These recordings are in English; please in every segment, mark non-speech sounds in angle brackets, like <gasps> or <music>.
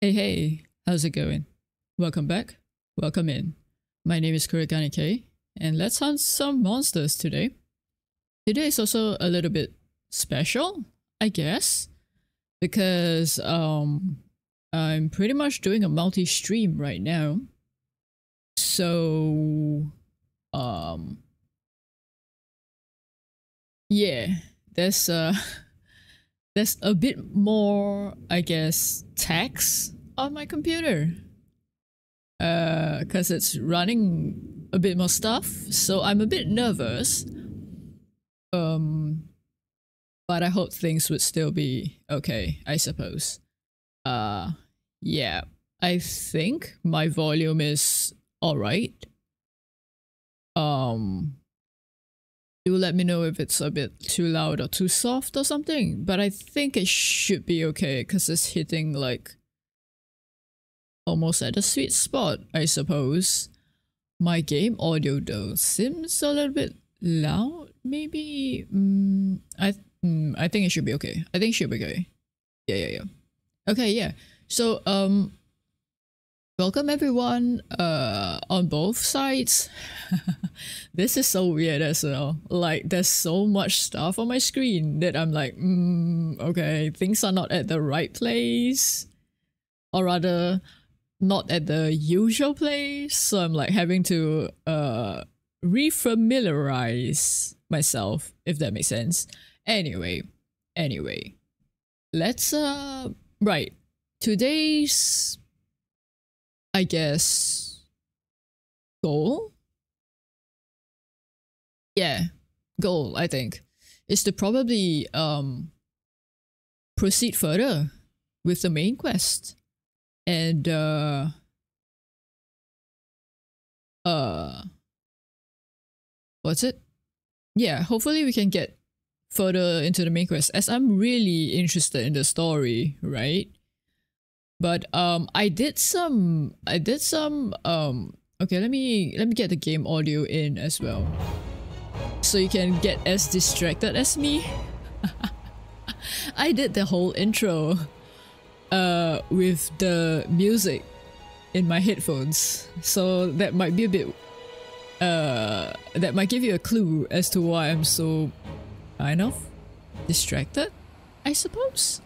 Hey hey, how's it going? Welcome back, welcome in. My name is Kurogane Kei, and let's hunt some monsters today. Today is also a little bit special, I guess, because um, I'm pretty much doing a multi-stream right now. So, um, yeah, there's uh <laughs> there's a bit more, I guess, text on my computer. Uh, cause it's running a bit more stuff, so I'm a bit nervous. Um, but I hope things would still be okay, I suppose. Uh, yeah, I think my volume is alright. Um, do let me know if it's a bit too loud or too soft or something, but I think it should be okay because it's hitting like almost at a sweet spot, I suppose. My game audio though seems a little bit loud, maybe. Mm, I mm, I think it should be okay. I think it should be okay. Yeah, yeah, yeah. Okay, yeah. So um, welcome everyone. Uh, on both sides. <laughs> this is so weird as well. Like there's so much stuff on my screen that I'm like, mm, okay, things are not at the right place, or rather, not at the usual place. So I'm like having to uh refamiliarize myself, if that makes sense. Anyway, anyway, let's uh right today's I guess goal. Yeah, goal. I think is to probably um proceed further with the main quest and uh uh what's it? Yeah hopefully we can get further into the main quest. As i'm really interested in the story right? But um i did some i did some um okay let me let me get the game audio in as well. So you can get as distracted as me. <laughs> I did the whole intro uh, with the music in my headphones. So that might be a bit, uh, that might give you a clue as to why I'm so kind of distracted, I suppose.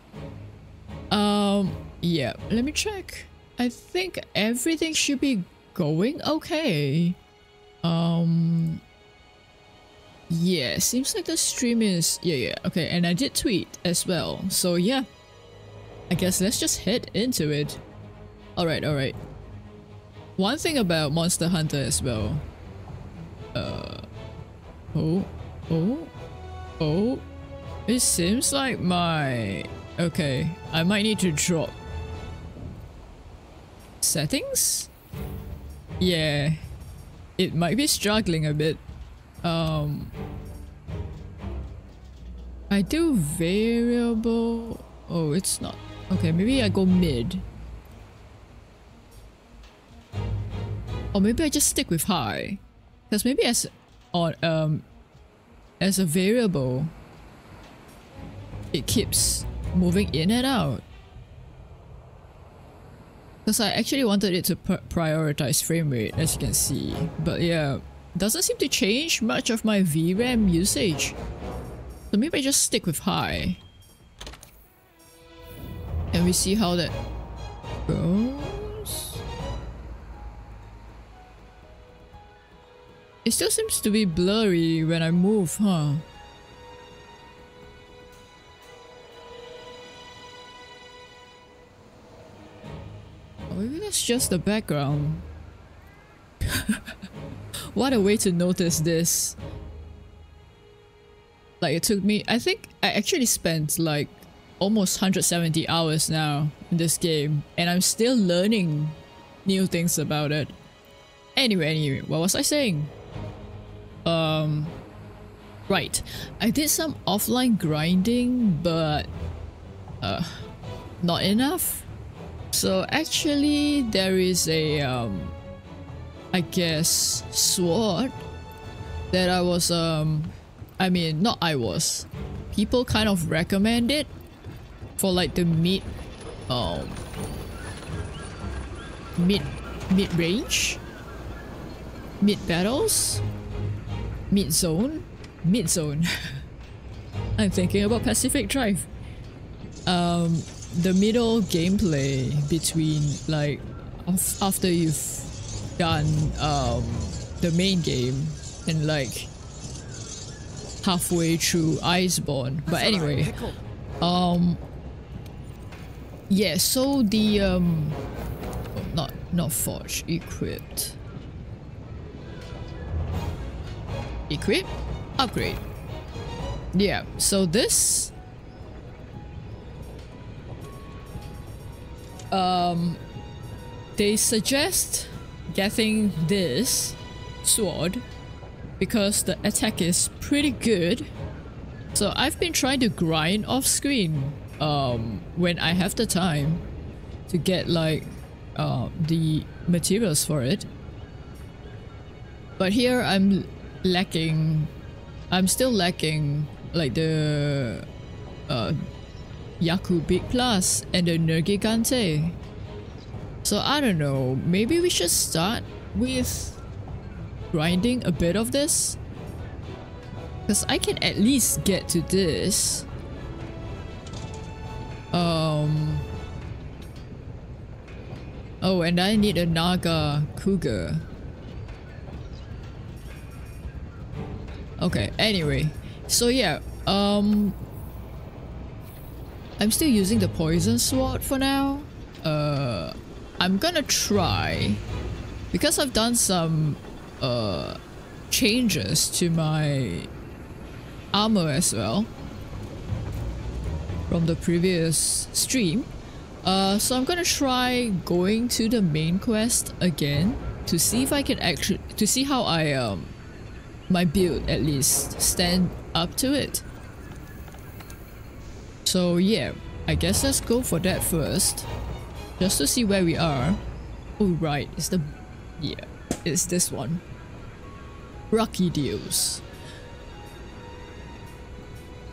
Um, yeah, let me check. I think everything should be going okay. Um, yeah, seems like the stream is, yeah, yeah, okay, and I did tweet as well, so yeah. I guess let's just head into it. Alright, alright. One thing about Monster Hunter as well. Uh, oh, oh, oh. It seems like my... Okay, I might need to drop... Settings? Yeah. It might be struggling a bit. Um... I do variable... Oh, it's not. Okay, maybe I go mid. Or maybe I just stick with high. Because maybe as on um as a variable it keeps moving in and out. Because I actually wanted it to prioritize frame rate as you can see. But yeah, doesn't seem to change much of my VRAM usage. So maybe I just stick with high. And we see how that goes. It still seems to be blurry when I move, huh? Maybe that's just the background. <laughs> what a way to notice this. Like it took me, I think I actually spent like almost 170 hours now in this game and I'm still learning new things about it. Anyway, anyway, what was I saying? Um, right. I did some offline grinding, but uh, not enough. So actually, there is a um, I guess sword that I was um, I mean, not I was. People kind of recommend it for like the meat um mid mid range, mid battles, mid zone, mid zone. <laughs> I'm thinking about Pacific Drive. Um, the middle gameplay between like after you've done um, the main game and like halfway through Iceborne. But anyway, um, yeah. So the um, not not forge equipped. Equip, upgrade. Yeah. So this. Um, they suggest getting this sword because the attack is pretty good. So I've been trying to grind off screen um, when I have the time to get like uh, the materials for it. But here I'm lacking, I'm still lacking like the uh, Yaku Big Plus and the Nergigante. So I don't know, maybe we should start with grinding a bit of this? Because I can at least get to this. Um... Oh, and I need a Naga Cougar. Okay, anyway. So yeah, um... I'm still using the poison sword for now. Uh, I'm gonna try because I've done some uh, changes to my armor as well from the previous stream. Uh, so I'm gonna try going to the main quest again to see if I can actually to see how I um my build at least stand up to it. So yeah, I guess let's go for that first, just to see where we are. Oh right, it's the yeah, it's this one. Brachydios.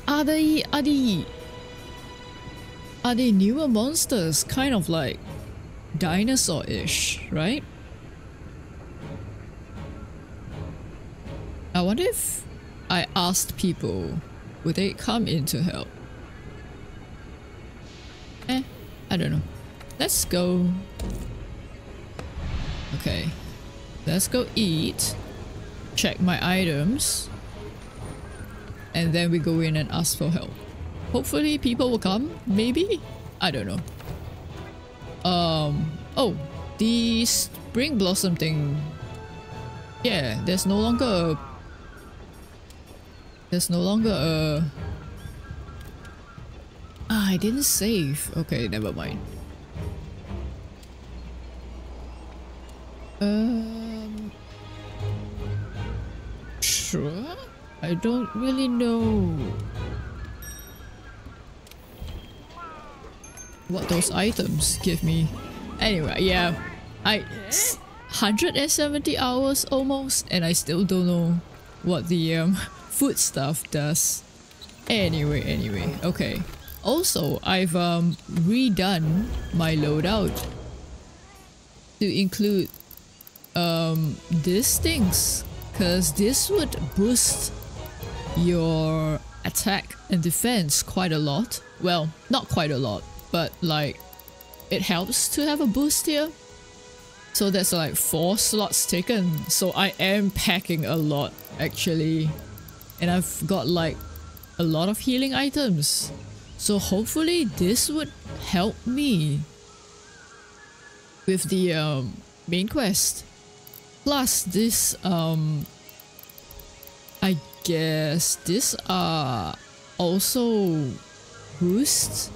Are they are they are they newer monsters? Kind of like dinosaur-ish, right? I wonder if I asked people, would they come in to help? Eh, I don't know. Let's go. Okay. Let's go eat check my items and then we go in and ask for help. Hopefully people will come, maybe? I don't know. Um, oh, the spring blossom thing. Yeah, there's no longer a... There's no longer a... Ah, I didn't save. Okay, never mind. Uh sure? I don't really know what those items give me. Anyway, yeah, I 170 hours almost, and I still don't know what the um, <laughs> food stuff does. Anyway, anyway, okay. Also, I've um, redone my loadout to include um, these things because this would boost your attack and defense quite a lot. Well, not quite a lot, but like it helps to have a boost here. So that's like four slots taken. So I am packing a lot actually. And I've got like a lot of healing items. So hopefully this would help me with the um, main quest. Plus this, um, I guess these are also boosts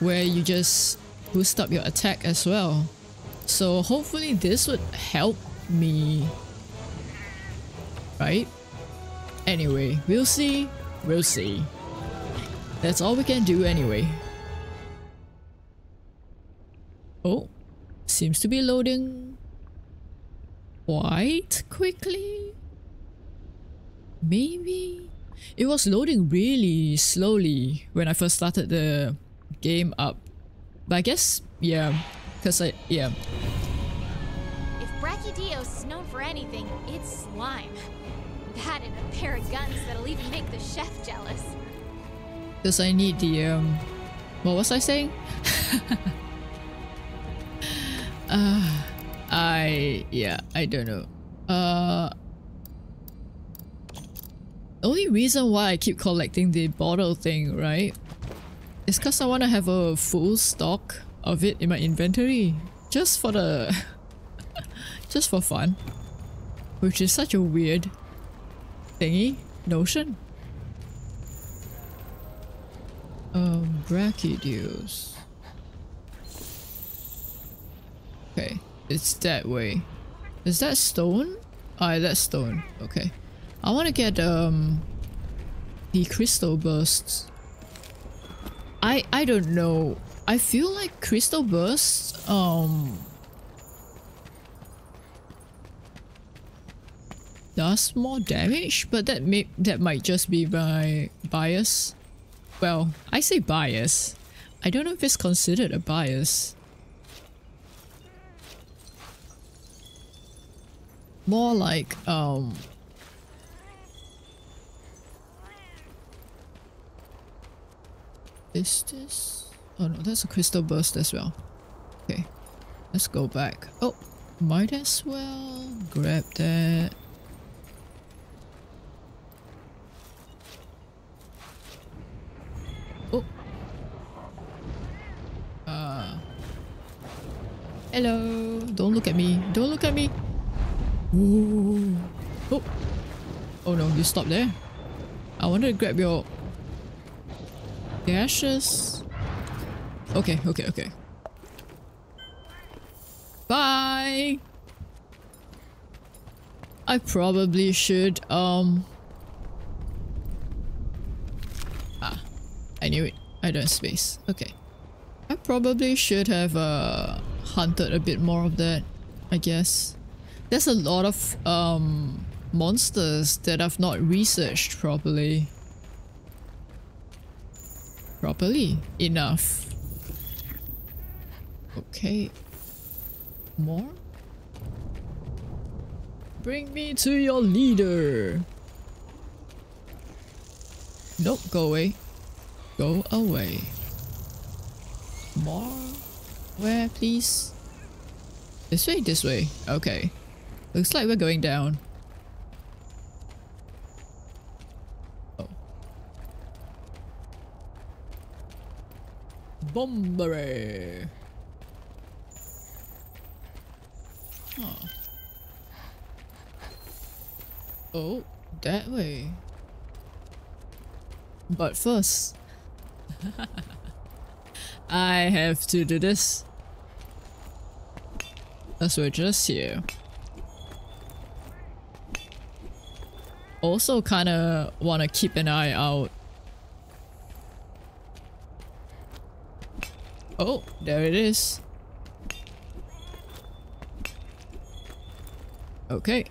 where you just boost up your attack as well. So hopefully this would help me, right? Anyway, we'll see, we'll see. That's all we can do anyway. Oh, seems to be loading quite quickly. Maybe? It was loading really slowly when I first started the game up. But I guess, yeah, because I, yeah. Dios is known for anything, it's slime. That and a pair of guns that'll even make the chef jealous. Because I need the, um... What was I saying? <laughs> uh, I... Yeah, I don't know. Uh... The only reason why I keep collecting the bottle thing, right? Is because I want to have a full stock of it in my inventory. Just for the... <laughs> just for fun. Which is such a weird thingy notion. Um, Brachydios. Okay, it's that way. Is that stone? Ah, that's stone. Okay. I want to get um the crystal bursts. I I don't know. I feel like crystal bursts um does more damage, but that may that might just be my bias. Well, I say bias. I don't know if it's considered a bias. More like um Is this? Oh no, that's a crystal burst as well. Okay, let's go back. Oh, might as well grab that. Oh. Uh. Hello. Don't look at me. Don't look at me. Ooh. Oh. Oh no, you stop there. I wanted to grab your Gaseous. Okay, okay, okay. Bye! I probably should, um... Ah, I knew it. I don't have space. Okay. I probably should have, uh, hunted a bit more of that, I guess. There's a lot of, um, monsters that I've not researched properly properly enough. Okay. More? Bring me to your leader! Nope, go away. Go away. More? Where, please? This way, this way. Okay. Looks like we're going down. Bombery. Oh, that way. But first, <laughs> I have to do this. As we're just here. Also kinda wanna keep an eye out Oh, there it is. Okay.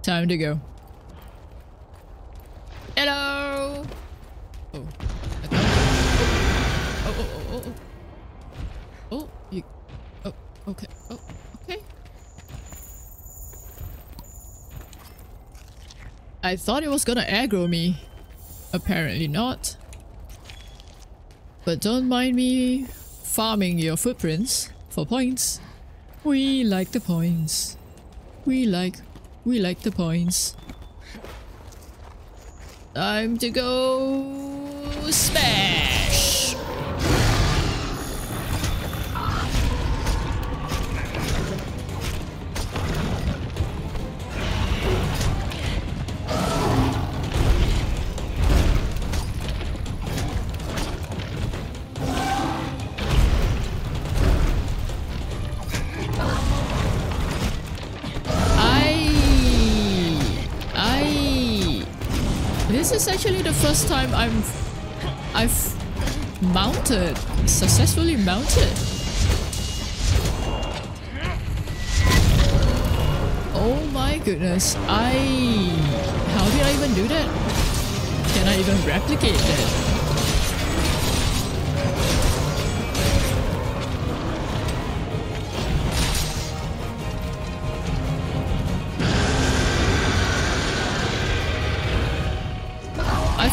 Time to go. Hello! Oh. Oh, oh, oh, oh, oh. Oh, you... Oh. Oh, okay. I thought it was gonna aggro me. Apparently not. But don't mind me farming your footprints for points. We like the points. We like, we like the points. Time to go smash! Is actually the first time I'm I've mounted successfully mounted. Oh my goodness, I how did I even do that? Can I even replicate that?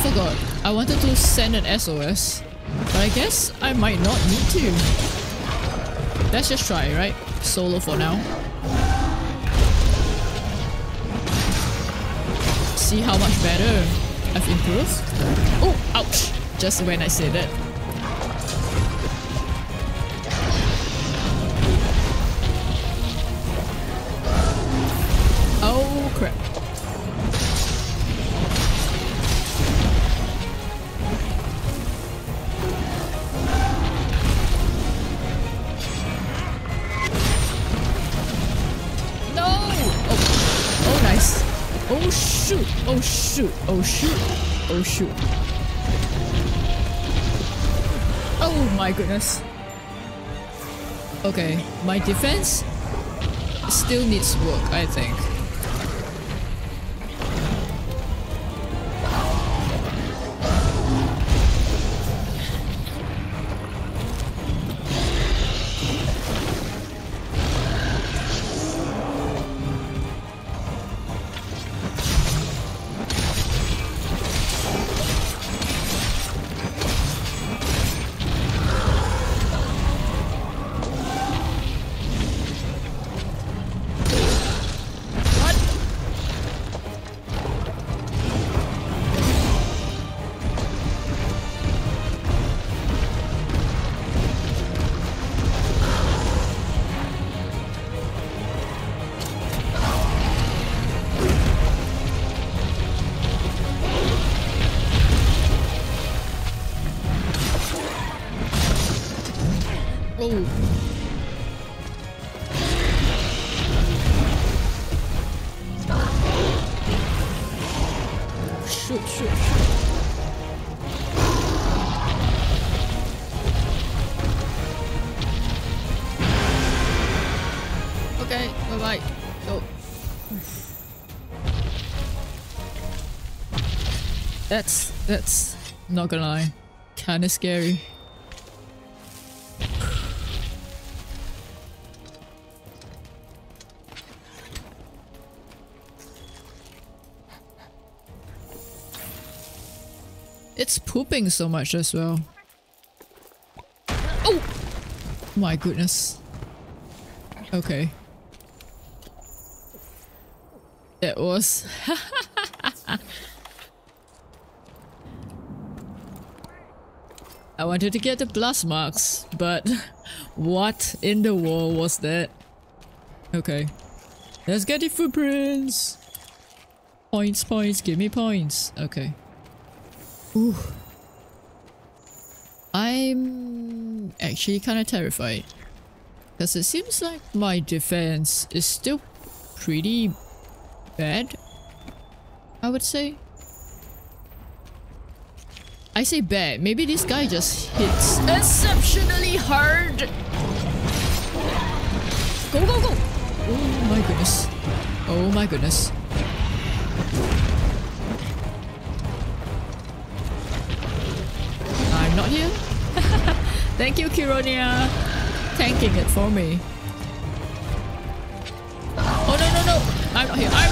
Forgot. I wanted to send an SOS. But I guess I might not need to. Let's just try, right? Solo for now. See how much better I've improved. Oh, ouch! Just when I said that. Oh shoot! Oh shoot! Oh my goodness. Okay, my defense still needs work, I think. That's that's not gonna lie, kind of scary. It's pooping so much as well. Oh! My goodness. Okay. That was... <laughs> I wanted to get the plus marks, but <laughs> what in the world was that? Okay. Let's get the footprints! Points, points, give me points. Okay. Ooh. I'm actually kind of terrified. Because it seems like my defense is still pretty bad. I would say. I say bad. Maybe this guy just hits exceptionally hard. Go, go, go! Oh my goodness. Oh my goodness. I'm not here. <laughs> Thank you, Kironia. Tanking it for me. Oh no no no! I'm not here. I'm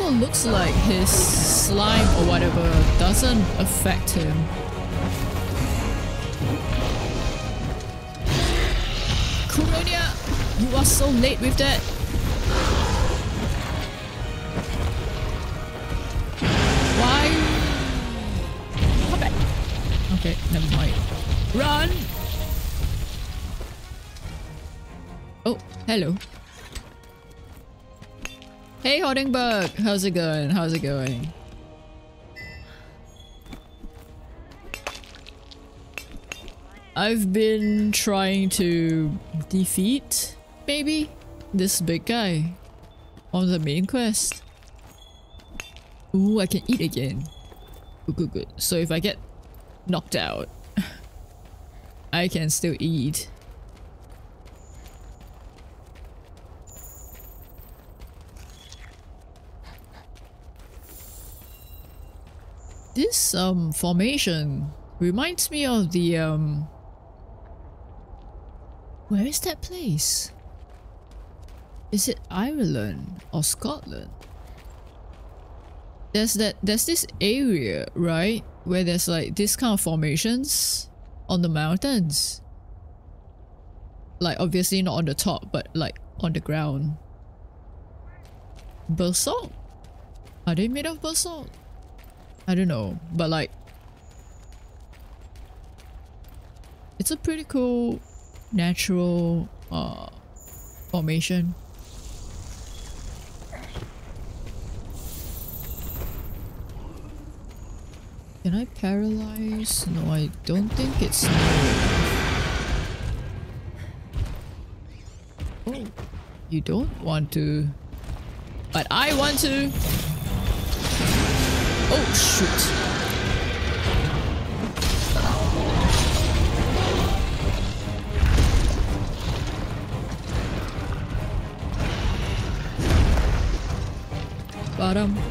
also looks like his slime or whatever doesn't affect him. Kuronia, you are so late with that. Why? Come back. Okay, never mind. Run! Oh, hello. Hey Hoddingberg, how's it going? How's it going? I've been trying to defeat, maybe, this big guy on the main quest. Ooh, I can eat again. Good, good, good. So if I get knocked out, <laughs> I can still eat. This um formation reminds me of the um Where is that place? Is it Ireland or Scotland? There's that there's this area, right? Where there's like this kind of formations on the mountains. Like obviously not on the top, but like on the ground. Basalt? Are they made of basalt? I don't know, but like it's a pretty cool natural uh formation. Can I paralyze? No, I don't think it's Oh, you don't want to. But I want to. Oh, shoot.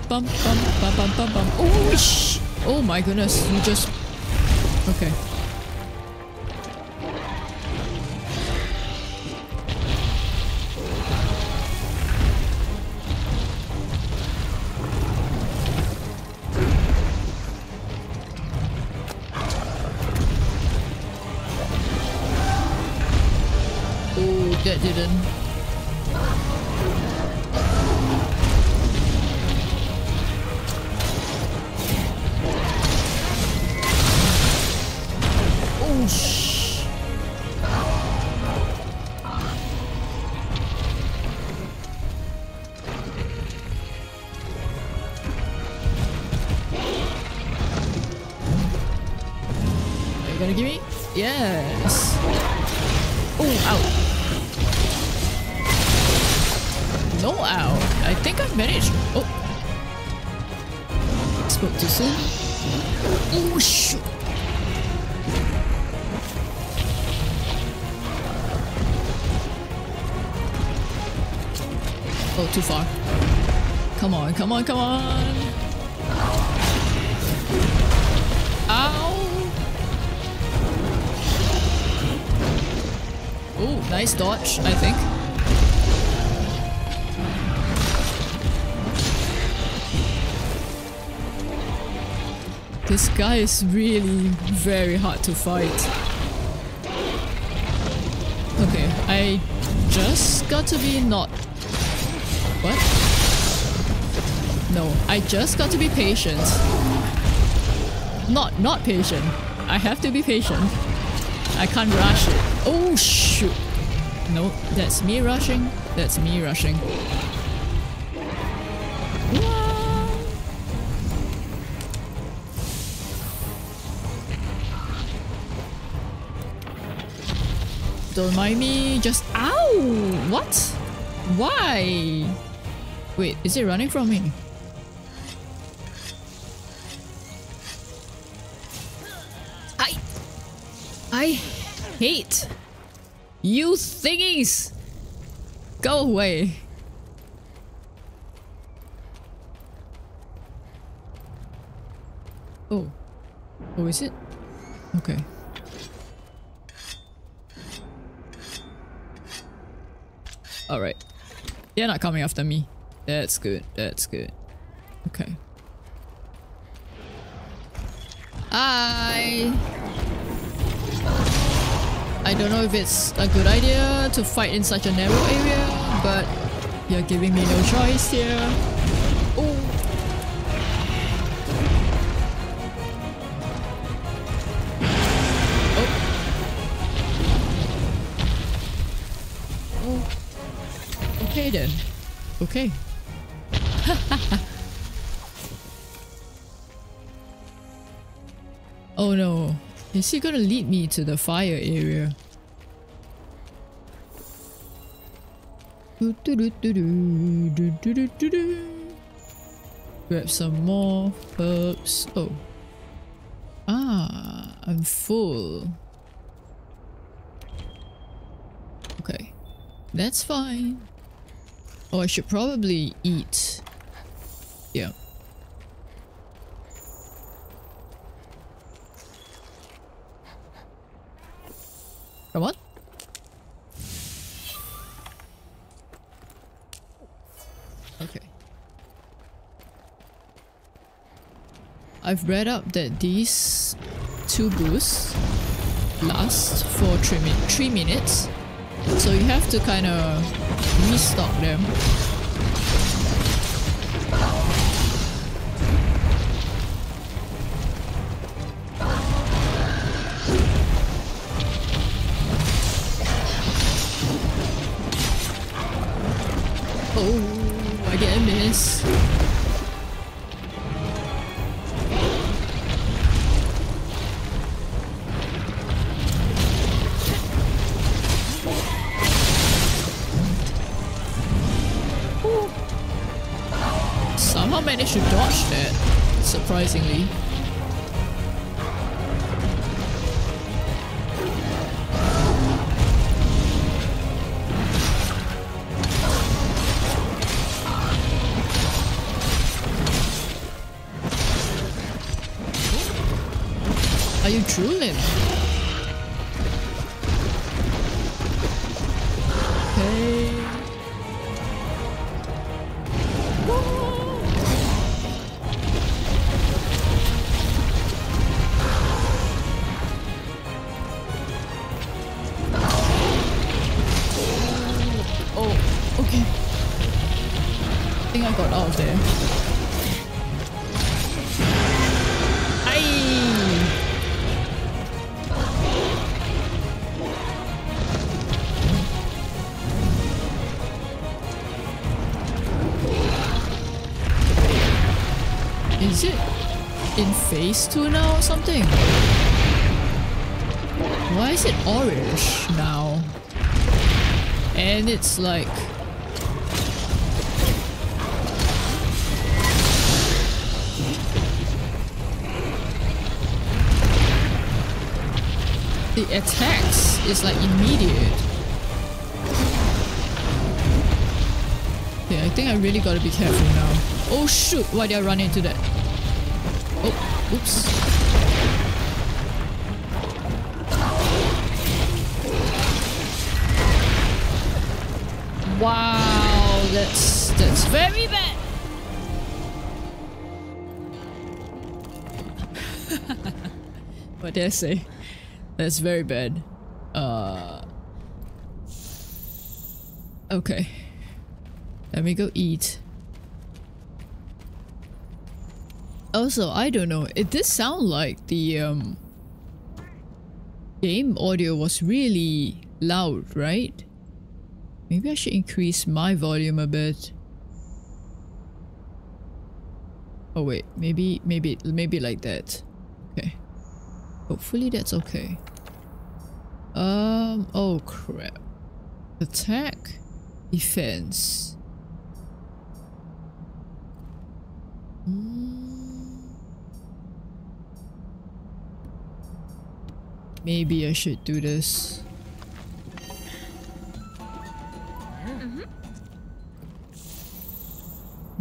Bum, bum, bum, bum, bum, bum. Oh, sh oh my goodness, you just... Okay. Guy is really very hard to fight. Okay, I just got to be not... What? No, I just got to be patient. Not, not patient. I have to be patient. I can't rush it. Oh shoot. No, that's me rushing. That's me rushing. Don't mind me. Just ow! What? Why? Wait, is it running from me? I I hate you thingies. Go away. Oh. Oh, is it? Okay. Alright. They're not coming after me. That's good. That's good. Okay. I... I don't know if it's a good idea to fight in such a narrow area, but you're giving me no choice here. Okay then. Okay. <laughs> oh no. Is he gonna lead me to the fire area? Grab some more herbs. Oh. Ah, I'm full. Okay. That's fine. Oh, I should probably eat. Yeah. Come on. Okay. I've read up that these two boosts last for three, three minutes so you have to kind of restock them. Oh, I get a miss. Something? Why is it orange now? And it's like... The attacks is like immediate. Yeah, I think I really gotta be careful now. Oh shoot, why did I run into that? Oh, oops. Wow, that's that's very bad. <laughs> what did I say? That's very bad. Uh. Okay. Let me go eat. Also, I don't know. It did sound like the um game audio was really loud, right? Maybe I should increase my volume a bit. Oh wait, maybe maybe maybe like that. Okay. Hopefully that's okay. Um oh crap. Attack defense. Hmm. Maybe I should do this. Mm-hmm.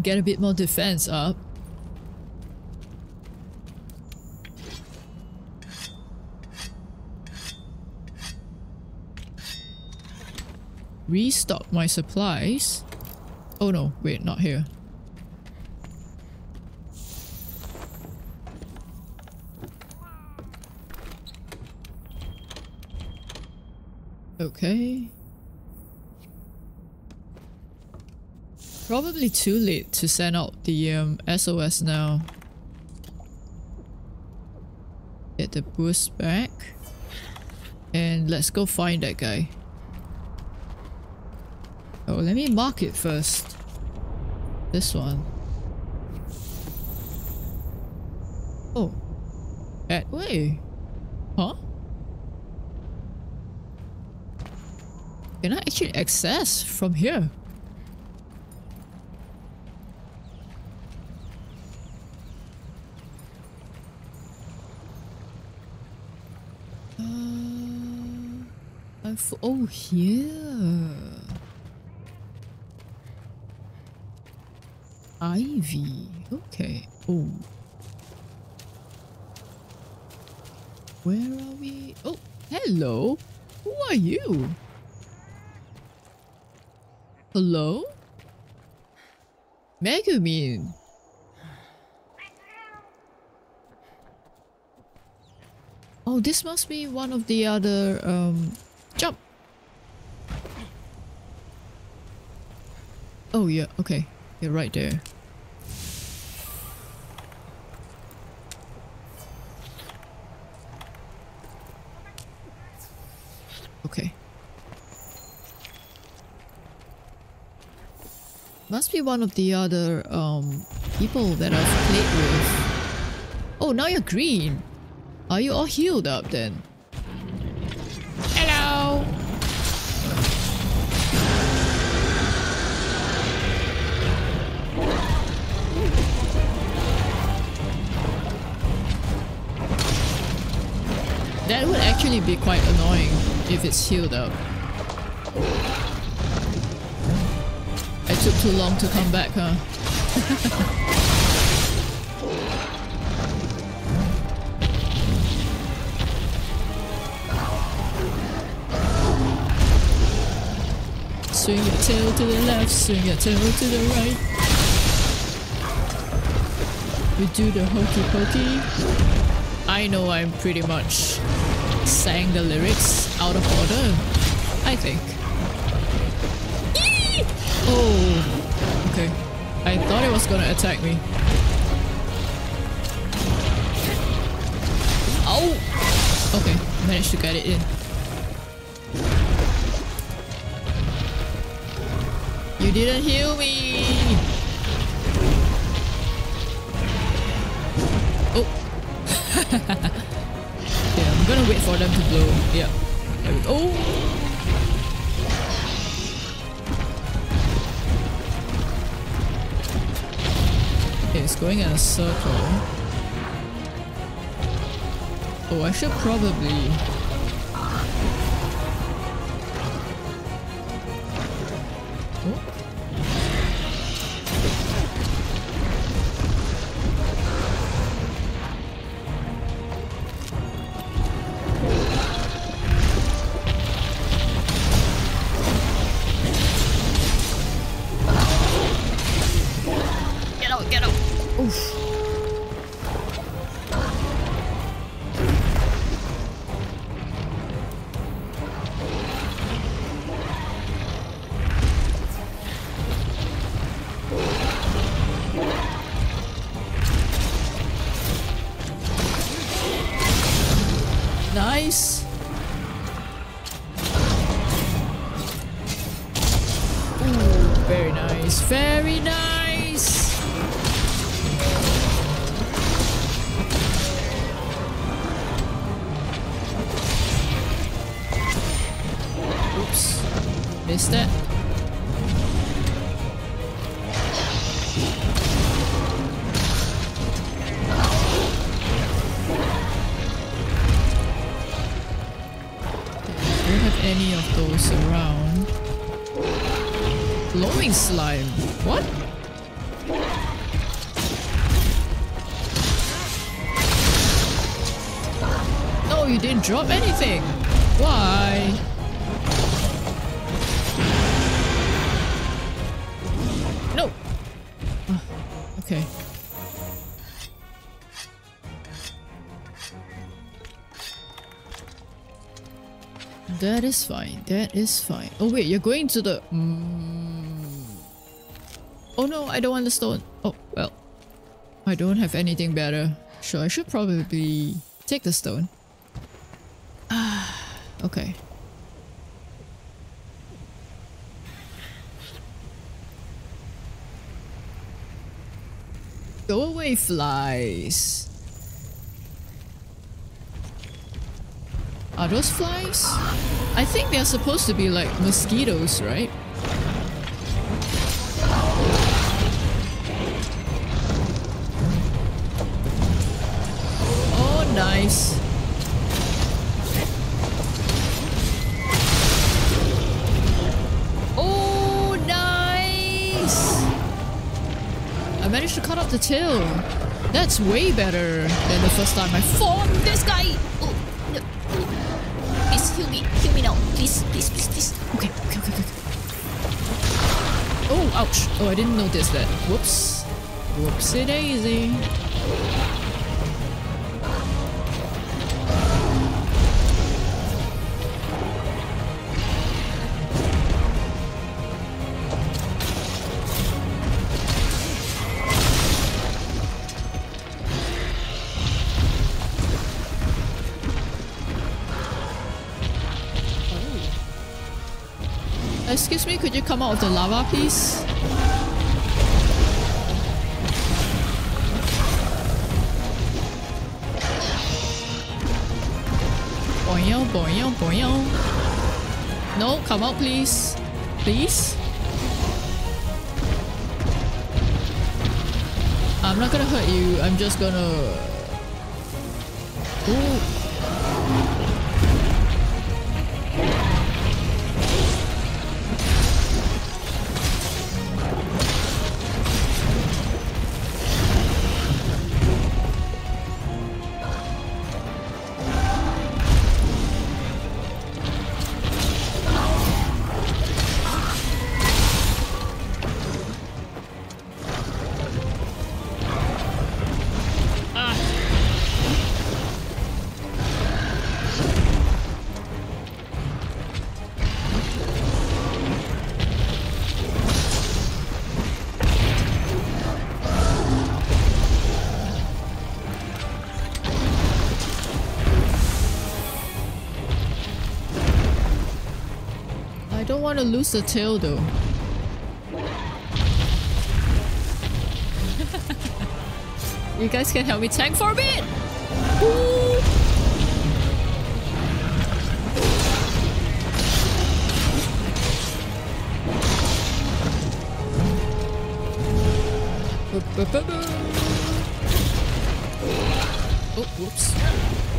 Get a bit more defense up. Restock my supplies. Oh no, wait, not here. Okay. Probably too late to send out the um, SOS now. Get the boost back. And let's go find that guy. Oh, let me mark it first. This one. Oh. That way. Huh? Can I actually access from here? Uh, oh, here. Ivy. Okay. Oh. Where are we? Oh, hello. Who are you? Hello? Megumin. Oh, this must be one of the other, um, jump. Oh yeah, okay. You're right there. Okay. Must be one of the other um people that I've played with. Oh, now you're green. Are you all healed up then? Hello. That would actually be quite annoying if it's healed up. I took too long to come back, huh? <laughs> swing your tail to the left, swing your tail to the right. We do the hokey pokey. I know I'm pretty much sang the lyrics out of order. I think. Oh, okay. I thought it was gonna attack me. Oh! Okay, managed to get it in. You didn't heal me! Oh! <laughs> yeah, I'm gonna wait for them to blow. Yeah. There we go. Oh. Okay, it's going in a circle. Oh, I should probably is fine. That is fine. Oh wait, you're going to the... Mm. Oh no, I don't want the stone. Oh, well. I don't have anything better. So I should probably take the stone. Ah, <sighs> okay. Go away, flies. Are those flies? I think they're supposed to be like mosquitoes, right? Oh, nice. Oh, nice! I managed to cut off the tail. That's way better than the first time I fought this guy. Please, please, please, please. Okay, okay, okay, okay. Oh, ouch. Oh, I didn't notice that. Whoops. Whoopsie daisy. Excuse me, could you come out of the lava, please? Boing, boing, boing. No, come out, please. Please? I'm not gonna hurt you. I'm just gonna... to lose the tail though. <laughs> you guys can help me tank for a bit! Oh, whoops.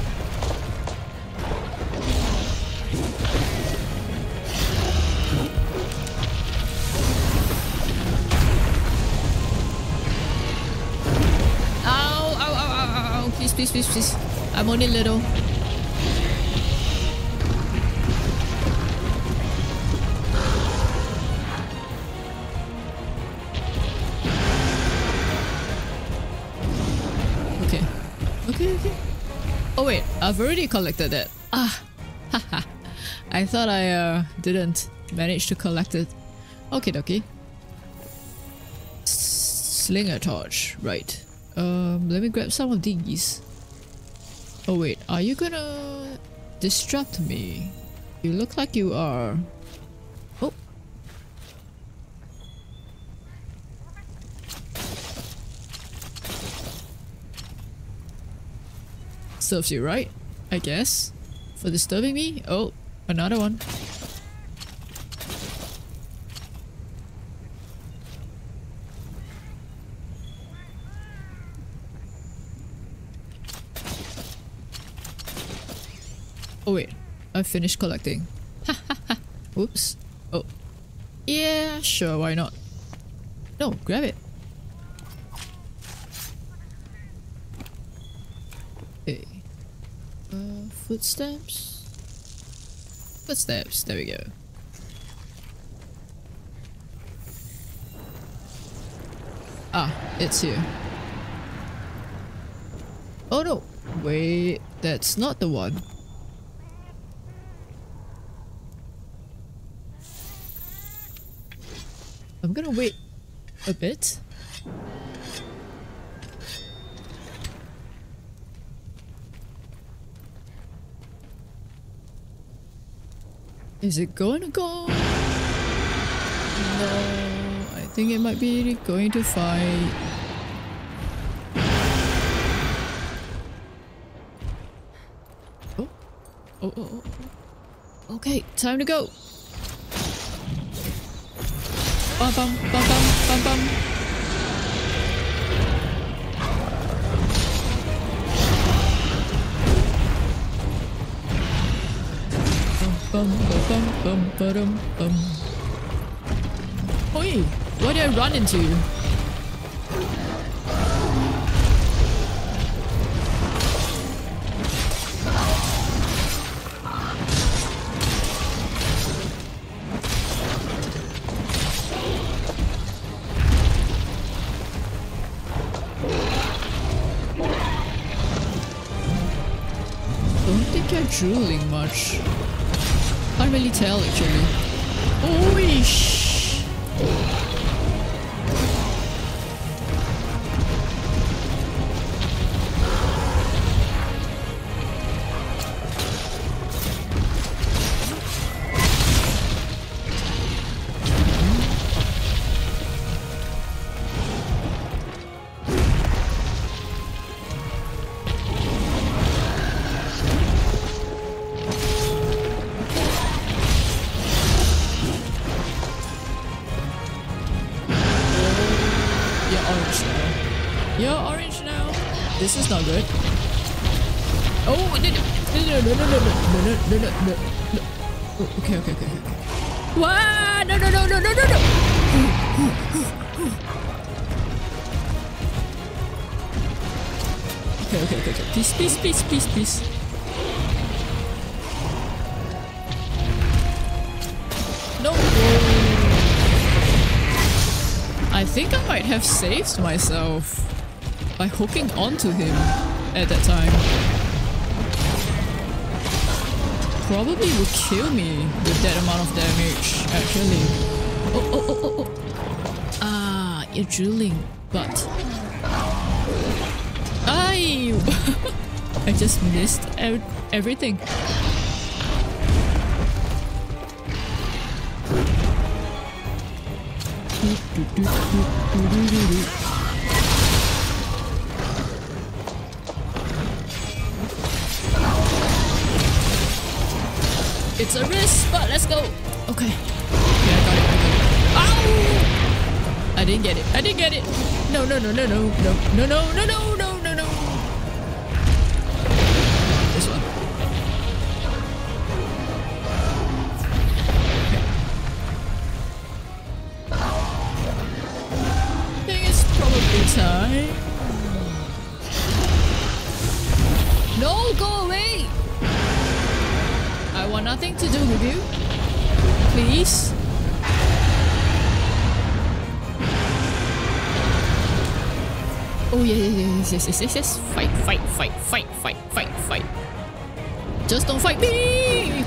I'm only little. Okay. Okay, okay. Oh wait, I've already collected that. Ah, <laughs> haha. I thought I uh, didn't manage to collect it. Okay, dokie. Slinger torch, right. Um, let me grab some of these. Oh wait, are you gonna disrupt me? You look like you are. Oh. Serves you right, I guess. For disturbing me? Oh, another one. Oh wait, I finished collecting. <laughs> Oops. Oh. Yeah, sure, why not? No, grab it. Okay. Uh, footsteps? Footsteps, there we go. Ah, it's here. Oh no! Wait, that's not the one. I'm gonna wait a bit. Is it going to go? No, I think it might be going to fight. Oh, oh, oh, oh. oh. Okay, time to go. Bum bum bum bum bum bum. Bum bum bum bum bum bum. Oi! What did I run into? Drooling much. Can't really tell actually. Oish! Myself by hooking onto him at that time. Probably would kill me with that amount of damage, actually. Oh, oh, oh, oh, oh. Ah, you're drilling, but... I <laughs> I just missed ev everything. It's a risk, but let's go. Okay. Okay, I got it. I got it. Ow! I didn't get it. I didn't get it. No, no, no, no, no, no, no, no, no, no. Yes, yes, yes, yes. Fight, fight, fight, fight, fight, fight, fight. Just don't fight me!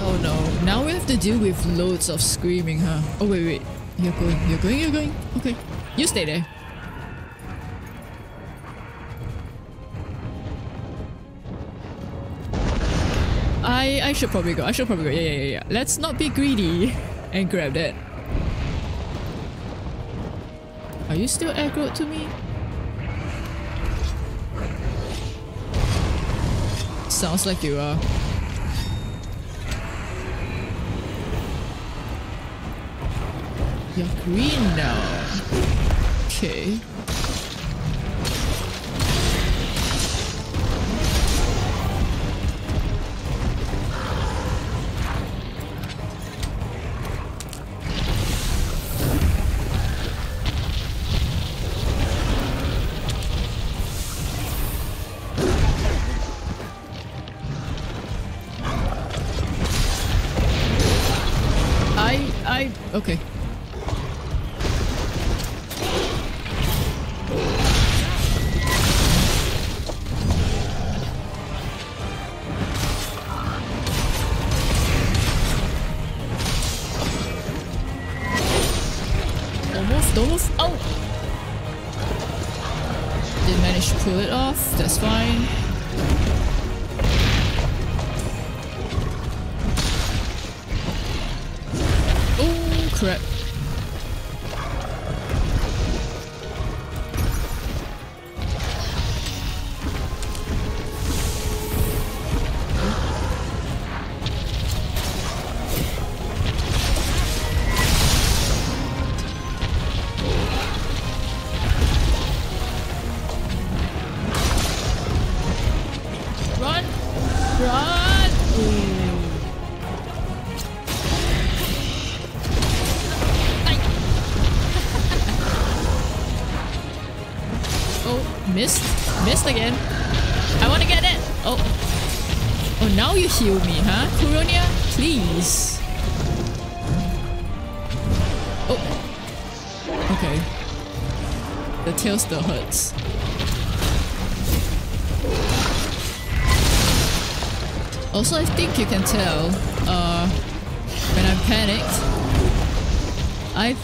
Oh no, now we have to deal with loads of screaming, huh? Oh wait, wait. You're going, you're going, you're going. Okay. You stay there. I I should probably go. I should probably go. Yeah, yeah, yeah. Let's not be greedy <laughs> and grab that. Are you still aggro to me? Sounds like you are. You're green now. Okay.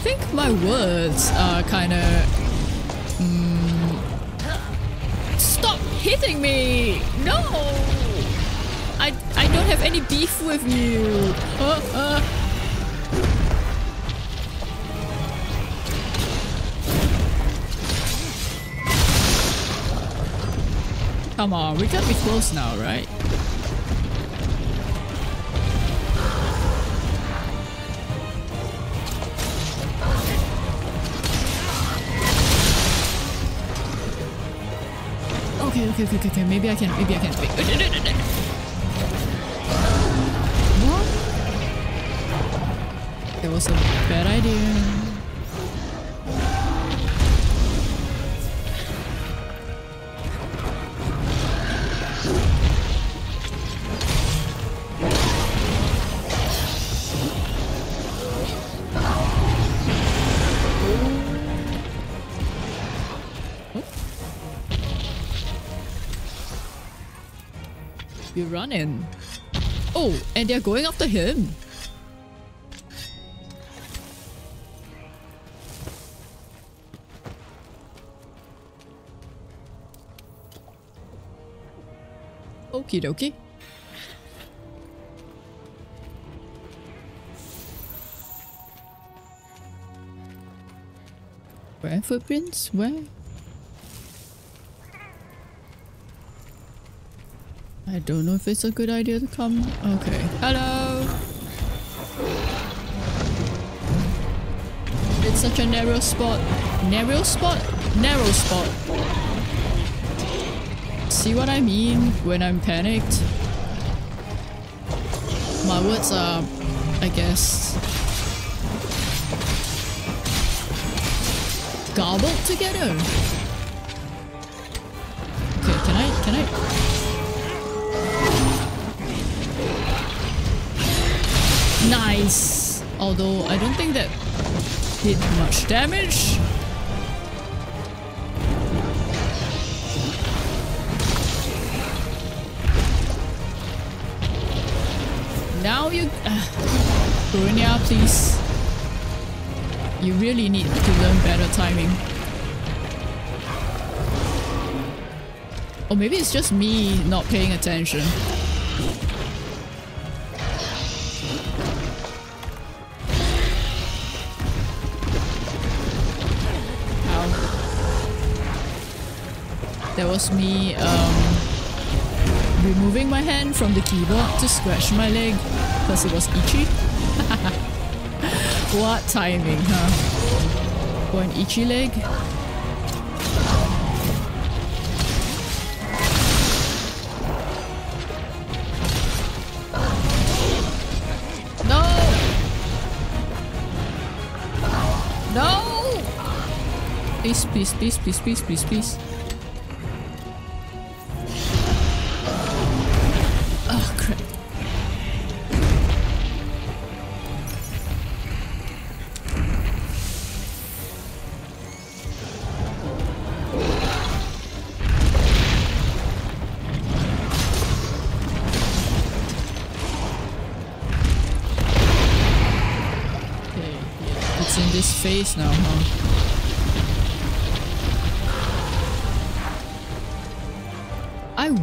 Think my words are kind of. Mm, stop hitting me! No! I I don't have any beef with you. Uh, <laughs> uh. Come on, we gotta be close now, right? Okay, okay, okay, okay. Maybe I can, maybe I can. What? That was a bad idea. Running. Oh, and they're going after him. Okie dokie. Where footprints? Where? I don't know if it's a good idea to come. Okay. Hello! It's such a narrow spot. Narrow spot? Narrow spot. See what I mean when I'm panicked? My words are, I guess, garbled together. Okay, can I, can I? Nice! Although I don't think that did much damage. Now you... Uh, Brunia, please. You really need to learn better timing. Or maybe it's just me not paying attention. Was me um, removing my hand from the keyboard to scratch my leg because it was itchy. <laughs> what timing, huh? For an itchy leg? Please, please, please, please, please, please, please.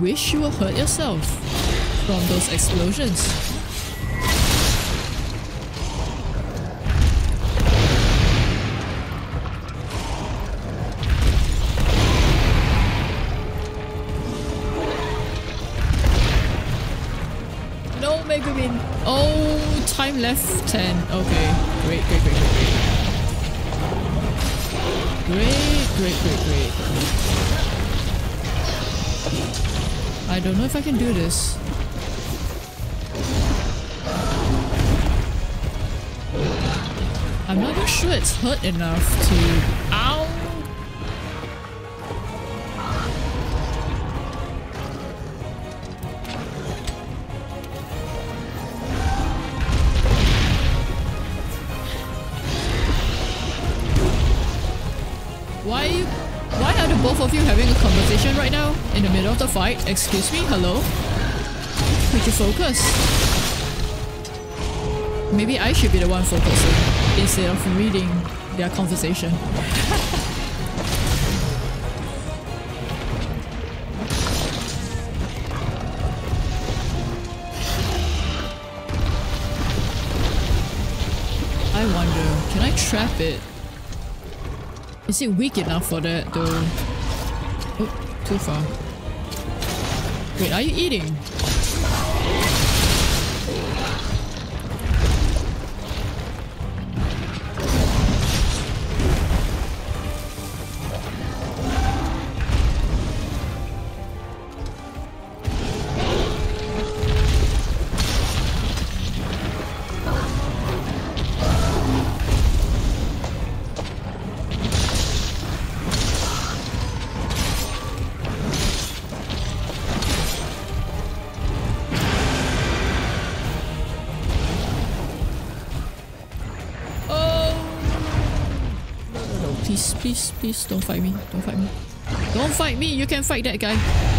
Wish you will hurt yourself from those explosions. I don't know if I can do this. I'm not even sure it's hurt enough to... Excuse me? Hello? Could you focus? Maybe I should be the one focusing instead of reading their conversation. <laughs> I wonder, can I trap it? Is it weak enough for that though? Oh, too far. Wait, are you eating? Please, please, don't fight me. Don't fight me. Don't fight me. You can fight that guy.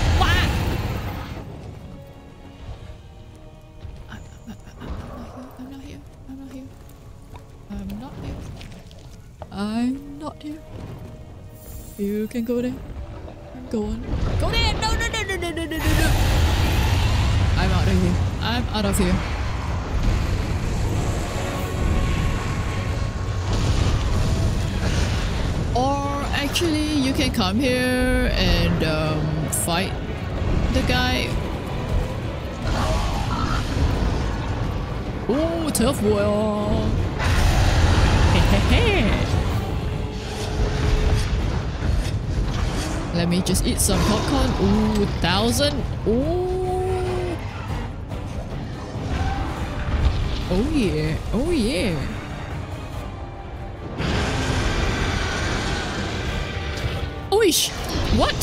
Come here and um, fight the guy. Oh, tough boy. <laughs> Let me just eat some popcorn. Ooh, thousand. Ooh. Oh yeah. Oh yeah. Oish! What?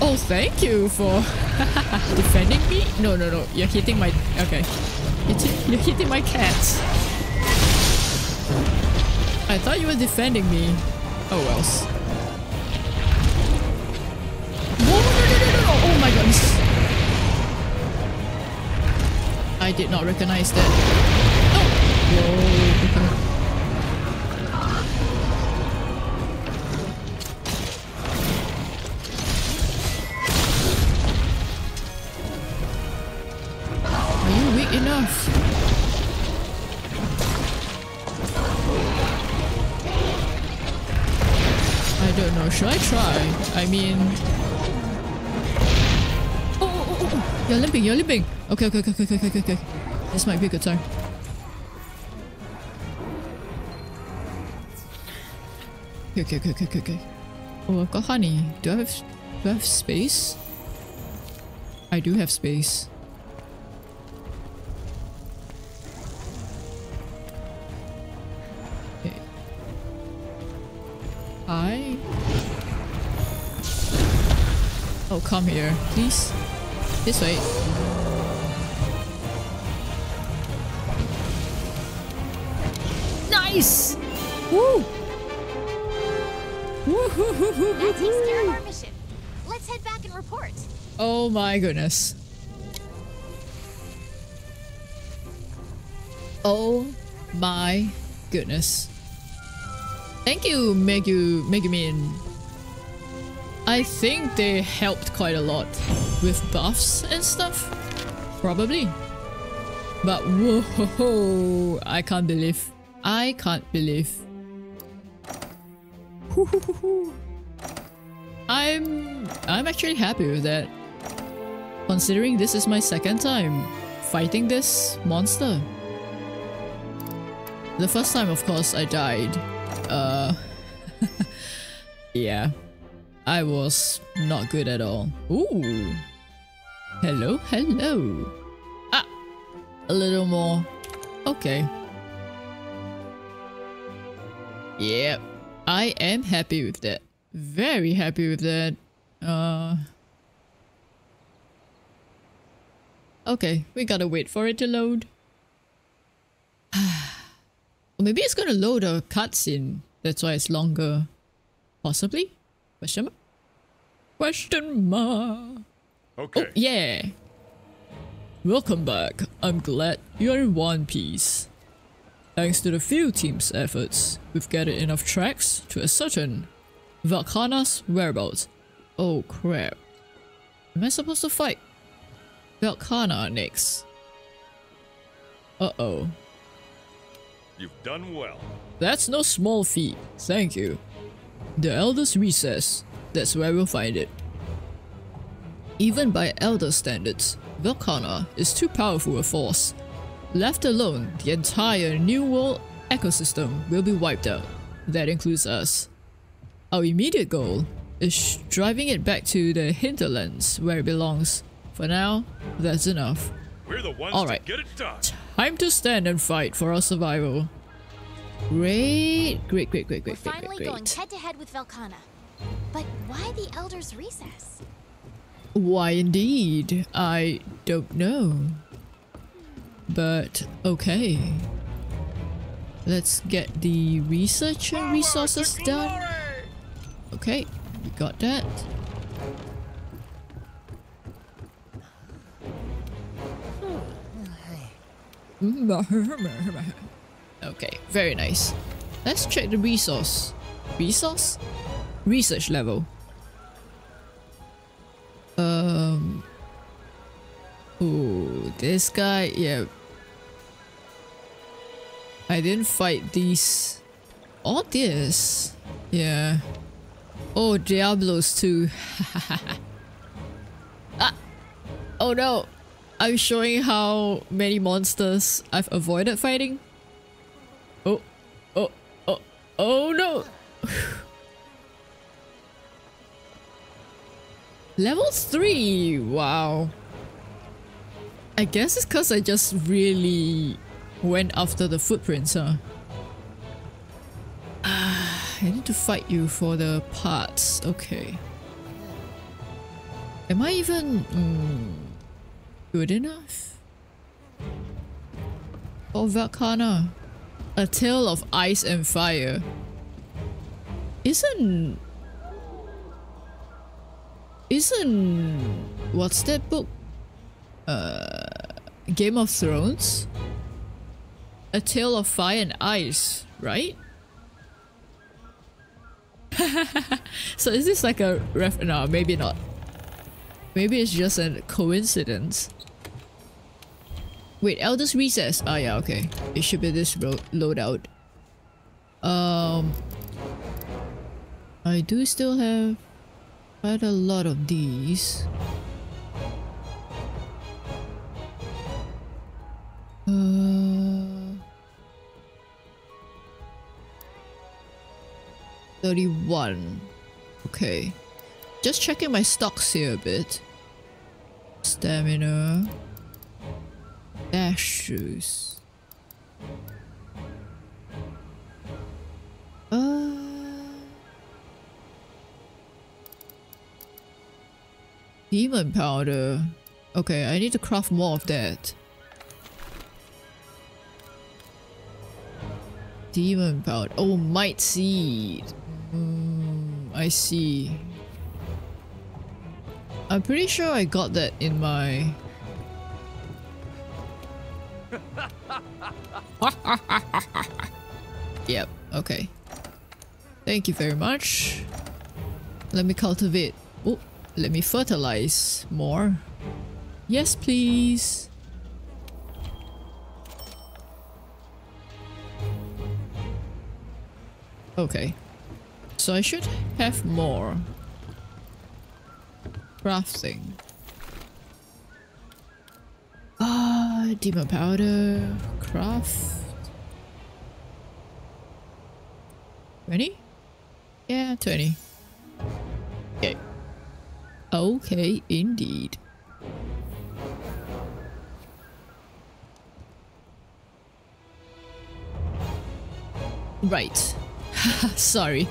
Oh, thank you for <laughs> defending me? No, no, no. You're hitting my... Okay. You're, hitting my cats. I thought you were defending me. Oh, no. Oh my goodness. I did not recognize that. Oh! Whoa, mean... Oh, oh, oh, oh, oh. You're limping, you're limping. Okay, okay, okay, okay, okay, okay. This might be a good time. Okay, okay, okay, okay, okay. Oh, I've got honey. Do I have... Do I have space? I do have space. Come here, please. This way. Nice! Woo! Woo hoo hoo hoo That takes care of hoo our mission. Let's head back and report. Oh my goodness. Oh my goodness. Thank you, Megu Megumin. I think they helped quite a lot with buffs and stuff. Probably. But whoa, <laughs> I can't believe. I can't believe. <laughs> I'm I'm actually happy with that. Considering this is my second time fighting this monster. The first time of course I died. Uh <laughs> Yeah. I was not good at all. Ooh. Hello, hello. Ah! A little more. Okay. Yep. I am happy with that. Very happy with that. Uh... Okay, we gotta wait for it to load. <sighs> Maybe it's gonna load a cutscene. That's why it's longer. Possibly? Question mark? Question mark. Okay. Oh, yeah. Welcome back. I'm glad you're in one piece. Thanks to the field team's efforts, we've gathered enough tracks to ascertain Velkhana's whereabouts. Oh crap. Am I supposed to fight Velkhana next? Uh-oh. You've done well. That's no small feat, thank you. The Elder's Recess, that's where we'll find it. Even by Elder standards, Velkhana is too powerful a force. Left alone, the entire New World ecosystem will be wiped out. That includes us. Our immediate goal is driving it back to the hinterlands where it belongs. For now, that's enough. We're the ones All right. get it done. Time to stand and fight for our survival. Great, great, great, great, We're great, great, finally great, going head to head with Velkhana. But why the Elder's Recess? Why indeed? I don't know. But okay. Let's get the research and resources done. Okay, we got that. <laughs> Okay, very nice. Let's check the resource. Resource? Research level. Um. Oh, this guy, yeah. I didn't fight these. All this. Yeah. Oh, Diablos too. <laughs> ah! Oh no! I'm showing how many monsters I've avoided fighting. Oh, no! <sighs> Level 3! Wow. I guess it's because I just really went after the footprints, huh? <sighs> I need to fight you for the parts. Okay. Am I even mm, good enough? Oh, Velkhana. A Tale of Ice and Fire. Isn't isn't what's that book? Uh, Game of Thrones. A Tale of Fire and Ice, right? <laughs> so is this like a ref? No, maybe not. Maybe it's just a coincidence. Wait, Elder's Recess. Ah, yeah, okay. It should be this loadout. Um, I do still have quite a lot of these. Uh, 31. Okay. Just checking my stocks here a bit. Stamina. Dash juice. Uh, demon powder. Okay, I need to craft more of that. Demon powder. Oh, might seed. Mm, I see. I'm pretty sure I got that in my. <laughs> yep, okay. Thank you very much. Let me cultivate. Oh, let me fertilize more. Yes, please. Okay. So I should have more. Crafting. Ah, demon powder. Craft. 20? Yeah, 20. Okay. Okay, indeed. Right. <laughs> Sorry.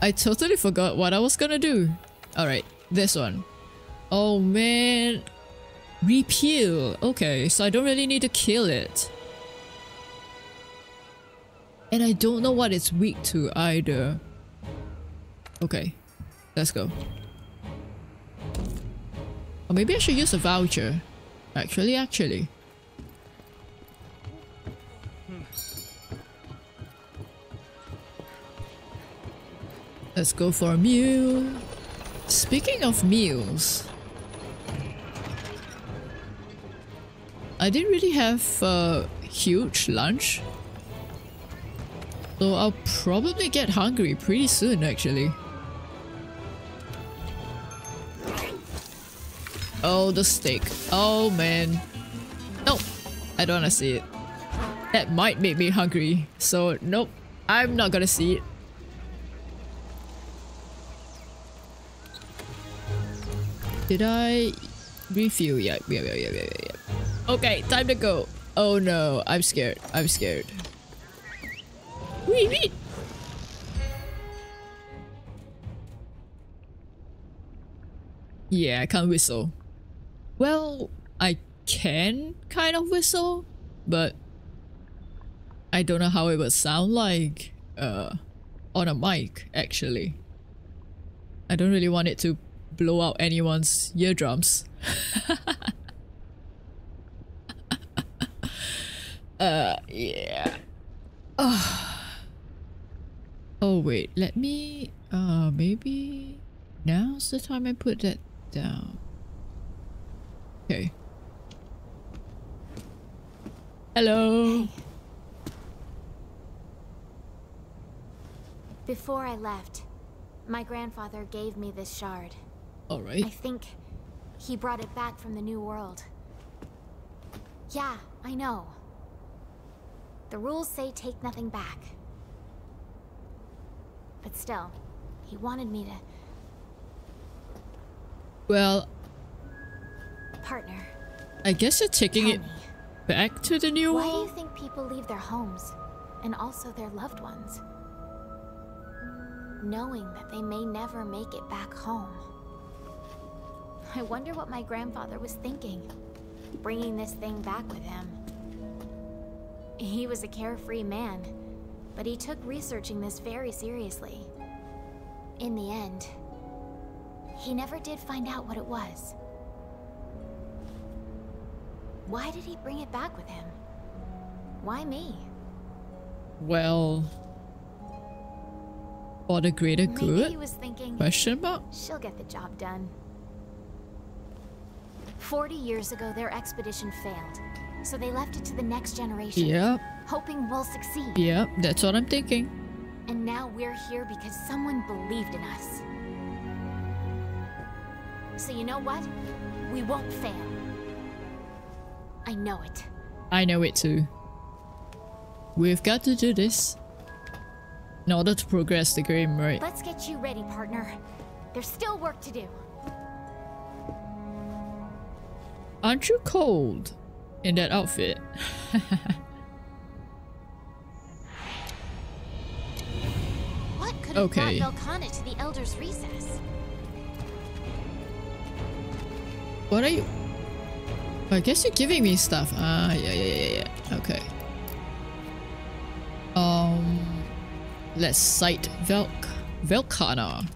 I totally forgot what I was gonna do. Alright, this one. Oh man. Repeal. Okay, so I don't really need to kill it. And I don't know what it's weak to either. Okay. Let's go. Or maybe I should use a voucher. Actually, actually. Let's go for a meal. Speaking of meals, I didn't really have a huge lunch. So I'll probably get hungry pretty soon actually. Oh, the steak. Oh man. Nope. I don't wanna see it. That might make me hungry. So nope. I'm not gonna see it. Did I refuel? Yeah, yeah, yeah, yeah, yeah, yeah. Okay, time to go. Oh no, I'm scared. I'm scared. Wee wee. Yeah, I can't whistle. Well, I can kind of whistle, but I don't know how it would sound like uh, on a mic, actually. I don't really want it to blow out anyone's eardrums. <laughs> uh, yeah. Oh. <sighs> oh, wait, let me, uh, maybe now's the time I put that down. Okay. Hello. Hey. Before I left, my grandfather gave me this shard. All right. I think he brought it back from the New World. Yeah, I know. The rules say take nothing back. But still, he wanted me to... Well, Partner, I guess you're taking it me, back to the new world. why do you think people leave their homes, and also their loved ones? Knowing that they may never make it back home. I wonder what my grandfather was thinking, bringing this thing back with him. He was a carefree man, but he took researching this very seriously. In the end, he never did find out what it was. Why did he bring it back with him? Why me? Well, for the greater Maybe he was thinking, Question mark? she'll get the job done. Forty years ago, their expedition failed, so they left it to the next generation, Yep, hoping we'll succeed. yep, that's what I'm thinking. And now we're here because someone believed in us. So you know what? We won't fail. I know it. I know it too. We've got to do this in order to progress the game, right? Let's get you ready, partner. There's still work to do. Aren't you cold in that outfit? What could have Okay. brought Velkhana to the Elder's Recess? What are you? I guess you're giving me stuff. Ah, yeah, yeah, yeah, yeah. Okay. Um, let's cite Velk Velkhana.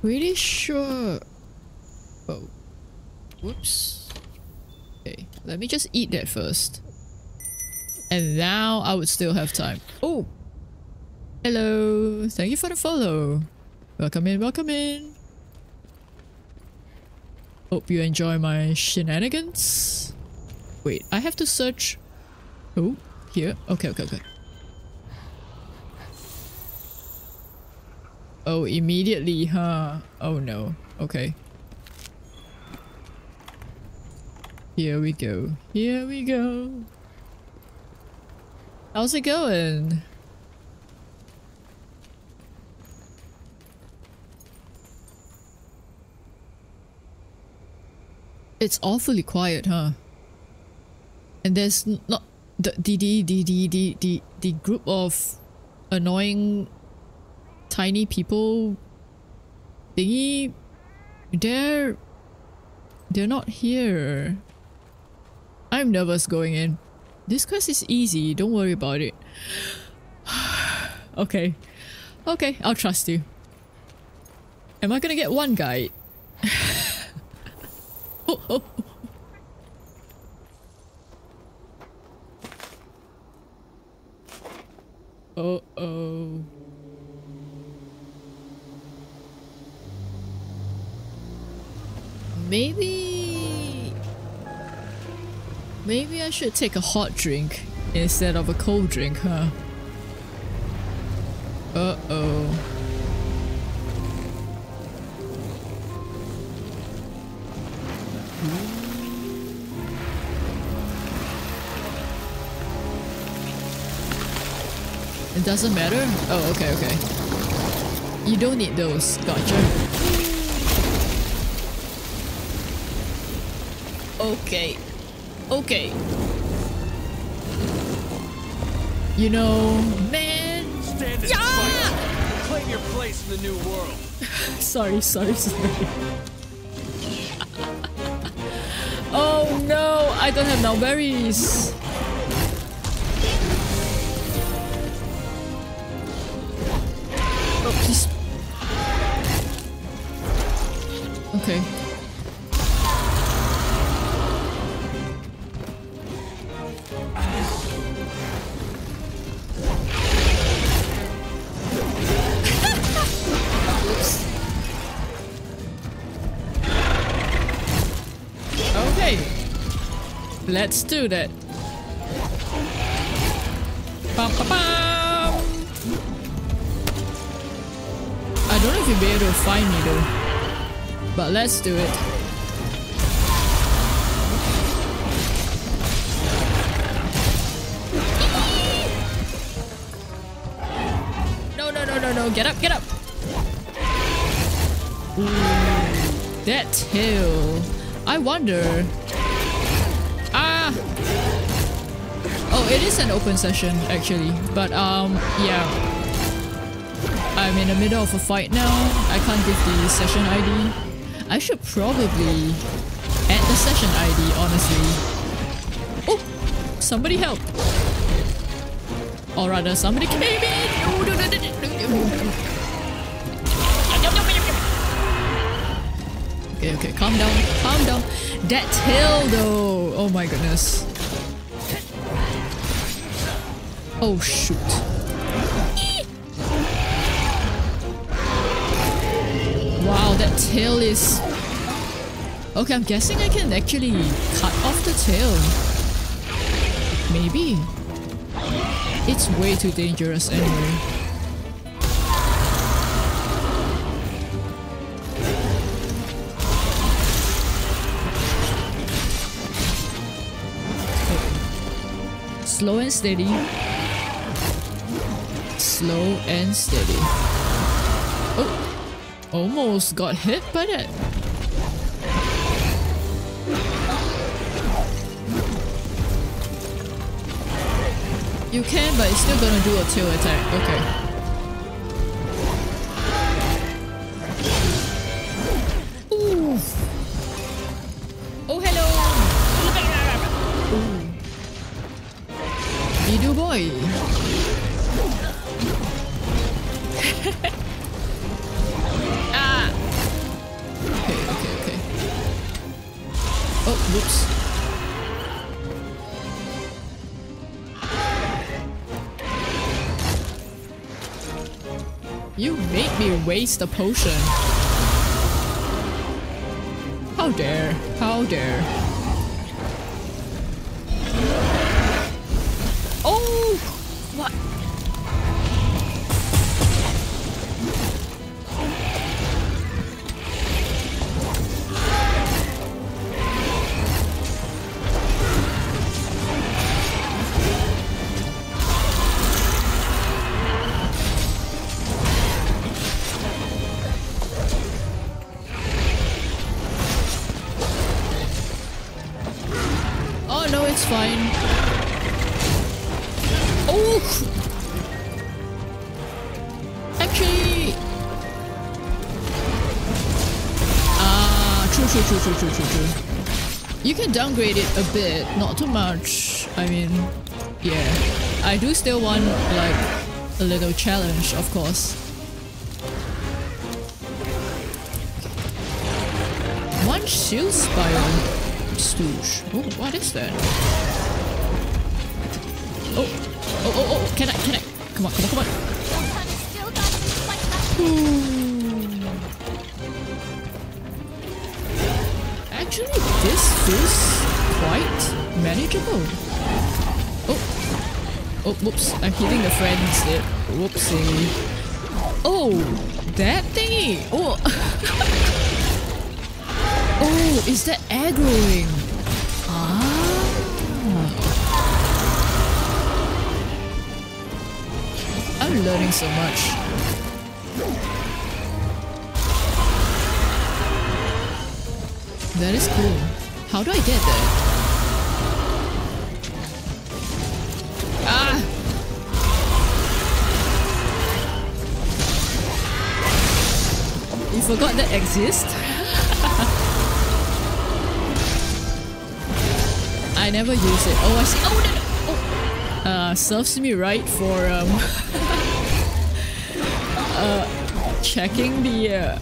Pretty sure. Oh, whoops. Okay, let me just eat that first. And now I would still have time. Oh, hello. Thank you for the follow. Welcome in, welcome in. Hope you enjoy my shenanigans. Wait, I have to search. Oh, here. Okay, okay, okay. Oh, immediately, huh? Oh no. Okay. Here we go. Here we go. How's it going? It's awfully quiet, huh? And there's not the the the the the the, the, group of annoying tiny people thingy they're they're not here. I'm nervous going in. This quest is easy, don't worry about it. <sighs> okay. Okay, I'll trust you. Am I gonna get one guide? <laughs> oh, oh. Oh oh. Maybe. Maybe I should take a hot drink instead of a cold drink, huh? Uh oh. It doesn't matter? Oh, okay, okay. You don't need those. Gotcha. Okay. Okay. You know, man. Stand and Yeah! fight. Claim your place in the new world. <laughs> Sorry, sorry, sorry. <laughs> oh no, I don't have no berries. Oh, please. Okay. Let's do that. Bum, bum, bum. I don't know if you'll be able to find me though. But let's do it. No, no, no, no, no. Get up, get up. Ooh, that tail. I wonder. It is an open session actually, but um, yeah. I'm in the middle of a fight now. I can't give the session ID. I should probably add the session ID, honestly. Oh! Somebody help! Or rather, somebody came in! Okay, okay, calm down, calm down. That tail though! Oh my goodness. Oh shoot. Wow, that tail is... Okay, I'm guessing I can actually cut off the tail. Maybe. It's way too dangerous anyway. Slow and steady. Slow and steady. Oh, almost got hit by that. You can, but it's still gonna do a tail attack. Okay. Waste a potion. How dare? How dare? A bit, not too much. I mean, yeah. I do still want, like, a little challenge, of course. One shield spiral stooge. Oh, what is that? Oh, oh, oh, oh, can I, can I? I'm hitting the friend instead. Whoopsie. Oh, that thingy. Oh, <laughs> oh, is that aggroing? Ah. I'm learning so much. That is cool. How do I get there? Forgot that exists? I never use it. Oh, I see. Oh, no, no. Oh. Uh, serves me right for um, <laughs> uh, checking the uh,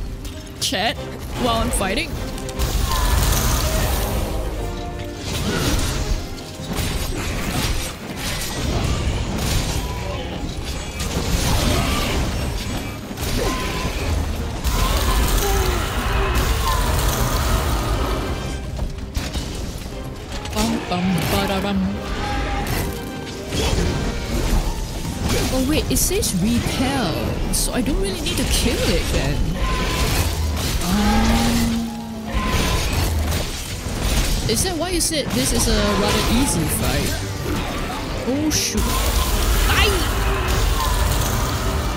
chat while I'm fighting. Repel, so I don't really need to kill it then. Um, is that why you said this is a rather easy fight? Oh shoot. Aye!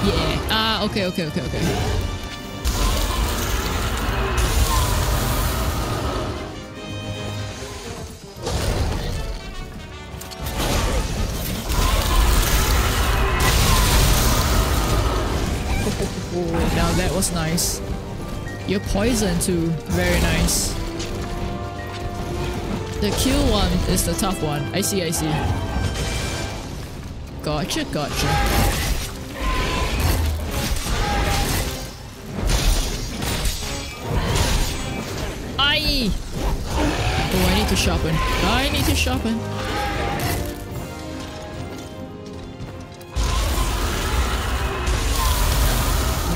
Yeah. Ah, okay, okay, okay, okay. Was nice. You're poison too. Very nice. The kill one is the tough one. I see, I see. Gotcha, gotcha. Aye! Oh, I need to sharpen. I need to sharpen.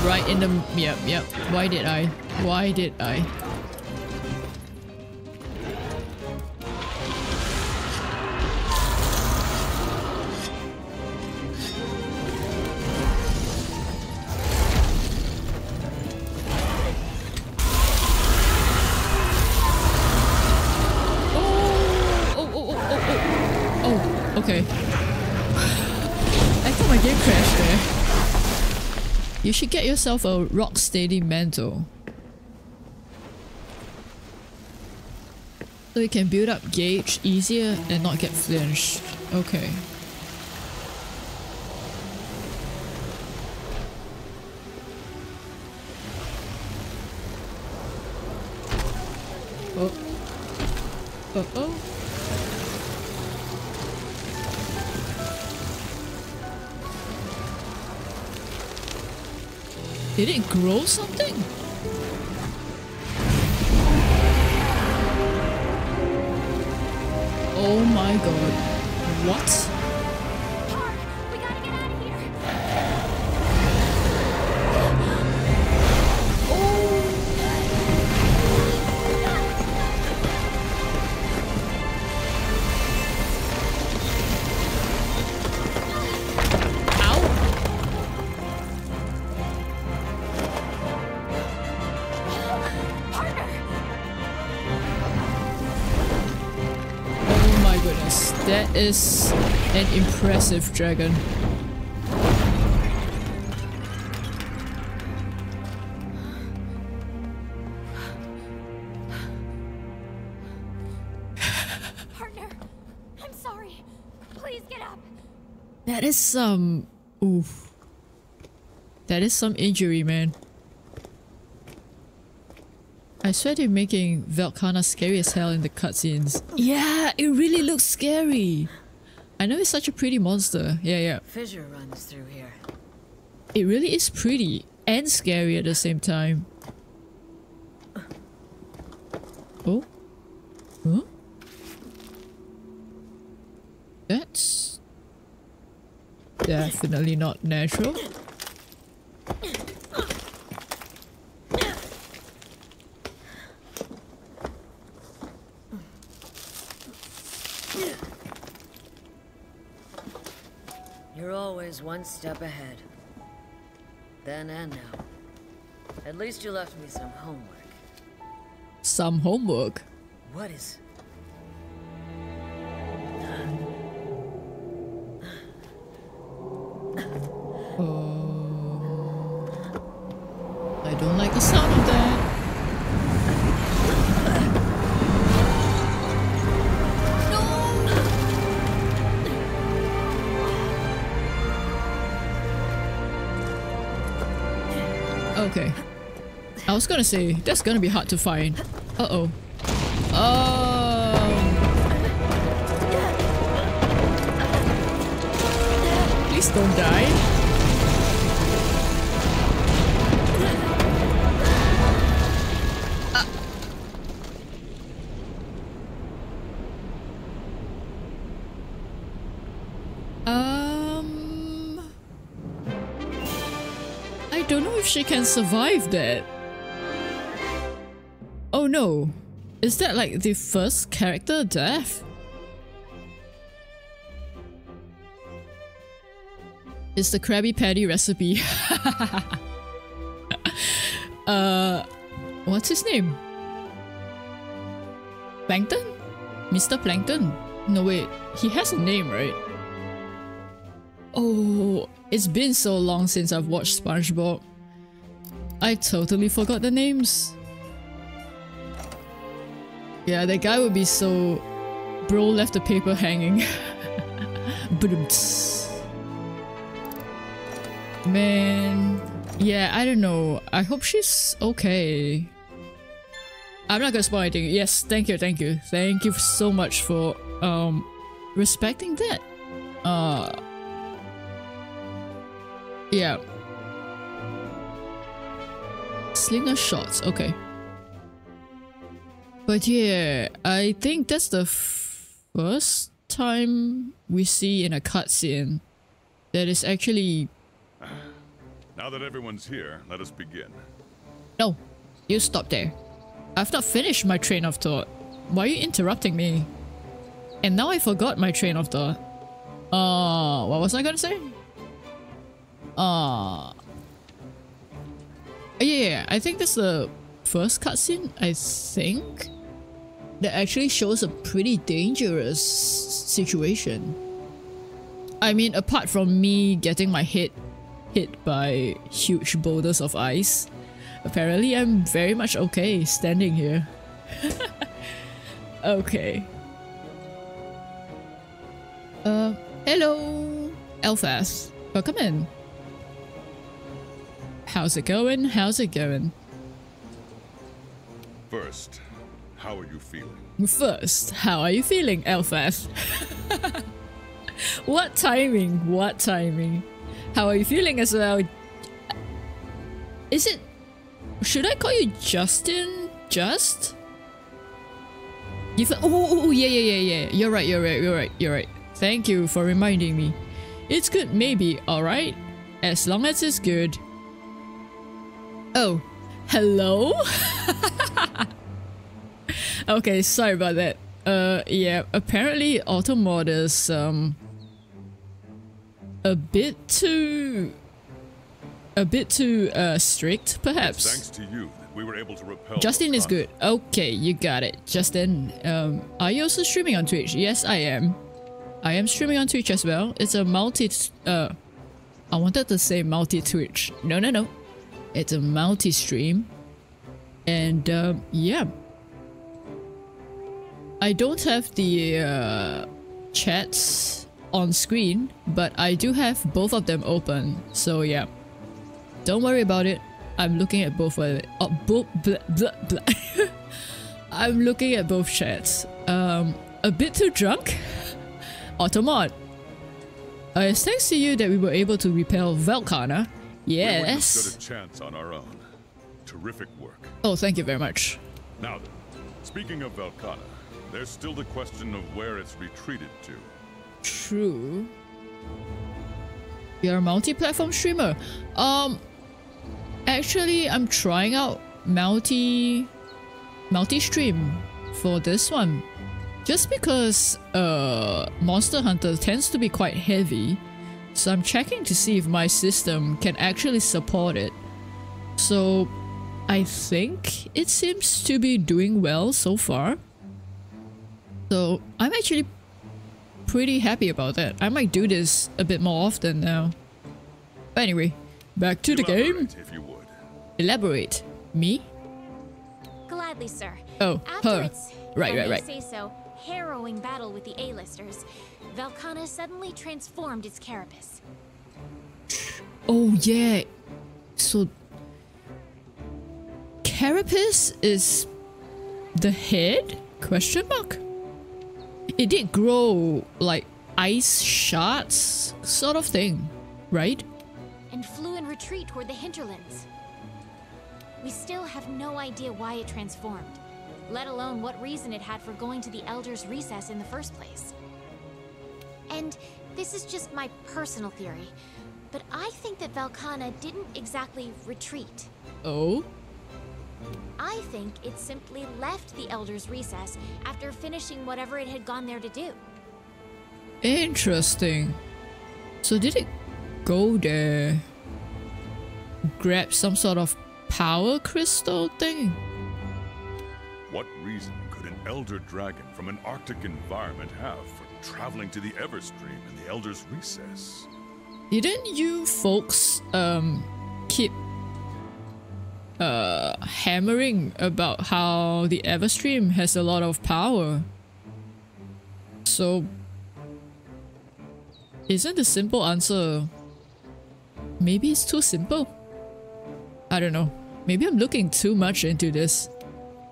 Right in the... Yep, yep. Why did I? Why did I? Get yourself a rock steady mantle. So you can build up gauge easier and not get flinched. Okay. Oh. Oh oh. Grow something? Oh my god. What? Is an impressive dragon. Partner, I'm sorry. Please get up. That is some... Oof. That is some injury, man. I swear they're making Velkhana scary as hell in the cutscenes. Yeah, it really looks scary. I know it's such a pretty monster. Yeah, yeah. Fissure runs through here. It really is pretty and scary at the same time. Oh? Huh? That's definitely not natural. Always one step ahead. Then and now. At least you left me some homework. Some homework. What is... I I was gonna say, that's gonna be hard to find. Uh-oh. Um... Please don't die. Um... I don't know if she can survive that. No. Is that like the first character death? It's the Krabby Patty recipe. <laughs> uh, what's his name? Plankton? Mr. Plankton? No wait, he has a name, right? Oh, it's been so long since I've watched SpongeBob. I totally forgot the names. Yeah, that guy would be so... Bro left the paper hanging. <laughs> Man... Yeah, I don't know. I hope she's okay. I'm not gonna spoil anything. Yes, thank you, thank you. Thank you so much for um respecting that. Uh yeah. Slinger shots, okay. But yeah, I think that's the first time we see in a cutscene that is actually... Now that everyone's here, let us begin. No, you stop there. I've not finished my train of thought. Why are you interrupting me? And now I forgot my train of thought. Uh, what was I gonna say? Uh... Yeah, I think that's the first cutscene, I think, that actually shows a pretty dangerous situation. I mean, apart from me getting my head hit by huge boulders of ice, apparently I'm very much okay standing here. <laughs> okay. Uh, hello, Elphas. Welcome in. How's it going? How's it going? First, how are you feeling? First, how are you feeling, Elphas? <laughs> what timing? What timing? How are you feeling as well? Is it... Should I call you Justin? Just? You oh, oh, oh, yeah, yeah, yeah, yeah. You're right, you're right, you're right, you're right. Thank you for reminding me. It's good, maybe, alright? As long as it's good. Oh, hello? <laughs> <laughs> okay, sorry about that. Uh, yeah, apparently Automod is, um, a bit too, a bit too, uh, strict, perhaps. Thanks to you, we were able to repel. Justin is good. Okay, you got it. Justin, um, are you also streaming on Twitch? Yes, I am. I am streaming on Twitch as well. It's a multi, uh, I wanted to say multi-Twitch. No, no, no. It's a multi-stream. And, um, yeah. I don't have the, uh, chats on screen, but I do have both of them open. So, yeah. Don't worry about it. I'm looking at both of it. Oh, both, blah, blah, blah. <laughs> I'm looking at both chats. Um, a bit too drunk? <laughs> Automod, Uh, it's thanks to you that we were able to repel. We wouldn't Yes. stood a chance on our own. Terrific work. Oh, thank you very much. Now then, speaking of Velkhana, there's still the question of where it's retreated to. True. You're a multi-platform streamer. Um, actually, I'm trying out multi multi-stream for this one, just because uh Monster Hunter tends to be quite heavy. So I'm checking to see if my system can actually support it. So I think it seems to be doing well so far. So I'm actually pretty happy about that. I might do this a bit more often now. But anyway, back to the game. Elaborate, if you would. Elaborate. Me? Gladly, sir. Oh, After her. its, Right, right, right. say so, harrowing battle with the A-listers, Velkhana suddenly transformed its carapace. Oh yeah. So Carapace is the head? Question mark? It did grow like ice shards sort of thing, right? and flew in retreat toward the hinterlands. We still have no idea why it transformed, let alone what reason it had for going to the Elder's recess in the first place. And this is just my personal theory, but I think that Velkhana didn't exactly retreat. Oh? I think it simply left the Elder's recess after finishing whatever it had gone there to do. Interesting. So did it go there? Grab some sort of power crystal thing? What reason could an elder dragon from an arctic environment have for traveling to the Everstream in the Elder's recess? Didn't you folks um keep uh hammering about how the Everstream has a lot of power? So isn't the simple answer maybe it's too simple? I don't know. Maybe I'm looking too much into this.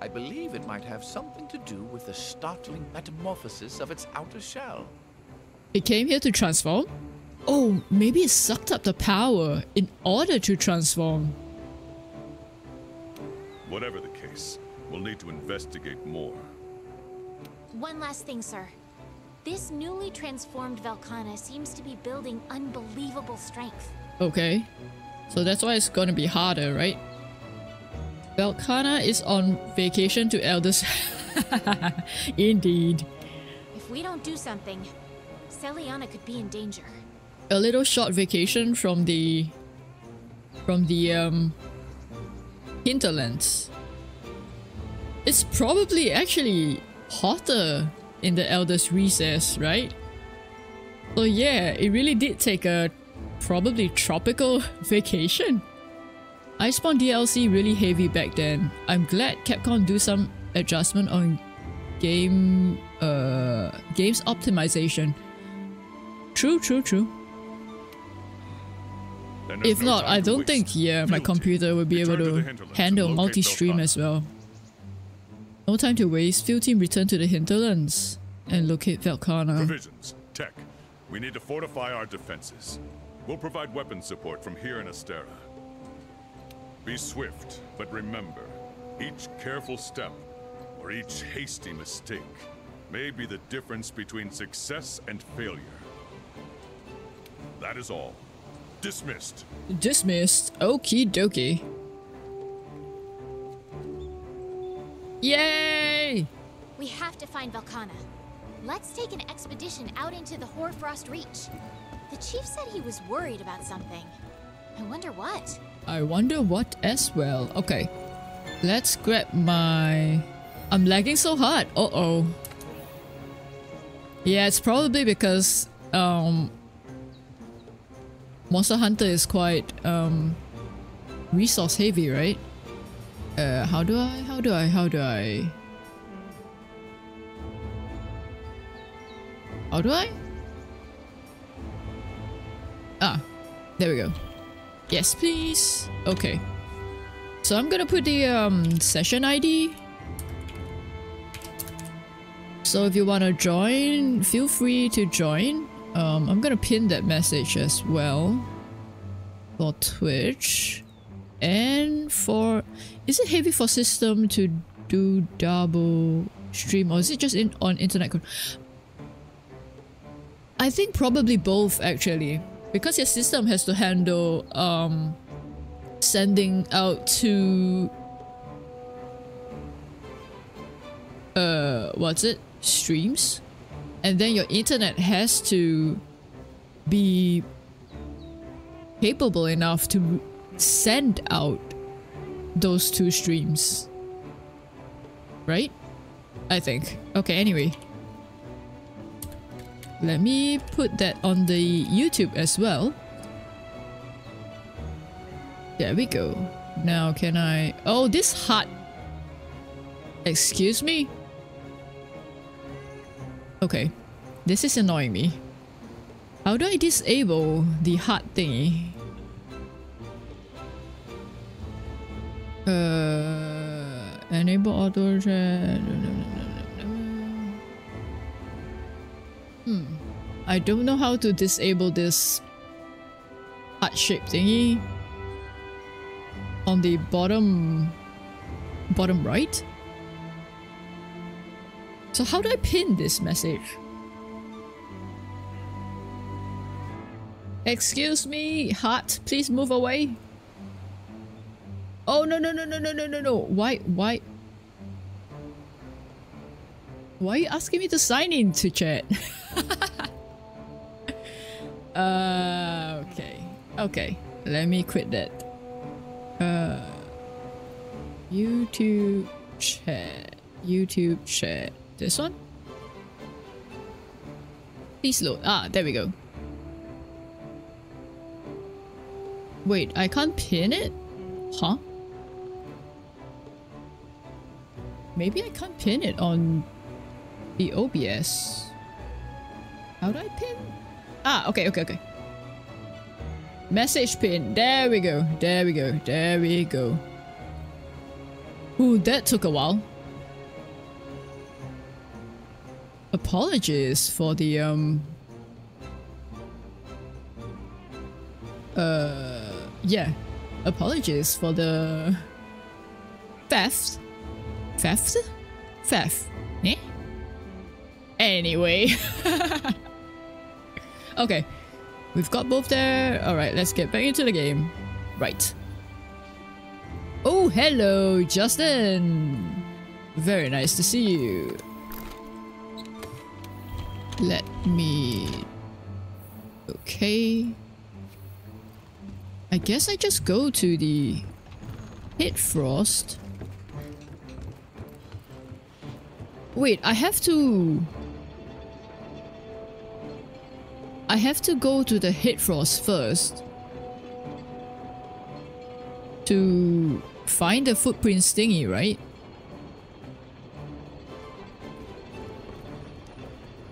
I believe it might have something to do with the startling metamorphosis of its outer shell. It came here to transform? Oh, maybe it sucked up the power in order to transform. Whatever the case, we'll need to investigate more. One last thing, sir. This newly transformed Velkhana seems to be building unbelievable strength. Okay. So that's why it's gonna be harder, right? Velkhana is on vacation to Elders. <laughs> Indeed. If we don't do something, Seliana could be in danger. A little short vacation from the from the um hinterlands. It's probably actually hotter in the Elders recess, right? So yeah, it really did take a probably tropical <laughs> vacation. Iceborne DLC really heavy back then. I'm glad Capcom do some adjustment on game uh games optimization. True, true, true. If no not, I don't waste. think yeah my computer will be able to to handle multi-stream as well. No time to waste. Field team return to the hinterlands and locate Velkhana. Provisions, tech. We need to fortify our defenses. We'll provide weapon support from here in Astera. Be swift, but remember, each careful step or each hasty mistake may be the difference between success and failure. That is all. Dismissed. Dismissed. Okie dokie. Yay! We have to find Velkhana. Let's take an expedition out into the Hoarfrost Reach. The chief said he was worried about something. I wonder what. I wonder what as well. Okay. Let's grab my... I'm lagging so hard. Uh-oh. Yeah, it's probably because um Monster Hunter is quite um resource heavy, right? Uh how do I how do I how do I How do I? Ah, there we go. Yes, please. Okay. So I'm gonna put the um, session ID. So if you wanna join, feel free to join. Um, I'm gonna pin that message as well for Twitch. And for is it heavy for system to do double stream or is it just in on internet I think probably both actually. Because your system has to handle um sending out to uh what's it? Streams and then your internet has to be capable enough to send out those two streams. Right? I think. Okay anyway. Let me put that on the youtube as well. There we go. Now can i? Oh this hut excuse me Okay, this is annoying me. How do I disable the heart thingy? Uh, enable auto chat. Hmm. I don't know how to disable this heart shape thingy on the bottom bottom right. So how do I pin this message? Excuse me, heart, please move away. Oh no no no no no no no no. Why why Why are you asking me to sign into chat? <laughs> uh okay. Okay. Let me quit that. Uh YouTube chat. YouTube chat. This one? Please load. Ah, there we go. Wait, I can't pin it? Huh? Maybe I can't pin it on the OBS. How do I pin? Ah, okay, okay, okay. Message pin. There we go. There we go. There we go. Ooh, that took a while. Apologies for the um uh yeah apologies for the theft. Theft? Theft eh? Anyway. <laughs> Okay we've got both there. All right let's get back into the game. Right. Oh hello justin. Very nice to see you let me... Okay. I guess I just go to the Hoarfrost. Wait, I have to... I have to go to the Hoarfrost first. To find the footprint thingy, right?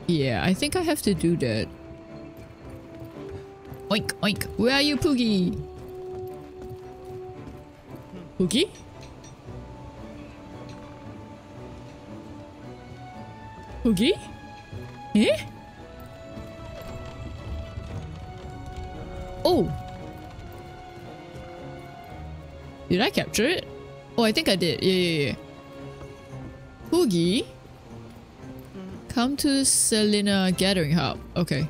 Yeah, I think I have to do that. Oink, oink. Where are you, Poogie? Poogie? Poogie? Eh? Oh! Did I capture it? Oh, I think I did. Yeah, yeah, yeah. Poogie? Come to Seliana Gathering Hub. Okay.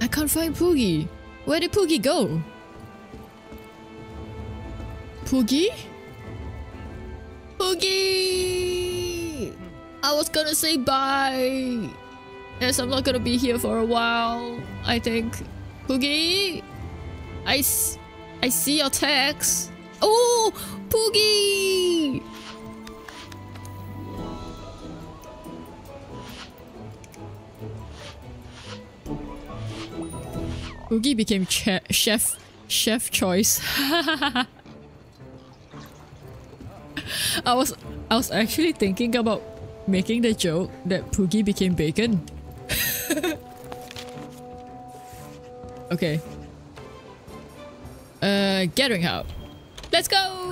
I can't find Poogie. Where did Poogie go? Poogie? Poogie! I was gonna say bye. Yes, I'm not gonna be here for a while. I think. Poogie? I, I see your text. Oh, Poogie! Oogie became che chef chef choice. <laughs> I was I was actually thinking about making the joke that Poogie became bacon. <laughs> okay. Uh, gathering hub. Let's go!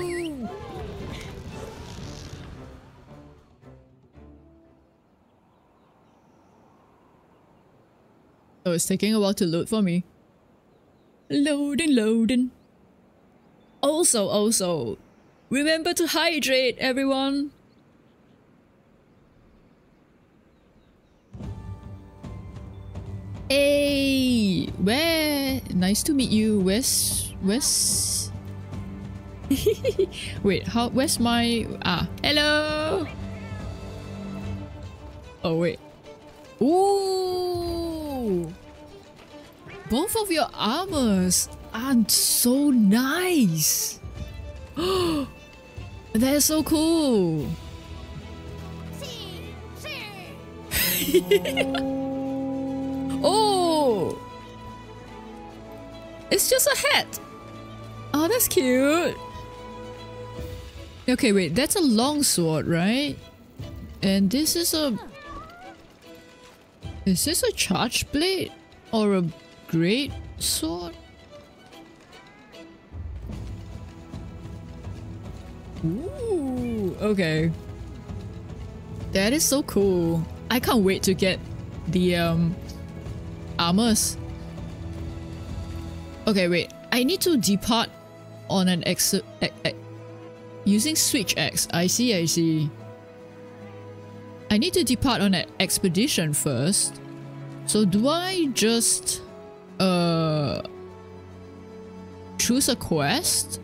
Oh, it's taking a while to load for me. Loading, loading. Also, also, remember to hydrate, everyone. Hey, where? Nice to meet you. Where's where's? <laughs> Wait, how? Where's my? Ah, hello. Oh wait. Ooh. Both of your armors aren't so nice. <gasps> They're so cool. <laughs> oh! It's just a hat. Oh, that's cute. Okay, wait, that's a long sword, right? And this is a... Is this a charge blade? Or a great sword? Ooh, okay. That is so cool. I can't wait to get the um armors. Okay, wait. I need to depart on an ex, using switch axe. I see, I see. I need to depart on an expedition first. So do I just uh choose a quest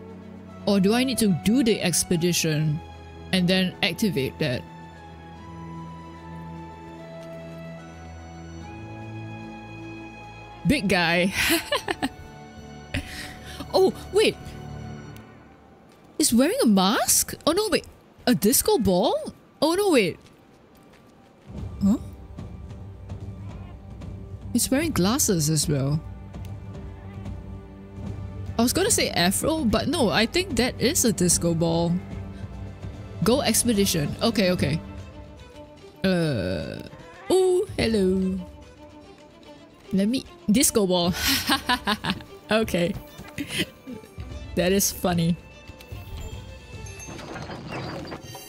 or do I need to do the expedition and then activate that? Big guy. <laughs> oh, wait. Is wearing a mask? Oh no, wait. A disco ball? Oh no, wait. Huh? He's wearing glasses as well. I was gonna say afro, but no, I think that is a disco ball. Go expedition. Okay, okay. Uh. Oh, hello. Let me disco ball. <laughs> okay. that is funny.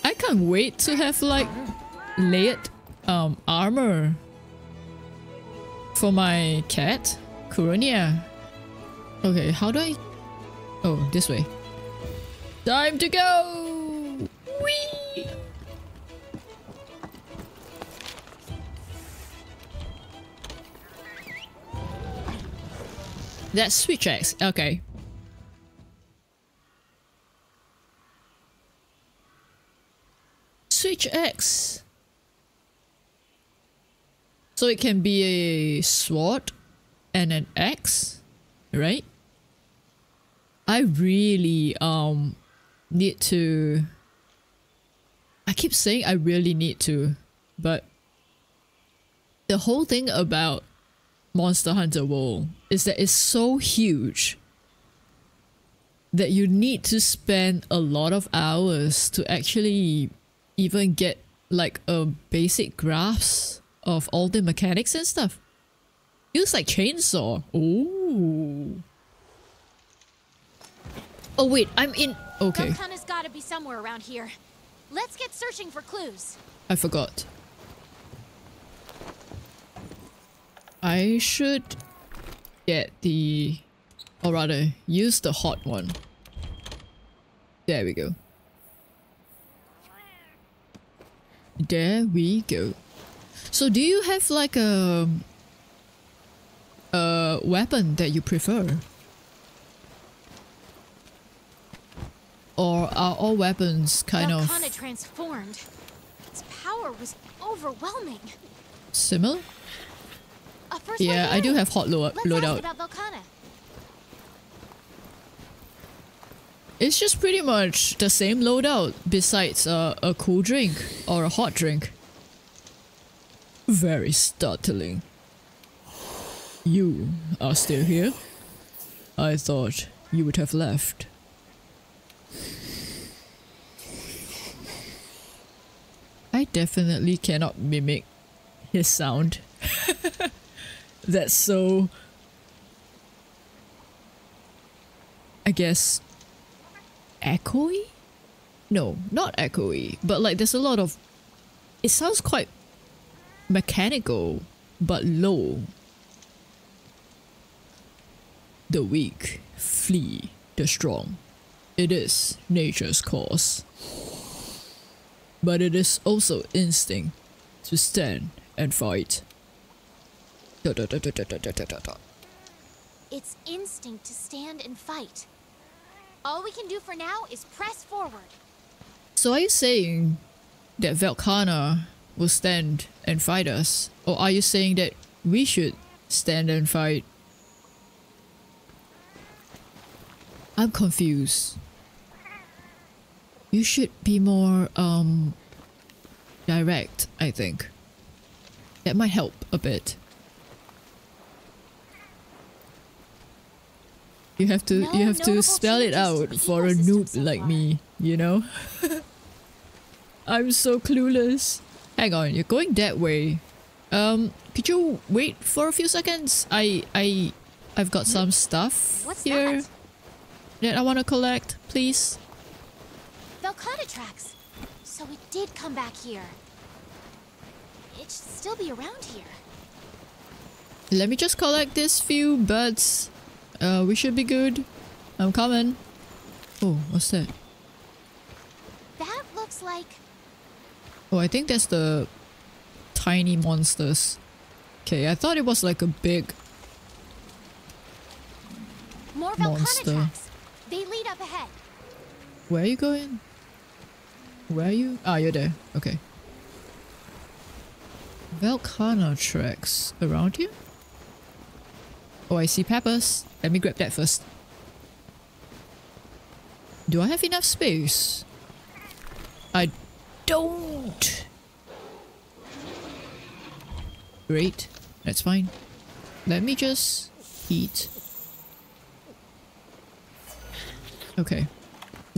I can't wait to have like layered um armor for my cat, Kuronia. Okay, how do I... Oh, this way. Time to go! Whee! That's Switch Axe. Okay. Switch Axe. So it can be a sword and an axe, right? I really um need to I keep saying I really need to, but the whole thing about Monster Hunter World is that it's so huge that you need to spend a lot of hours to actually even get like a basic grasp of all the mechanics and stuff. Feels like chainsaw. Ooh. Oh wait, I'm in. Okay, Velkhana's gotta be somewhere around here. Let's get searching for clues. I forgot. I should get the, or rather, use the hot one. There we go. There we go. So do you have like a, a weapon that you prefer? Or are all weapons kind Velkhana of transformed. Its power was overwhelming. similar? Uh, Yeah, I do have hot load loadout. It's just pretty much the same loadout besides uh, a cool drink or a hot drink. Very startling. You are still here? I thought you would have left. I definitely cannot mimic his sound. <laughs> That's so. I guess echoey? No, not echoey, but like there's a lot of. It sounds quite mechanical, but low. the weak flee the strong. It is nature's cause but it is also instinct to stand and fight. It's instinct to stand and fight. All we can do for now is press forward. So are you saying that Velkhana will stand and fight us? Or are you saying that we should stand and fight? I'm confused. You should be more um direct, I think. That might help a bit. You have to No you have to spell it out for a noob so like me, you know? <laughs> I'm so clueless. Hang on, you're going that way. Um, could you wait for a few seconds? I I I've got some stuff What's here that? that I want to collect, please. Velkhana tracks. So it did come back here. It should still be around here. Let me just collect this few birds. Uh, we should be good. I'm coming. Oh, what's that? That looks like Oh, I think that's the tiny monsters. Okay, I thought it was like a big. more Monster. tracks. They lead up ahead. Where are you going? Where are you? Ah, you're there. Okay. Velkhana tracks around here? Oh, I see peppers. Let me grab that first. Do I have enough space? I don't. Great. That's fine. Let me just eat. Okay.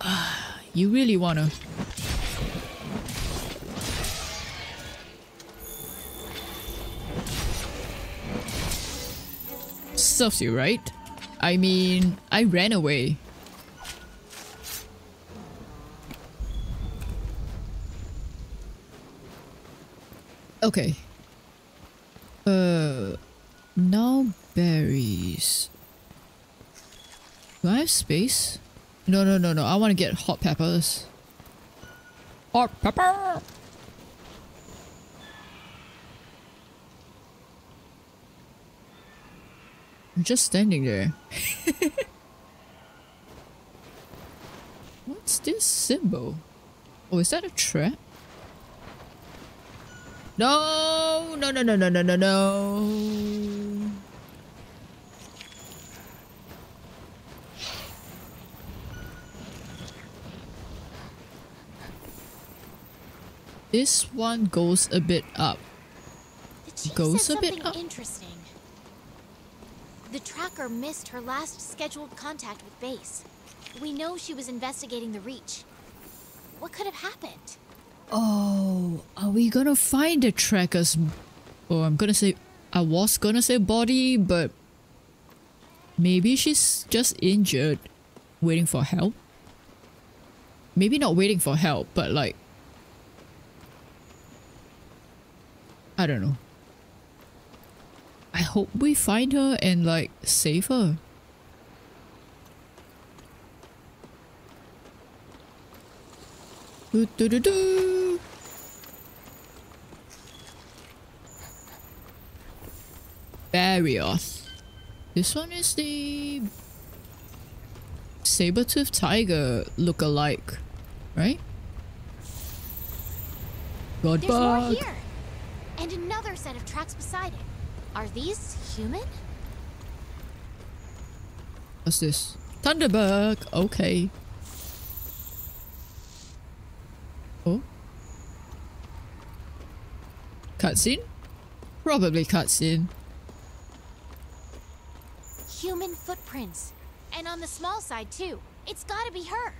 <sighs> You really wanna? Serves you, right? I mean, I ran away. Okay. Uh, now berries. Do I have space? No, no, no, no. I want to get hot peppers. Hot pepper! I'm just standing there. <laughs> What's this symbol? Oh, is that a trap? No, no, no, no, no, no, no, no. This one goes a bit up. Goes a bit up. interesting. The tracker missed her last scheduled contact with base. We know she was investigating the Reach. What could have happened? Oh, are we gonna find the tracker's... Oh, I'm gonna say... I was gonna say body, but... Maybe she's just injured. Waiting for help? Maybe not waiting for help, but like... I don't know. I hope we find her and like save her. Do, do, do, do. Barioth. This one is the saber-tooth tiger look-alike, right? God There's bug. And another set of tracks beside it. Are these human? What's this? Thunderbug. Okay. Oh. Cutscene? Probably cutscene. Human footprints. And on the small side, too. It's gotta be her.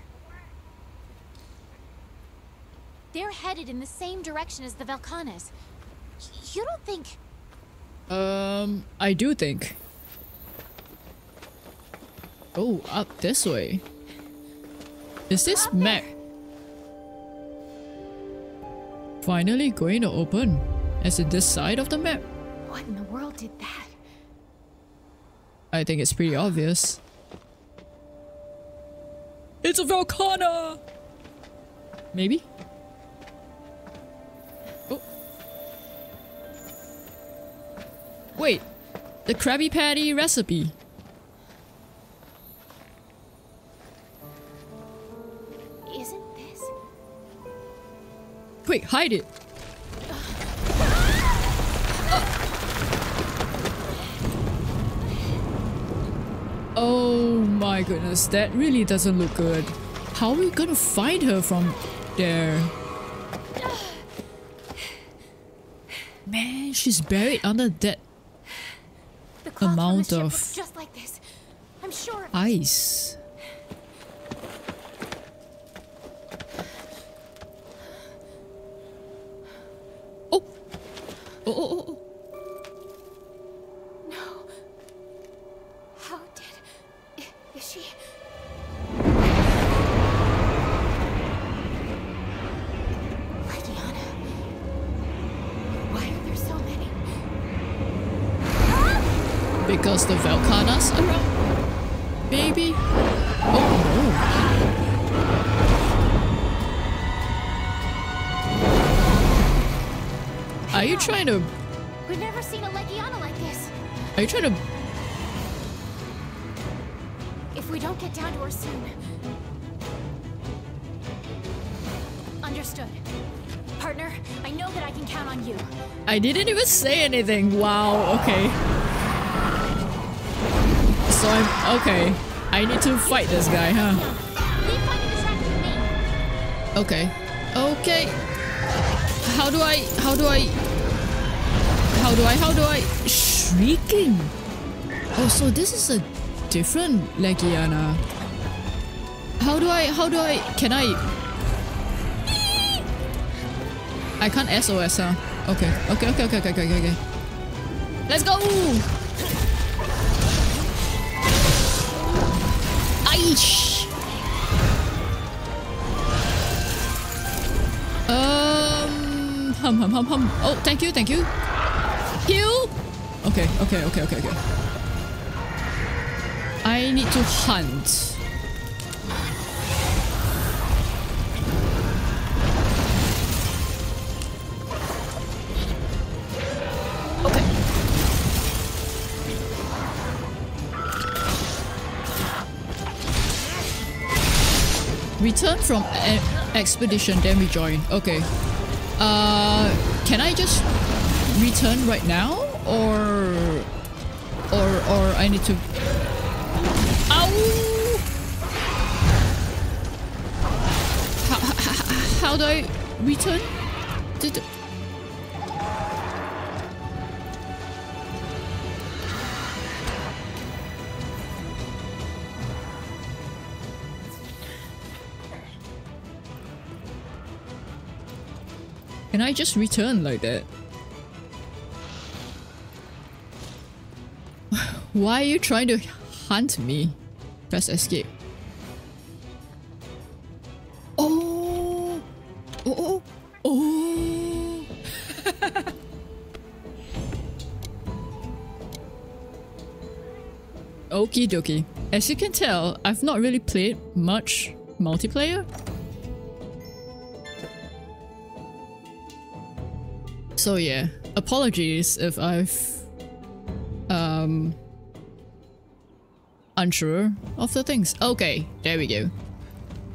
They're headed in the same direction as the Velkhanas. You don't think... Um, I do think. Oh, up this way. Is this map finally going to open? As in this side of the map? What in the world did that? I think it's pretty obvious. It's a Velkhana! Maybe? Wait, the Krabby Patty recipe. Isn't this... Quick, hide it. Oh my goodness, that really doesn't look good. How are we gonna find her from there? Man, she's buried under that The cloth from Amount of- just like this. I'm sure of ice. Oh! Oh, oh, oh. The Velkhanas around? Maybe? Oh no. Are you trying to... We've never seen a Legiana like this. Are you trying to... If we don't get down to her soon... Understood. Partner, I know that I can count on you. I didn't even say anything. Wow, okay. So I'm... Okay. I need to fight this guy, huh? Okay. Okay. How do I... How do I... How do I... How do I... Shrieking! Oh, so this is a different Legiana. How do I... How do I... Can I... I can't SOS, huh? Okay. Okay, okay, okay, okay, okay, okay. Let's go! Um, hum hum hum hum. Oh, thank you, thank you. Heal. Okay, okay, okay, okay, okay. I need to hunt. Return from expedition, then we join. Okay. Uh, can I just return right now, or or or I need to? Ow! How, how, <laughs> how do I return? Did I just return like that? <sighs> Why are you trying to hunt me? Press escape. Oh! Oh! Oh! oh. <laughs> Okie dokie. As you can tell, I've not really played much multiplayer. So yeah, apologies if I've um unsure of the things. Okay, there we go.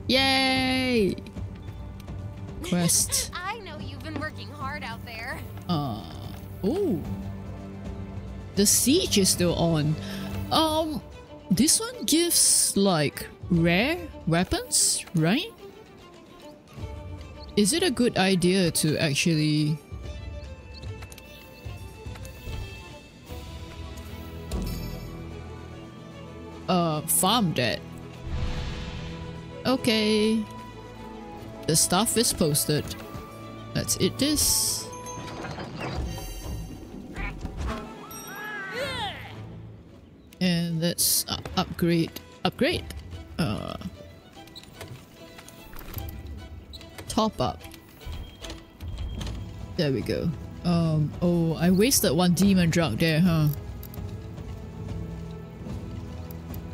Yay! Quest. <laughs> I know you've been working hard out there. Uh oh. The siege is still on. Um this one gives like rare weapons, right? Is it a good idea to actually uh farm that. Okay. The stuff is posted. Let's eat this. And let's uh, upgrade. Upgrade. Uh, top up. There we go. Um, oh, I wasted one demon drug there, huh?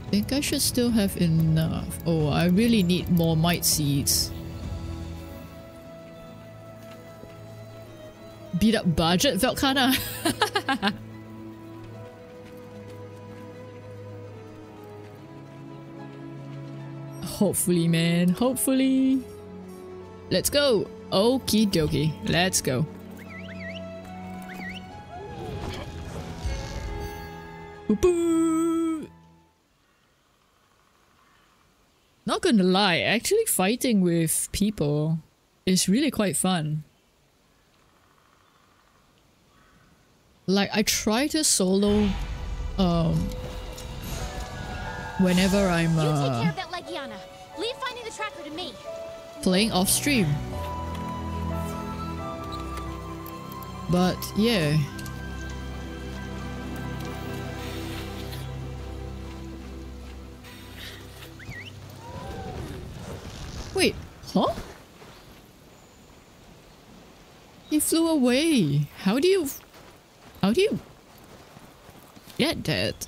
Think I should still have enough. Oh, I really need more might seeds. Beat up budget, Velkhana? <laughs> Hopefully, man. Hopefully. Let's go. Okie dokie. Let's go. Boop Not gonna lie, actually fighting with people is really quite fun. Like, I try to solo, um, whenever I'm, uh, care of that Legiana. Leave finding the tracker to me. playing off stream. But yeah. Wait, huh? He flew away. How do you... How do you... Get that?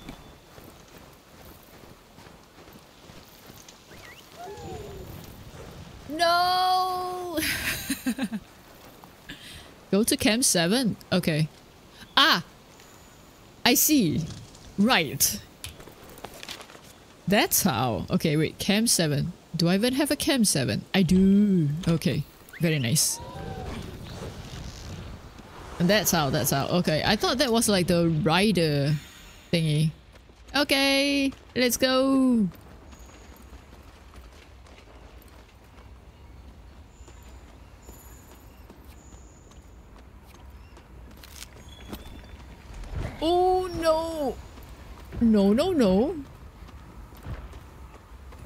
No! <laughs> Go to Camp 7? Okay. Ah! I see. Right. That's how. Okay, wait. Camp 7. Do I even have a Camp 7? I do. Okay. Very nice. And that's how, that's how. Okay, I thought that was like the rider thingy. Okay, let's go. Oh no! No, no, no.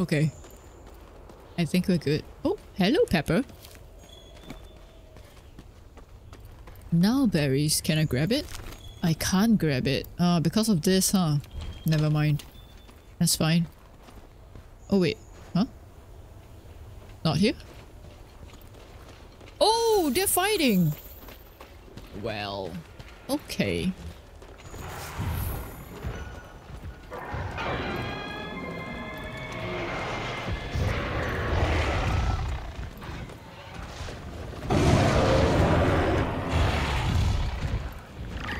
Okay. I think we're good. Oh, hello, Pepper. Now berries. Can I grab it? I can't grab it. Uh, because of this, huh? Never mind. That's fine. Oh, wait. Huh? Not here? Oh, they're fighting! Well, okay.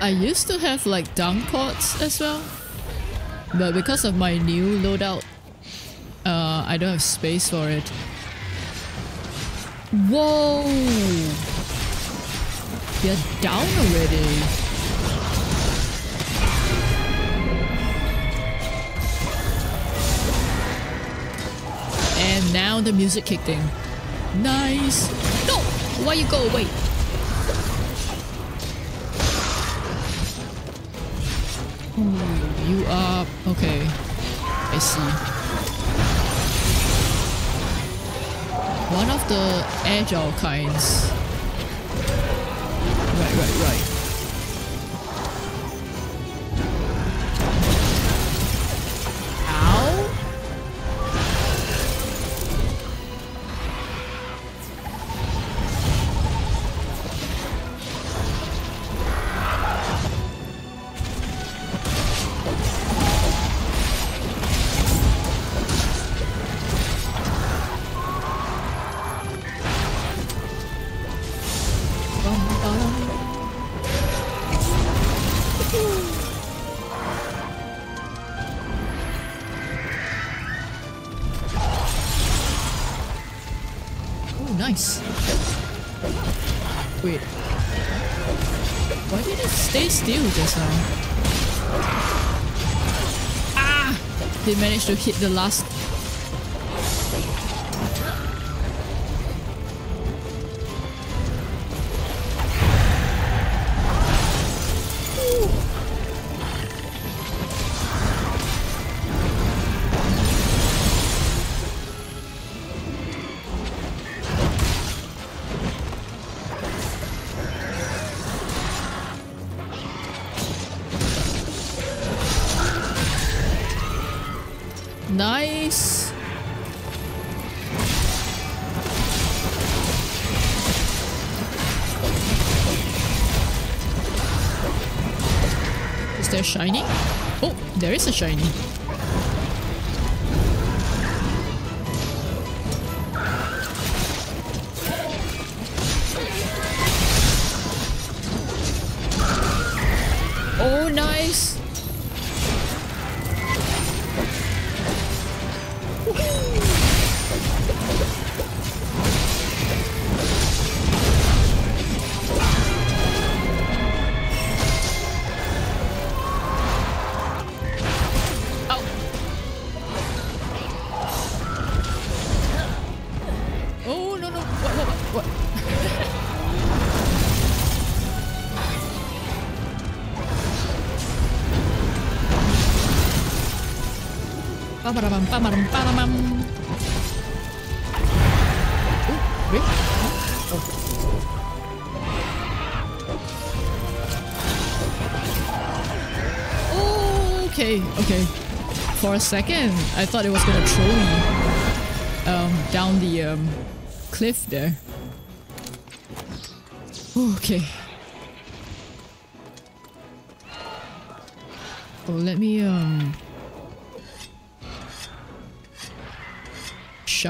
I used to have like down pots as well. But because of my new loadout, uh, I don't have space for it. Whoa! You're down already. And now the music kicked in. Nice! No! Why you go away? You are... Okay. I see. One of the agile kinds. Right, right, right. To hit the last shiny. Ba-ba-da-bum, ba-ba-dum, ba-da-bum. Ooh, rip. Oh. Okay, okay. For a second, I thought it was gonna throw me um, down the um, cliff there. Okay.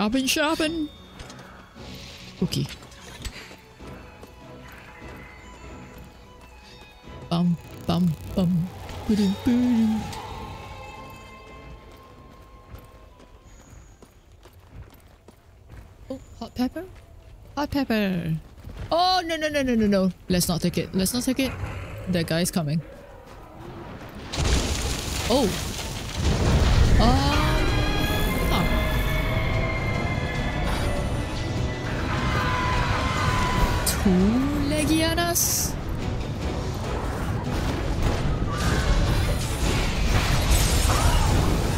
Sharpen, sharpen. Okay. Bum bum bum. Ba-dum, ba-dum. Oh, hot pepper? Hot pepper. Oh, no, no, no, no, no, no. Let's not take it. Let's not take it. That guy's coming. Oh. Um. Legianas?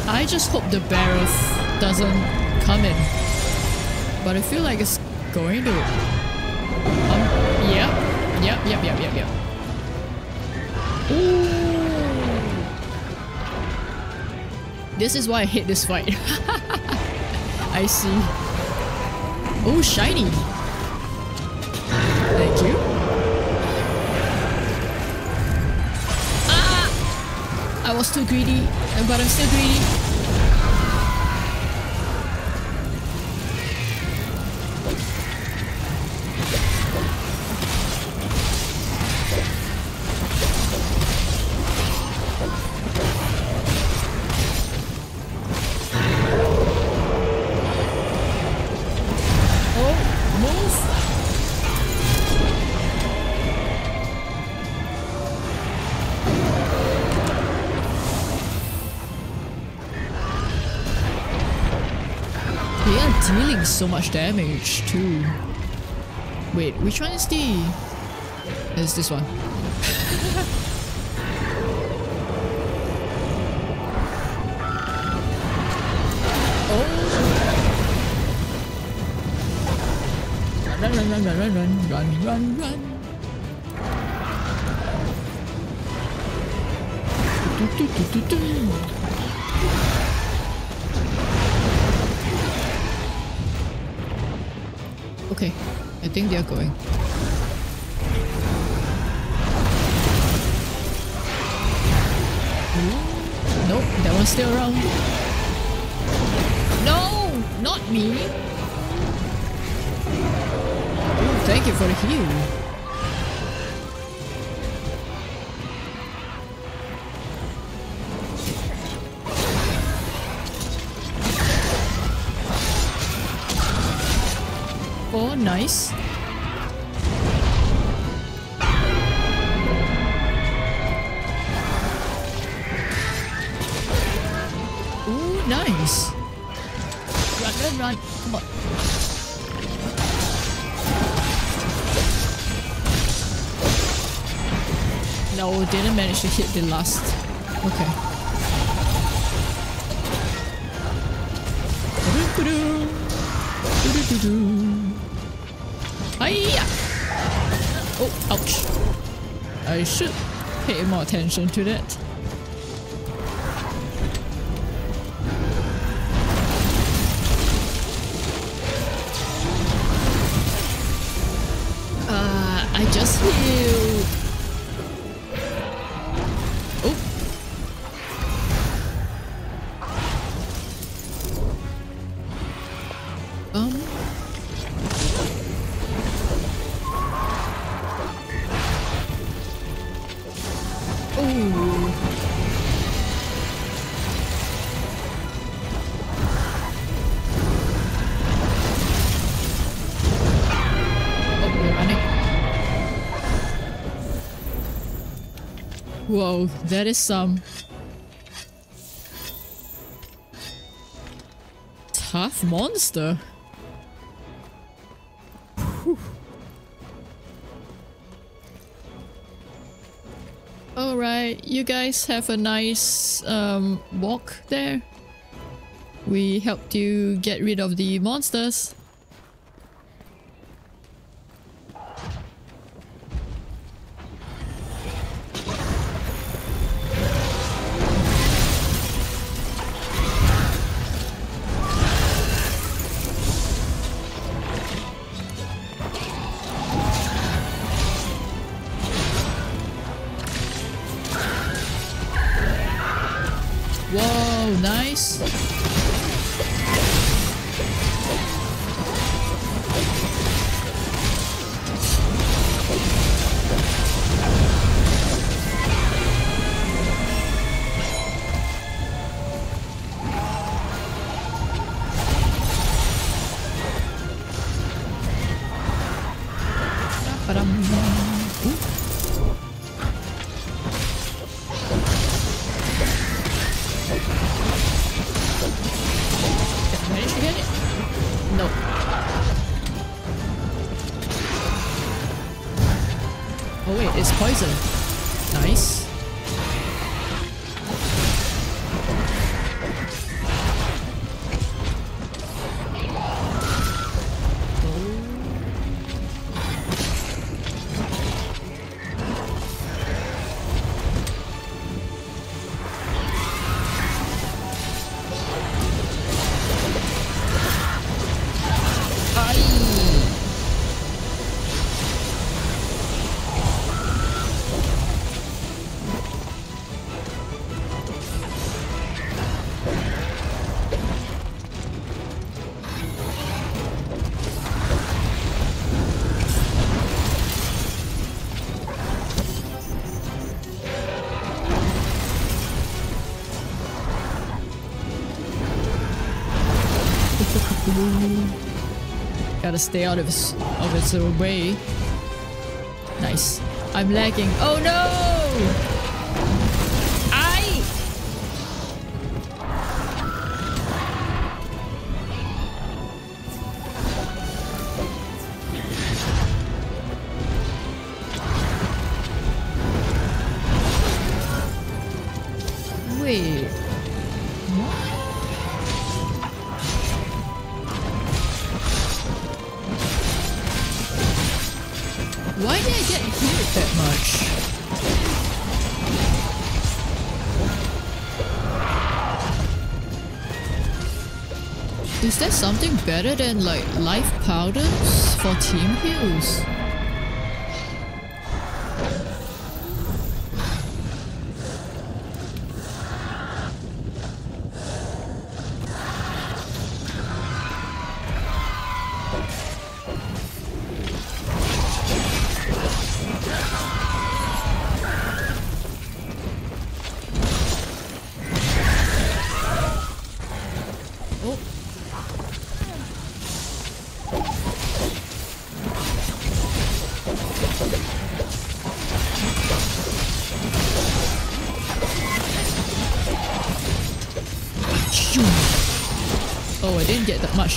I just hope the Barroth doesn't come in. But I feel like it's going to. Um, yep. Yep, yep, yep, yep, yep. Ooh. This is why I hate this fight. <laughs> I see. Oh, shiny. Was too greedy, but I'm still greedy. So much damage too. Wait, which one is the... Is this one? <laughs> oh! Run, run, run, run, run, run, run, run, run. Do, do, do, do, do. Think they are going. Nope, that one's still around. No, not me. Ooh, thank you for the heal. Didn't manage to hit the last. Okay. Hiya! Oh, ouch. I should pay more attention to that. That is some tough monster. Alright, you guys have a nice um, walk there. We helped you get rid of the monsters. Gotta stay out of its, of its way. Nice. I'm lagging. Oh no! Is there something better than like life powders for team heals?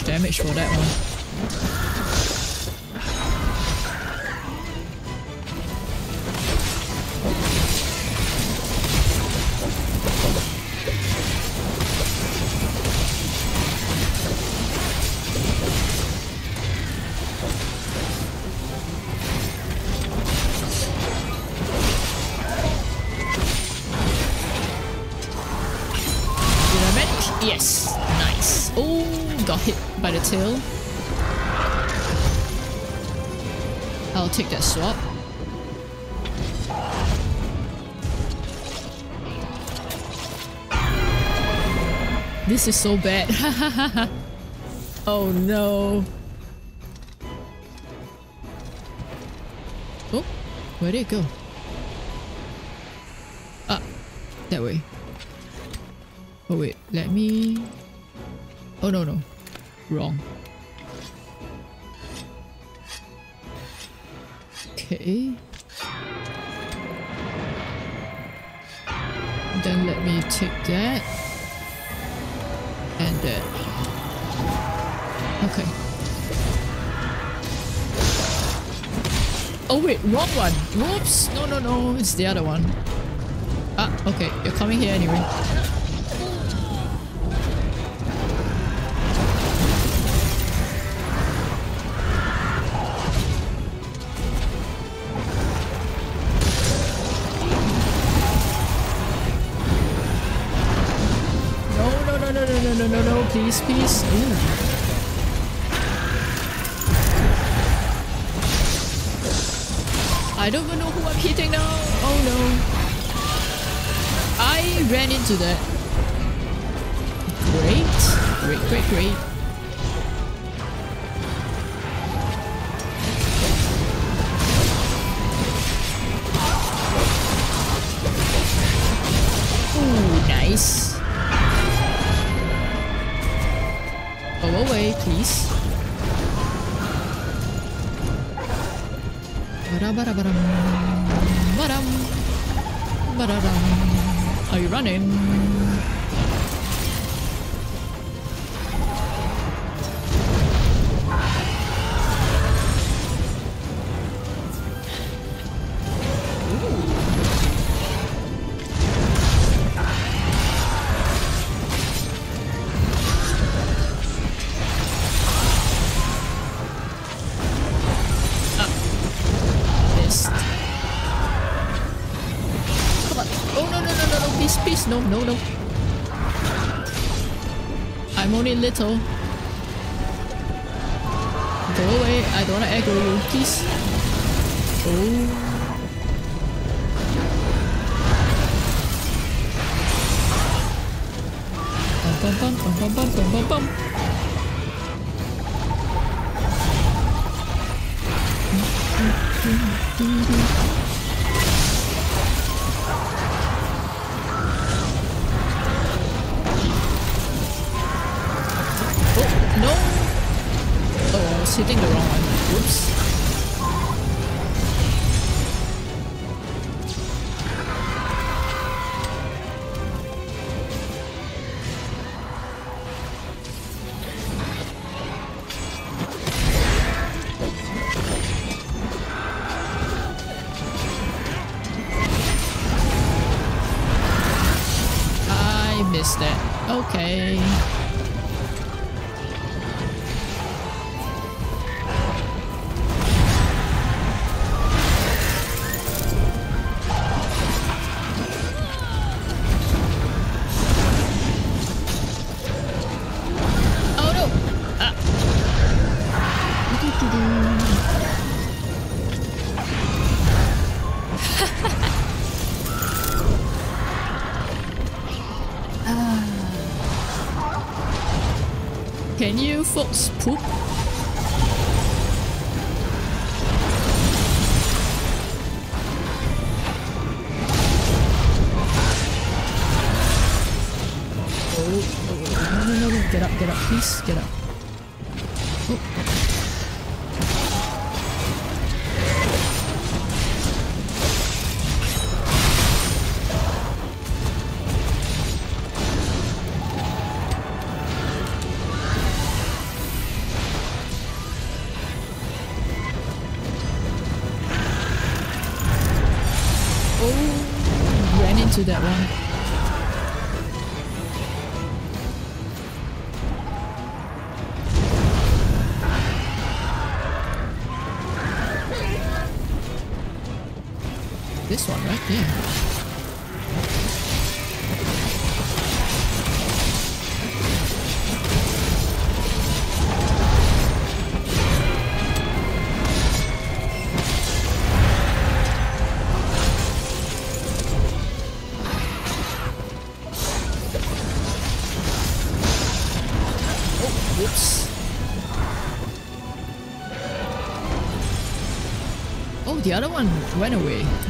damage for that one. too. I'll take that swap. This is so bad. <laughs> oh no. Oh, where'd it go? Ah, that way. The other one. Ah, okay. You're coming here anyway. please, please. Ooh. to that. Great. Great, great, great. Ghetto. Can you fox poop? Yeah. Oh, oh, the other one went away.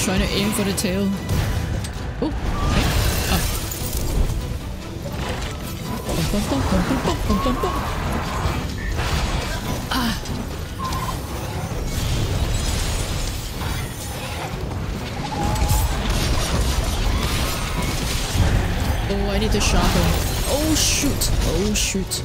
Was trying to aim for the tail. Oh! Ah! Oh, I need to sharpen. Oh shoot! Oh shoot!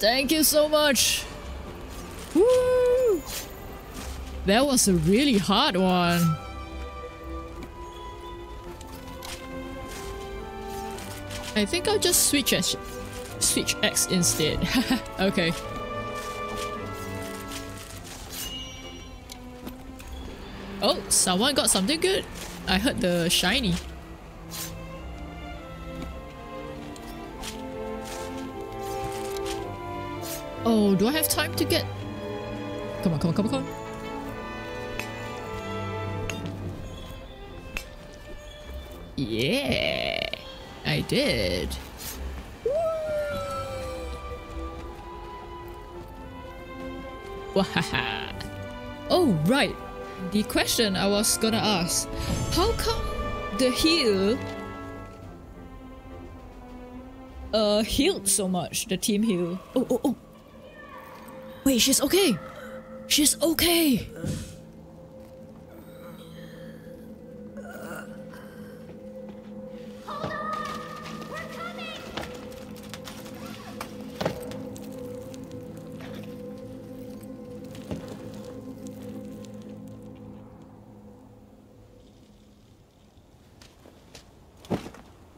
Thank you so much. Woo! That was a really hard one. I think I'll just switch axe, switch axe instead. <laughs> okay. Oh, someone got something good. I heard the shiny. Do I have time to get... Come on, come on, come on, come on. Yeah, I did. Wahaha. Oh, right. The question I was gonna ask. How come the heal uh healed so much, the team heal? Oh, oh, oh. Wait, she's okay. She's okay.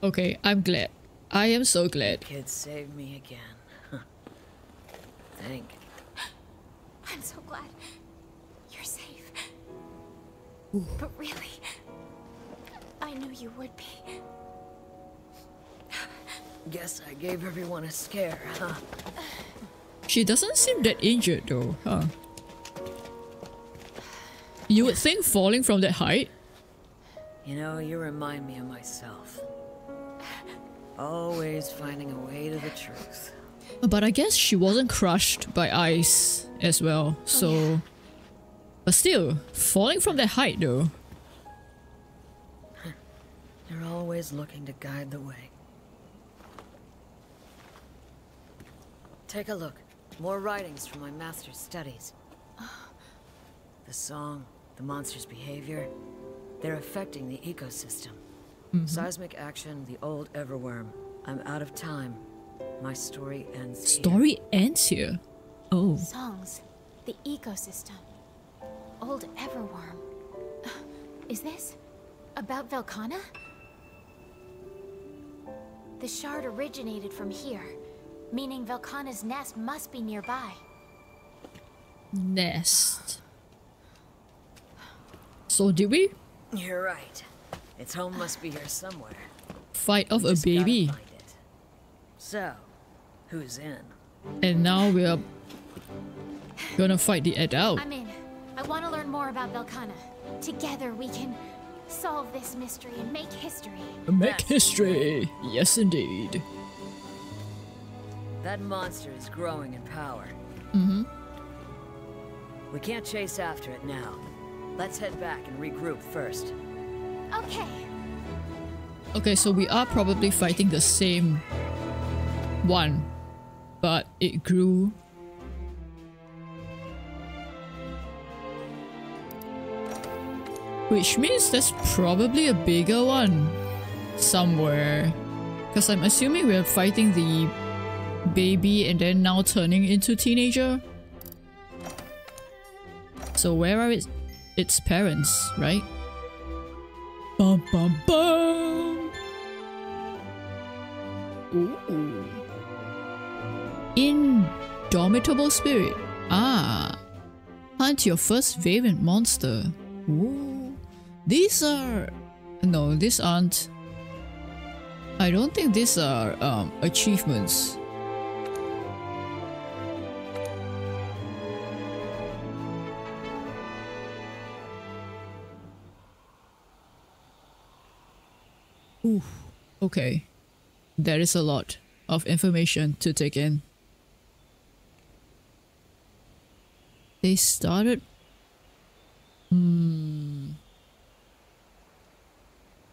Okay, I'm glad. I am so glad. Kid saved me again. <laughs> Thank. But really, I knew you would be. Guess I gave everyone a scare, huh? She doesn't seem that injured though, huh? You would think falling from that height? You know, you remind me of myself. Always finding a way to the truth. But I guess she wasn't crushed by ice as well, oh, so... But still, falling from that height though. They're always looking to guide the way. Take a look. More writings from my master's studies. <gasps> The song, the monster's behavior, they're affecting the ecosystem. Mm-hmm. Seismic action, the old Everwyrm. I'm out of time. My story ends here. Story ends here. Oh. Songs, the ecosystem, old Everwyrm. Is this about Velkhana? The shard originated from here, meaning Velkhana's nest must be nearby. Nest. So did we You're right. Its home must be here somewhere. fight off We a baby? So, who's in? And now we're gonna fight the adult. I'm in. I want to learn more about Velkhana. Together we can solve this mystery and make history. Make history. Yes, indeed. That monster is growing in power. Mm-hmm. We can't chase after it now. Let's head back and regroup first. Okay. Okay, so we are probably fighting the same one, but it grew. Which means there's probably a bigger one somewhere. Because I'm assuming we're fighting the baby and then now turning into teenager. So where are its, its parents, right? Bum bum bum. Ooh. Indomitable spirit. Ah. Hunt your first variant monster. Ooh. These are no, these aren't. I don't think these are um achievements. Ooh, okay. There is a lot of information to take in. They started. Hmm.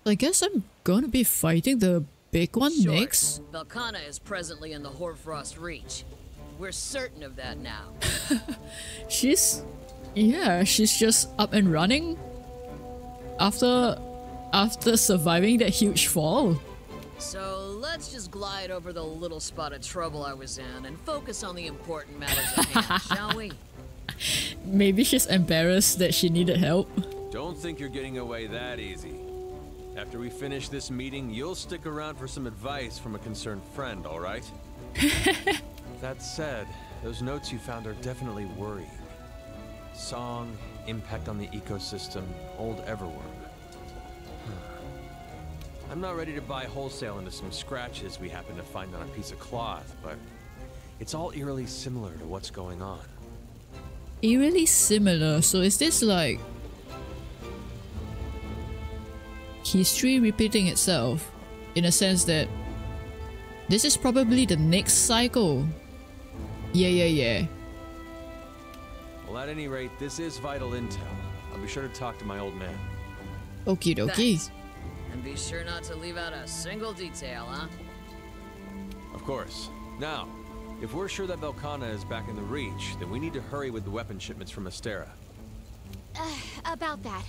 I guess I'm gonna be fighting the big one Sure. next. Velkhana is presently in the Hoarfrost Reach. We're certain of that now. <laughs> She's. Yeah, she's just up and running. After. After surviving that huge fall. So let's just glide over the little spot of trouble I was in and focus on the important matters at hand, <laughs> shall we? Maybe she's embarrassed that she needed help. Don't think you're getting away that easy. After we finish this meeting, you'll stick around for some advice from a concerned friend, all right? <laughs> that said, those notes you found are definitely worrying. Song, impact on the ecosystem, old Everwyrm. I'm not ready to buy wholesale into some scratches we happen to find on a piece of cloth, but it's all eerily similar to what's going on. Eerily similar. So is this like history repeating itself in a sense that this is probably the next cycle? Yeah, yeah, yeah. Well, at any rate, this is vital intel. I'll be sure to talk to my old man. Okie dokie. And be sure not to leave out a single detail, huh? Of course. Now, if we're sure that Velkhana is back in the Reach, then we need to hurry with the weapon shipments from Astera. Uh, about that.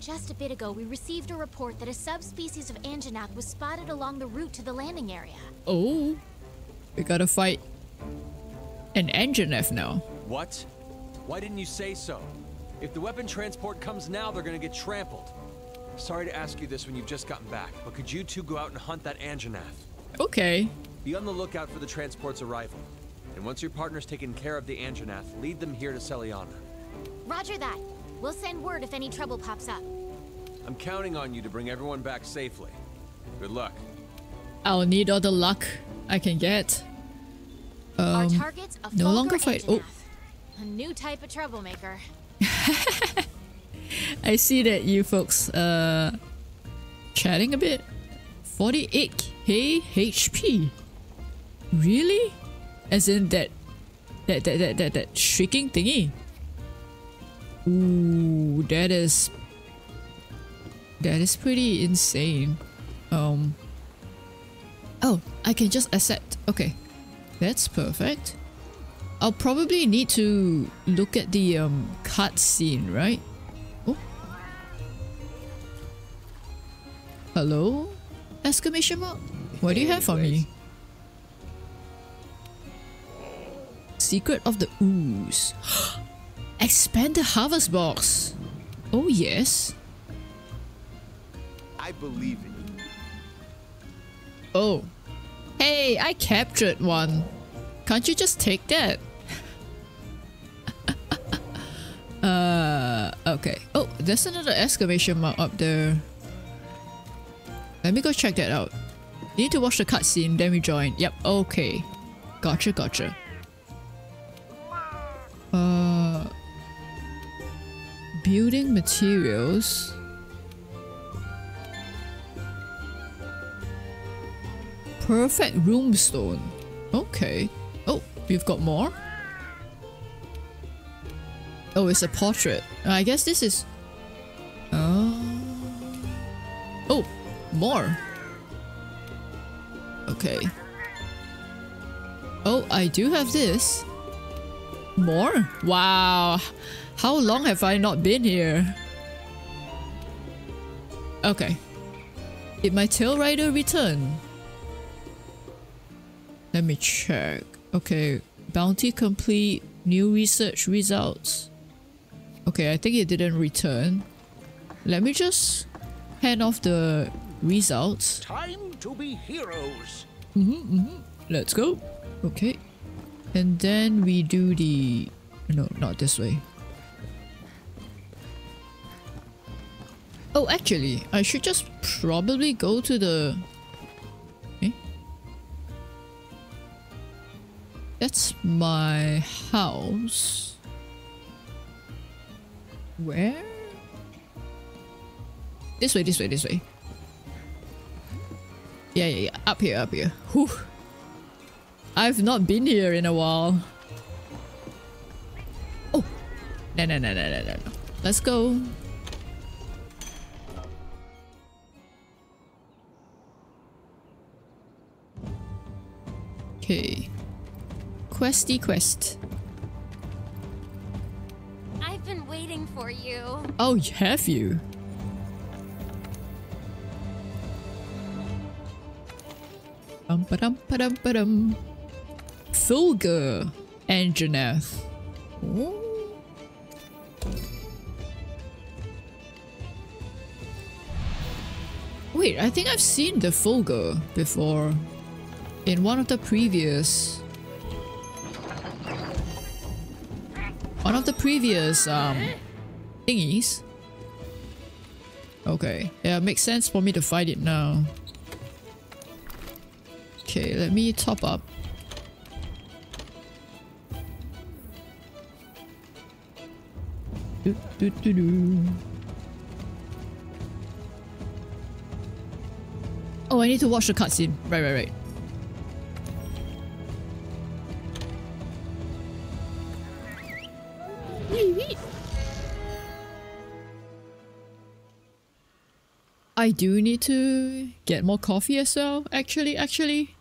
Just a bit ago, we received a report that a subspecies of Anjanath was spotted along the route to the landing area. Oh, we gotta fight an Anjanath now. What? Why didn't you say so? If the weapon transport comes now, they're gonna get trampled. Sorry to ask you this when you've just gotten back, but could you two go out and hunt that Anjanath? Okay. Be on the lookout for the transport's arrival. And once your partner's taken care of the Anjanath, lead them here to Seliana. Roger that. We'll send word if any trouble pops up. I'm counting on you to bring everyone back safely. Good luck. I'll need all the luck I can get. Our Um, target's a no longer fight- oh. A new type of troublemaker. <laughs> I see that you folks uh chatting a bit. 48k HP. Really? As in that that that that that, that shrieking thingy. Ooh, that is that is pretty insane. Um Oh, I can just accept. Okay. That's perfect. I'll probably need to look at the um, cutscene, right? Oh. Hello? Exclamation mark? What do you have for me? Secret of the Ooze. <gasps> <gasps> Expand the harvest box. Oh yes. I believe in you. Oh. Hey, I captured one. Can't you just take that? <laughs> uh, okay. Oh, there's another exclamation mark up there. Let me go check that out. You need to watch the cutscene, then we join. Yep, okay. Gotcha, gotcha. Uh, building materials. Perfect roomstone. Okay. Oh, we've got more? Oh, it's a portrait. I guess this is... Oh... Oh, more. Okay. Oh, I do have this. More? Wow. How long have I not been here? Okay. Did my tail rider return? Let me check. Okay, bounty complete, new research results. Okay, I think it didn't return. Let me just hand off the results. Time to be heroes. Mm-hmm, mm-hmm. Let's go. Okay. And then we do the... No, not this way. Oh, actually, I should just probably go to the eh? That's my house. Where? This way, this way, this way. Yeah, yeah, yeah. Up here, up here. Whew. I've not been here in a while. Oh! No, no, no, no, no, no. Let's go. Okay. Questy quest. I've been waiting for you. Oh, have you? Bum ba dum ba dum ba dum. Fulgur Anjanath. Wait, I think I've seen the Fulgur before. In one of the previous One of the previous um thingies. Okay, yeah, makes sense for me to fight it now. Okay, let me top up. Do, do, do, do. Oh, I need to watch the cutscene. Right, right, right. I do need to get more coffee as well, actually, actually.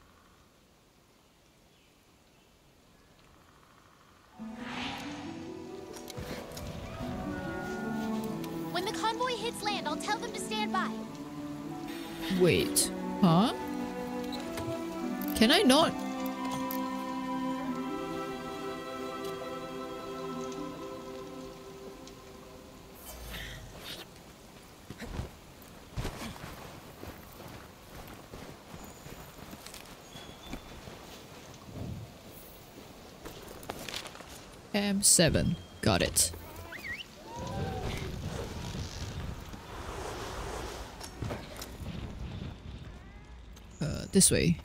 M7. Got it. Uh, this way.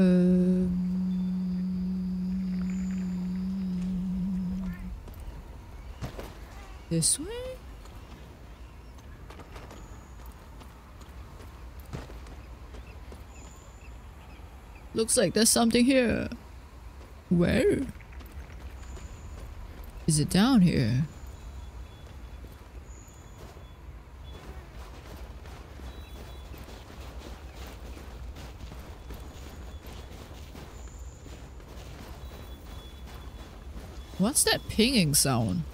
Um... This way? Looks like there's something here. Where? Is it down here? What's that pinging sound?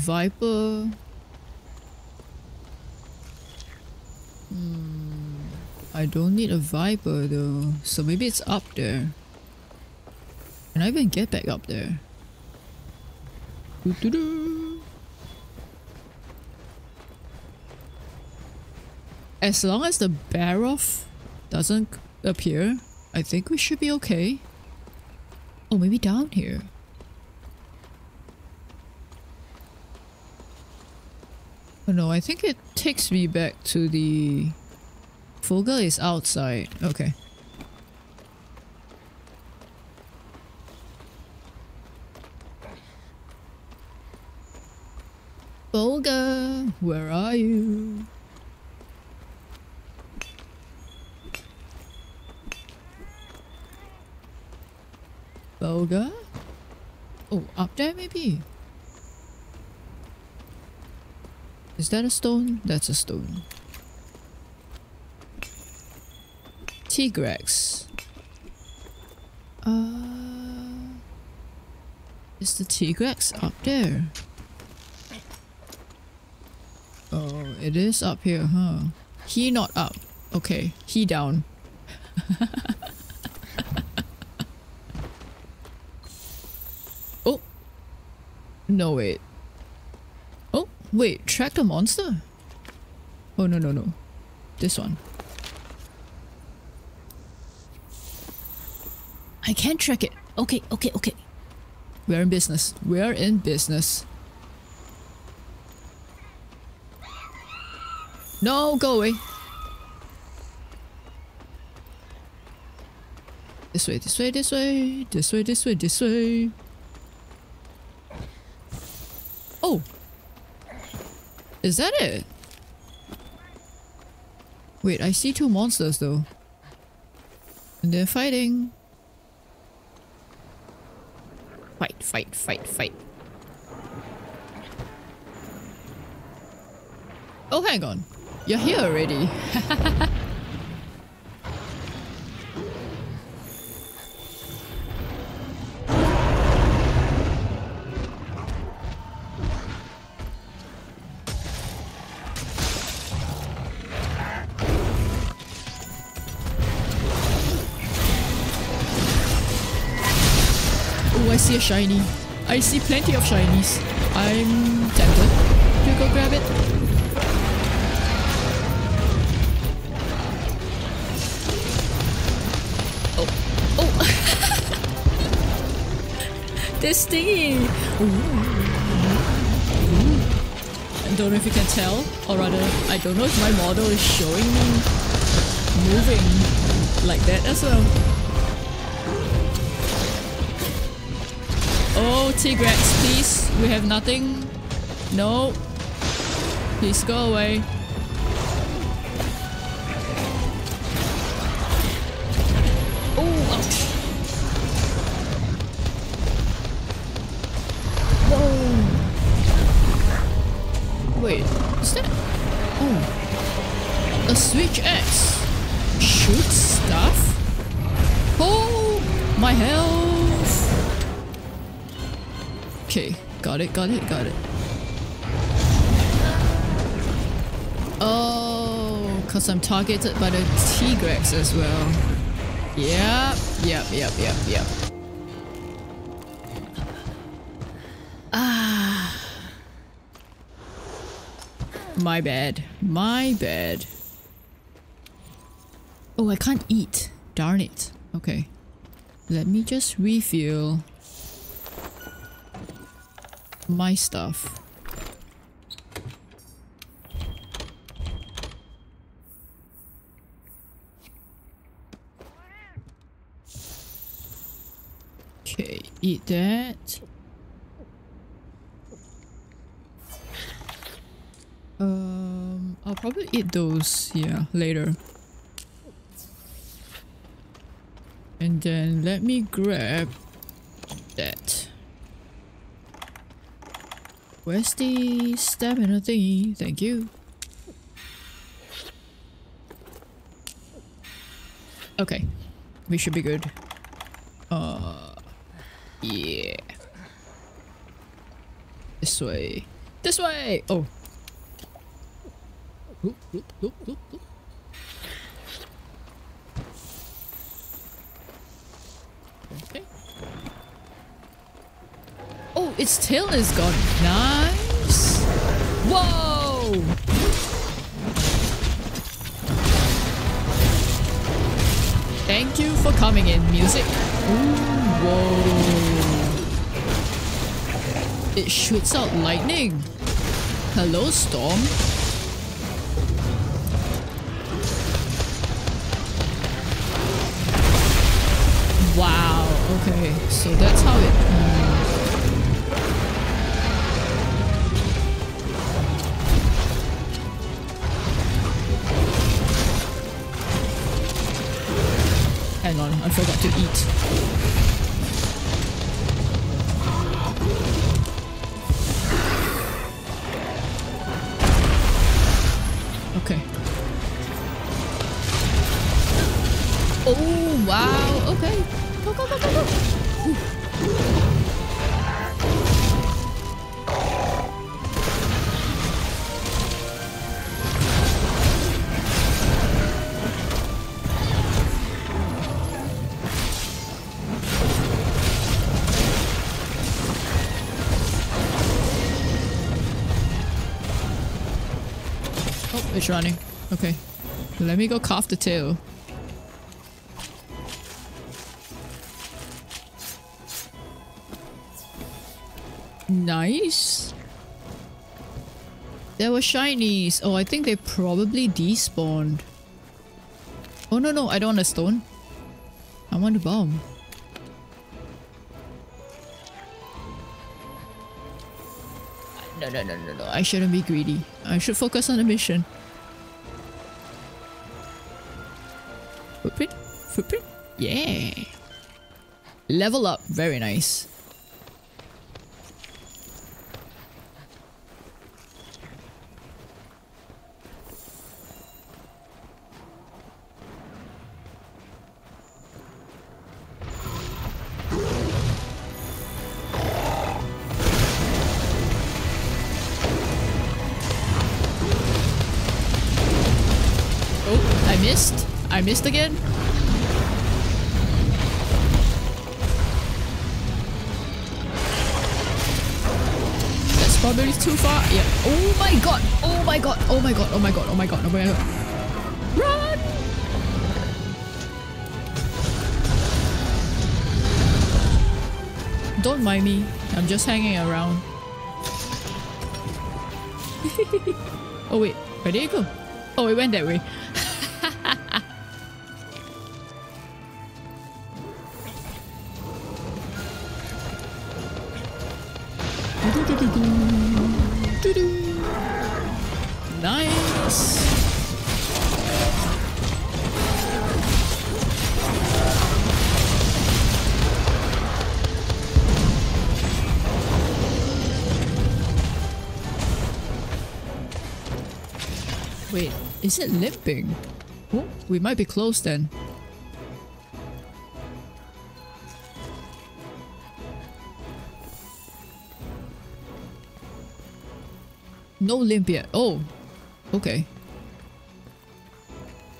Viper. Hmm. I don't need a Viper though, so maybe it's up there. Can I even get back up there? Doo -doo -doo. As long as the Barroth doesn't appear, I think we should be okay. Oh, maybe down here. No, I think it takes me back to the... Fulgur is outside. Okay. Fulgur, where are you? Fulgur? Oh, up there maybe? Is that a stone? That's a stone. Tigrex. Uh, is the Tigrex up there? Oh, it is up here, huh? He not up. Okay, he down. <laughs> oh. No, wait. Wait, track the monster? Oh, no, no, no. This one. I can't track it. Okay, okay, okay. We're in business. We're in business. No, go away. This way, this way, this way, this way, this way, this way. Oh! Is that it? Wait, I see two monsters though. And they're fighting. Fight, fight, fight, fight. Oh, hang on. You're here already. <laughs> shiny. I see plenty of shinies. I'm tempted to go grab it. Oh! Oh! <laughs> They're stinging! I don't know if you can tell, or rather, I don't know if my model is showing me moving like that as well. Oh, Tigrex, please. We have nothing. No. Please go away. Got it, got it. Oh, because I'm targeted by the Tigrex as well. Yep, yep, yep, yep, yep. Ah. My bad. My bad. Oh, I can't eat. Darn it. Okay. Let me just refill my stuff. Okay, eat that. Um, I'll probably eat those, yeah, later. And then let me grab that. Where's the stamina thingy? Thank you. Okay. We should be good. Uh, yeah. This way. This way! Oh. Oop, oop, oop, oop, oop. Okay. Oh, its tail is gone. Nice. Whoa! Thank you for coming in, music. Ooh, whoa. It shoots out lightning. Hello, Storm. Wow, okay. So that's how it... Hang on, I forgot to eat. Running. Okay. Let me go cough the tail. Nice. There were shinies. Oh, I think they probably despawned. Oh, no, no. I don't want a stone. I want a bomb. No, no, no, no, no. I shouldn't be greedy. I should focus on the mission. Footprint? Footprint? Yeah. Level up. Very nice. I missed again. That's probably too far. Yeah. Oh my god. Oh my god. Oh my god. Oh my god. Oh my god. Oh my god. Run! Don't mind me. I'm just hanging around. <laughs> oh wait. Where did it go? Oh, it went that way. Is it limping? Oh, we might be close then. No limp yet. Oh, okay.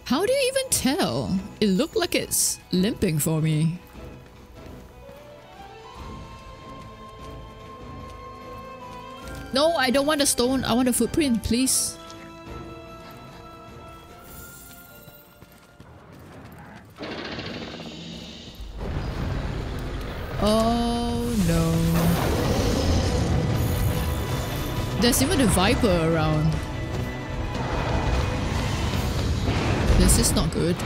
How do you even tell? It looked like it's limping for me. No, I don't want a stone. I want a footprint, please. Oh no. There's even a viper around. This is not good.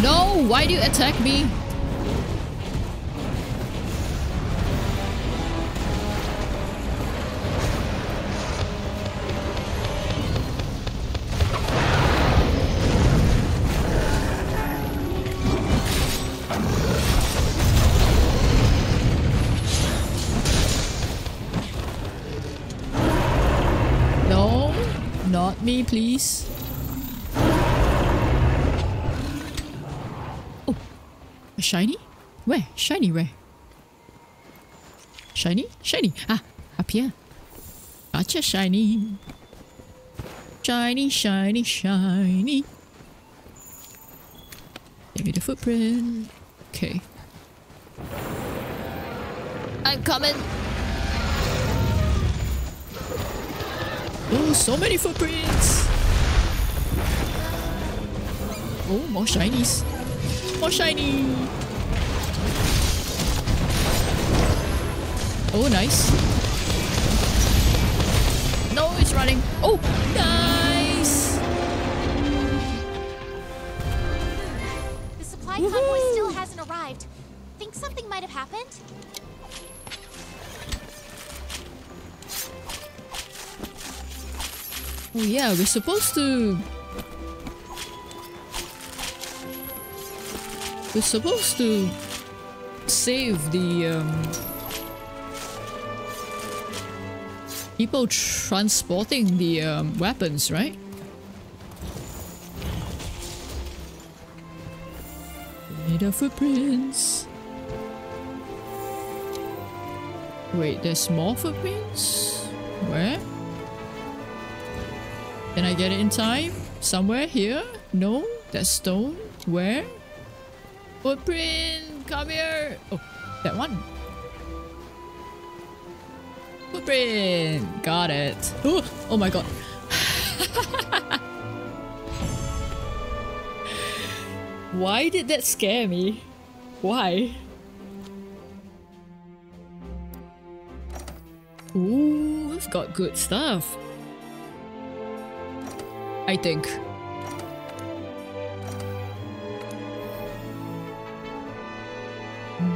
No! Why do you attack me? Please. Oh, a shiny? Where? Shiny where? Shiny? Shiny. Ah, up here. Gotcha, shiny. Shiny, shiny, shiny. Give me the footprint. Okay. I'm coming. Oh, so many footprints. Oh, more shinies. More shiny. Oh, nice. No, it's running. Oh, nice. The supply convoy still hasn't arrived. Think something might have happened? Oh yeah, we're supposed to... We're supposed to save the um, people transporting the um, weapons, right? Need the footprints. Wait, there's more footprints? Where? Can I get it in time? Somewhere here? No? That stone? Where? Footprint! Come here! Oh, that one. Footprint! Got it. Oh, oh my god. <laughs> Why did that scare me? Why? Ooh, we've got good stuff. I think.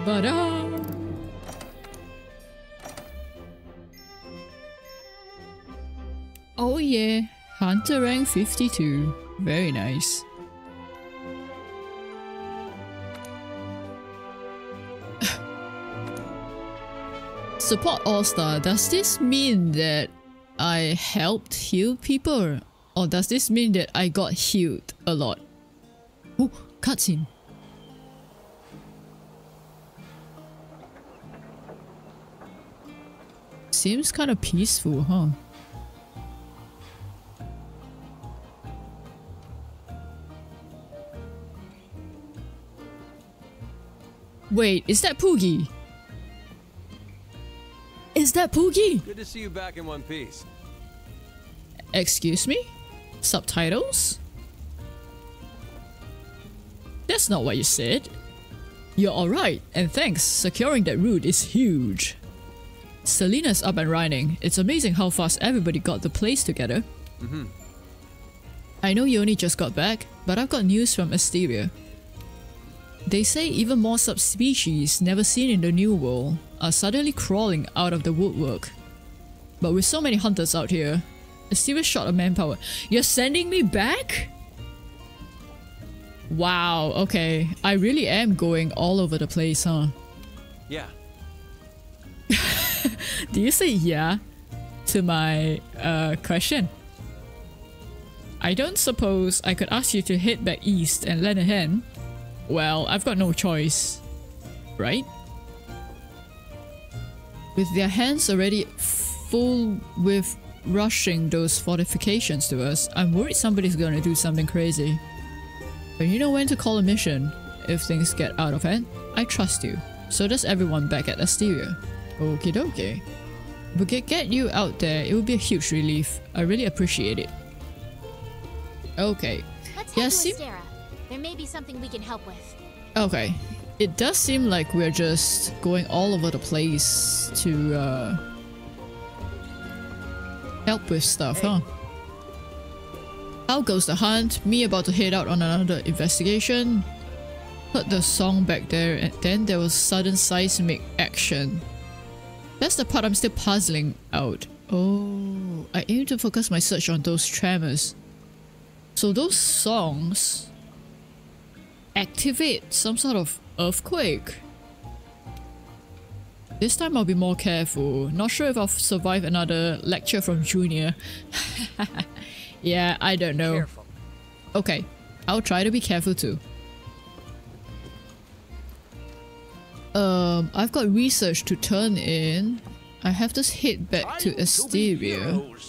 But. Oh yeah, Hunter rank 52. Very nice. Support All-Star, does this mean that I helped heal people? Or does this mean that I got healed a lot? Oh, cutscene. Seems kind of peaceful, huh? Wait, is that Poogie? Is that Poogie? Good to see you back in one piece. Excuse me? Subtitles? That's not what you said. You're alright, and thanks, securing that route is huge. Seliana's up and running. It's amazing how fast everybody got the place together. Mm-hmm. I know you only just got back, but I've got news from Astera. They say even more subspecies never seen in the New World are suddenly crawling out of the woodwork. But with so many hunters out here, a serious short of manpower. You're sending me back? Wow, okay. I really am going all over the place, huh? Yeah. <laughs> Do you say yeah to my uh, question? I don't suppose I could ask you to head back east and lend a hand. Well, I've got no choice, right? With their hands already full with rushing those fortifications to us, I'm worried somebody's gonna do something crazy. But you know when to call a mission if things get out of hand. I trust you. So does everyone back at Astera. Okie dokie. We could get you out there, it would be a huge relief. I really appreciate it. Okay. Let's Yeah, head see- to Astera. There may be something we can help with. Okay. It does seem like we're just going all over the place to uh, help with stuff, huh? How goes the hunt? Me about to head out on another investigation. Heard the song back there and then there was sudden seismic action. That's the part I'm still puzzling out. Oh, I aim to focus my search on those tremors. So those songs activate some sort of earthquake. This time I'll be more careful. Not sure if I'll survive another lecture from Junior. <laughs> Yeah, I don't know. Careful. Okay, I'll try to be careful too. Um, I've got research to turn in. I have to head back to Astera.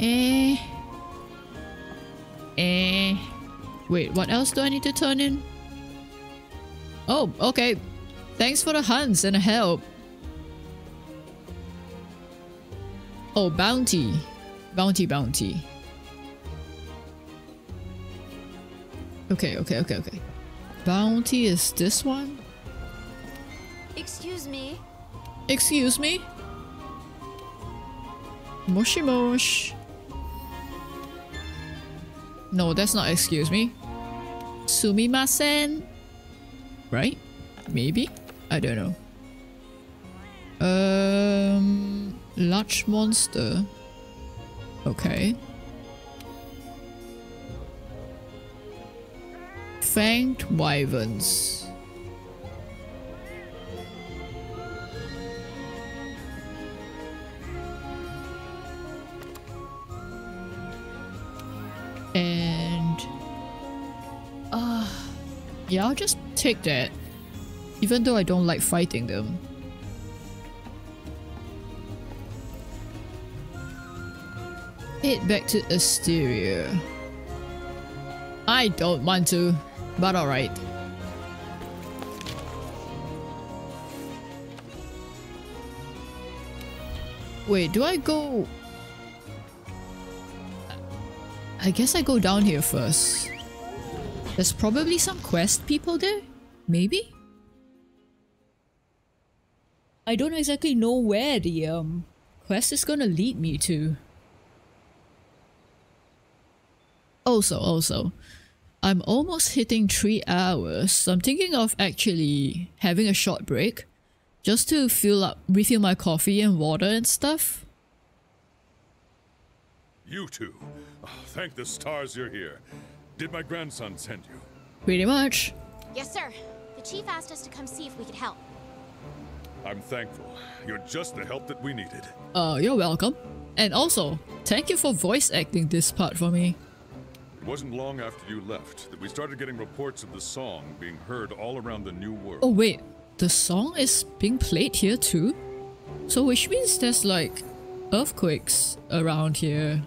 Eh. Eh. Wait, what else do I need to turn in? Oh, okay. Thanks for the hunts and the help. Oh, bounty. Bounty, bounty. Okay, okay, okay, okay. Bounty is this one? Excuse me. Excuse me? Moshi mosh. No, that's not excuse me. Sumimasen. Right? Maybe? I don't know. Um, large monster. Okay. Fanged wyverns. And uh yeah, I'll just take that. Even though I don't like fighting them. Head back to Astera. I don't want to, but alright. Wait, do I go I guess I go down here first. There's probably some quest people there? Maybe? I don't exactly know where the um quest is gonna lead me to. Also, also, I'm almost hitting three hours, so I'm thinking of actually having a short break just to fill up, refill my coffee and water and stuff. You two. Oh, thank the stars you're here. Did my grandson send you? Pretty much. Yes, sir. The chief asked us to come see if we could help. I'm thankful. You're just the help that we needed. Uh, you're welcome. And also, thank you for voice acting this part for me. It wasn't long after you left that we started getting reports of the song being heard all around the New World. Oh wait, the song is being played here too? So which means there's like earthquakes around here.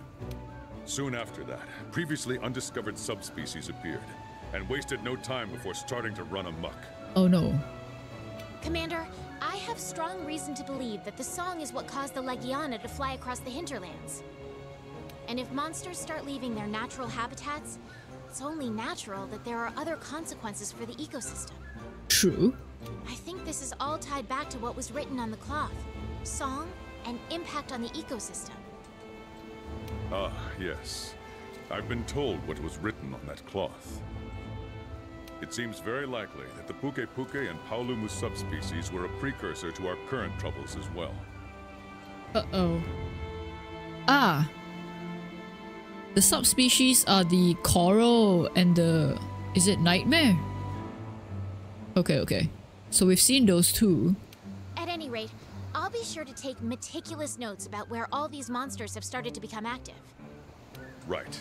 Soon after that, previously undiscovered subspecies appeared, and wasted no time before starting to run amok. Oh no. Commander, I have strong reason to believe that the song is what caused the Legiana to fly across the hinterlands. And if monsters start leaving their natural habitats, it's only natural that there are other consequences for the ecosystem. True. I think this is all tied back to what was written on the cloth song and impact on the ecosystem. Ah, yes. I've been told what was written on that cloth. It seems very likely that the Pukei-Pukei and Paolumu subspecies were a precursor to our current troubles as well. Uh-oh. Ah. The subspecies are the coral and the... Is it nightmare? Okay, okay. So we've seen those two. At any rate, I'll be sure to take meticulous notes about where all these monsters have started to become active. Right.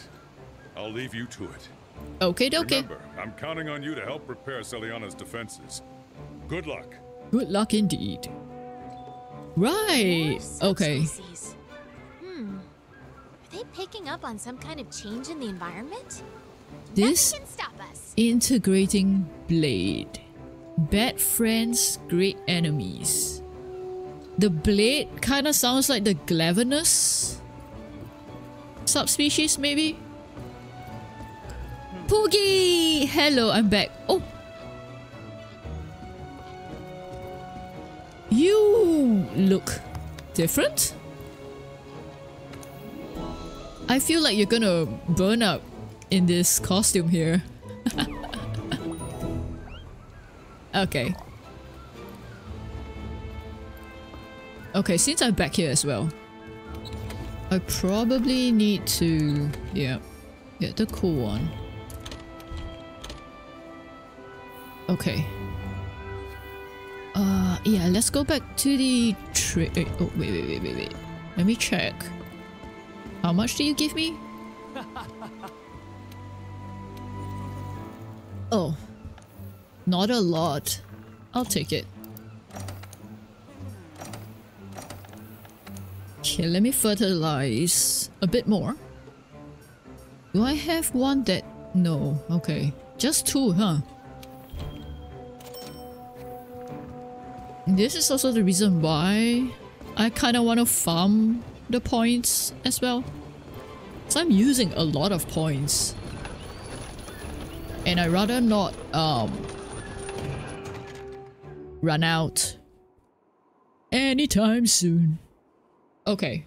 I'll leave you to it. Okay, okay. Remember, I'm counting on you to help repair Seliana's defenses. Good luck. Good luck indeed. Right. Okay. subspecies. Hmm. Are they picking up on some kind of change in the environment? This can stop us. integrating blade. Bad friends, great enemies. The blade kind of sounds like the Glavenus subspecies, maybe? Poogie! Hello, I'm back. Oh! You look different? I feel like you're gonna burn up in this costume here. <laughs> okay. Okay, since I'm back here as well, I probably need to, yeah, get the cool one. Okay. Uh, yeah, let's go back to the tra- eh, Oh, wait, wait, wait, wait, wait. Let me check. How much do you give me? <laughs> oh. Not a lot. I'll take it. Okay, let me fertilize a bit more. Do I have one that... No, okay. Just two, huh? This is also the reason why I kind of want to farm the points as well. So I'm using a lot of points. And i rather not um, run out anytime soon. Okay.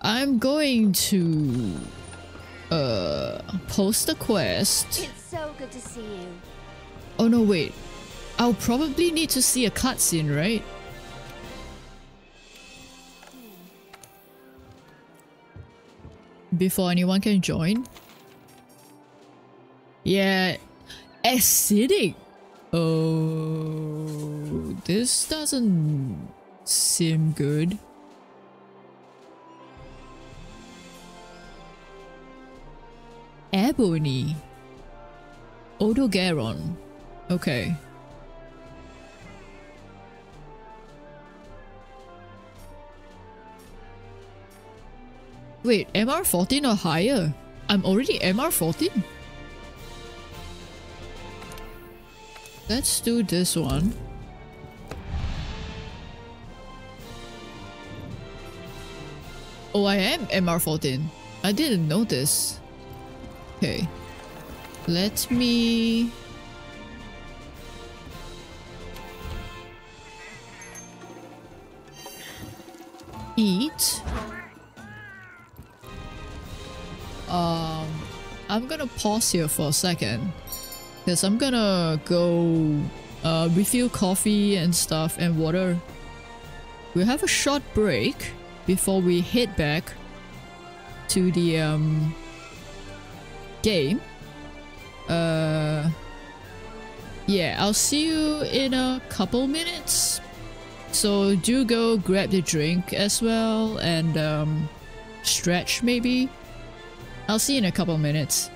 I'm going to uh post the quest. It's so good to see you. Oh no, wait. I'll probably need to see a cutscene, right? Before anyone can join? Yeah, acidic. Oh, this doesn't seem good. Ebony. Odogaron. Okay. Wait, MR14 or higher? I'm already MR14? Let's do this one. Oh, I am MR14. I didn't know this. Okay. Let me... Eat. Um, I'm gonna pause here for a second. Because I'm gonna go uh, refill coffee and stuff and water. We'll have a short break before we head back to the um, game. Uh, yeah, I'll see you in a couple minutes. So do go grab the drink as well and um, stretch maybe. I'll see you in a couple minutes.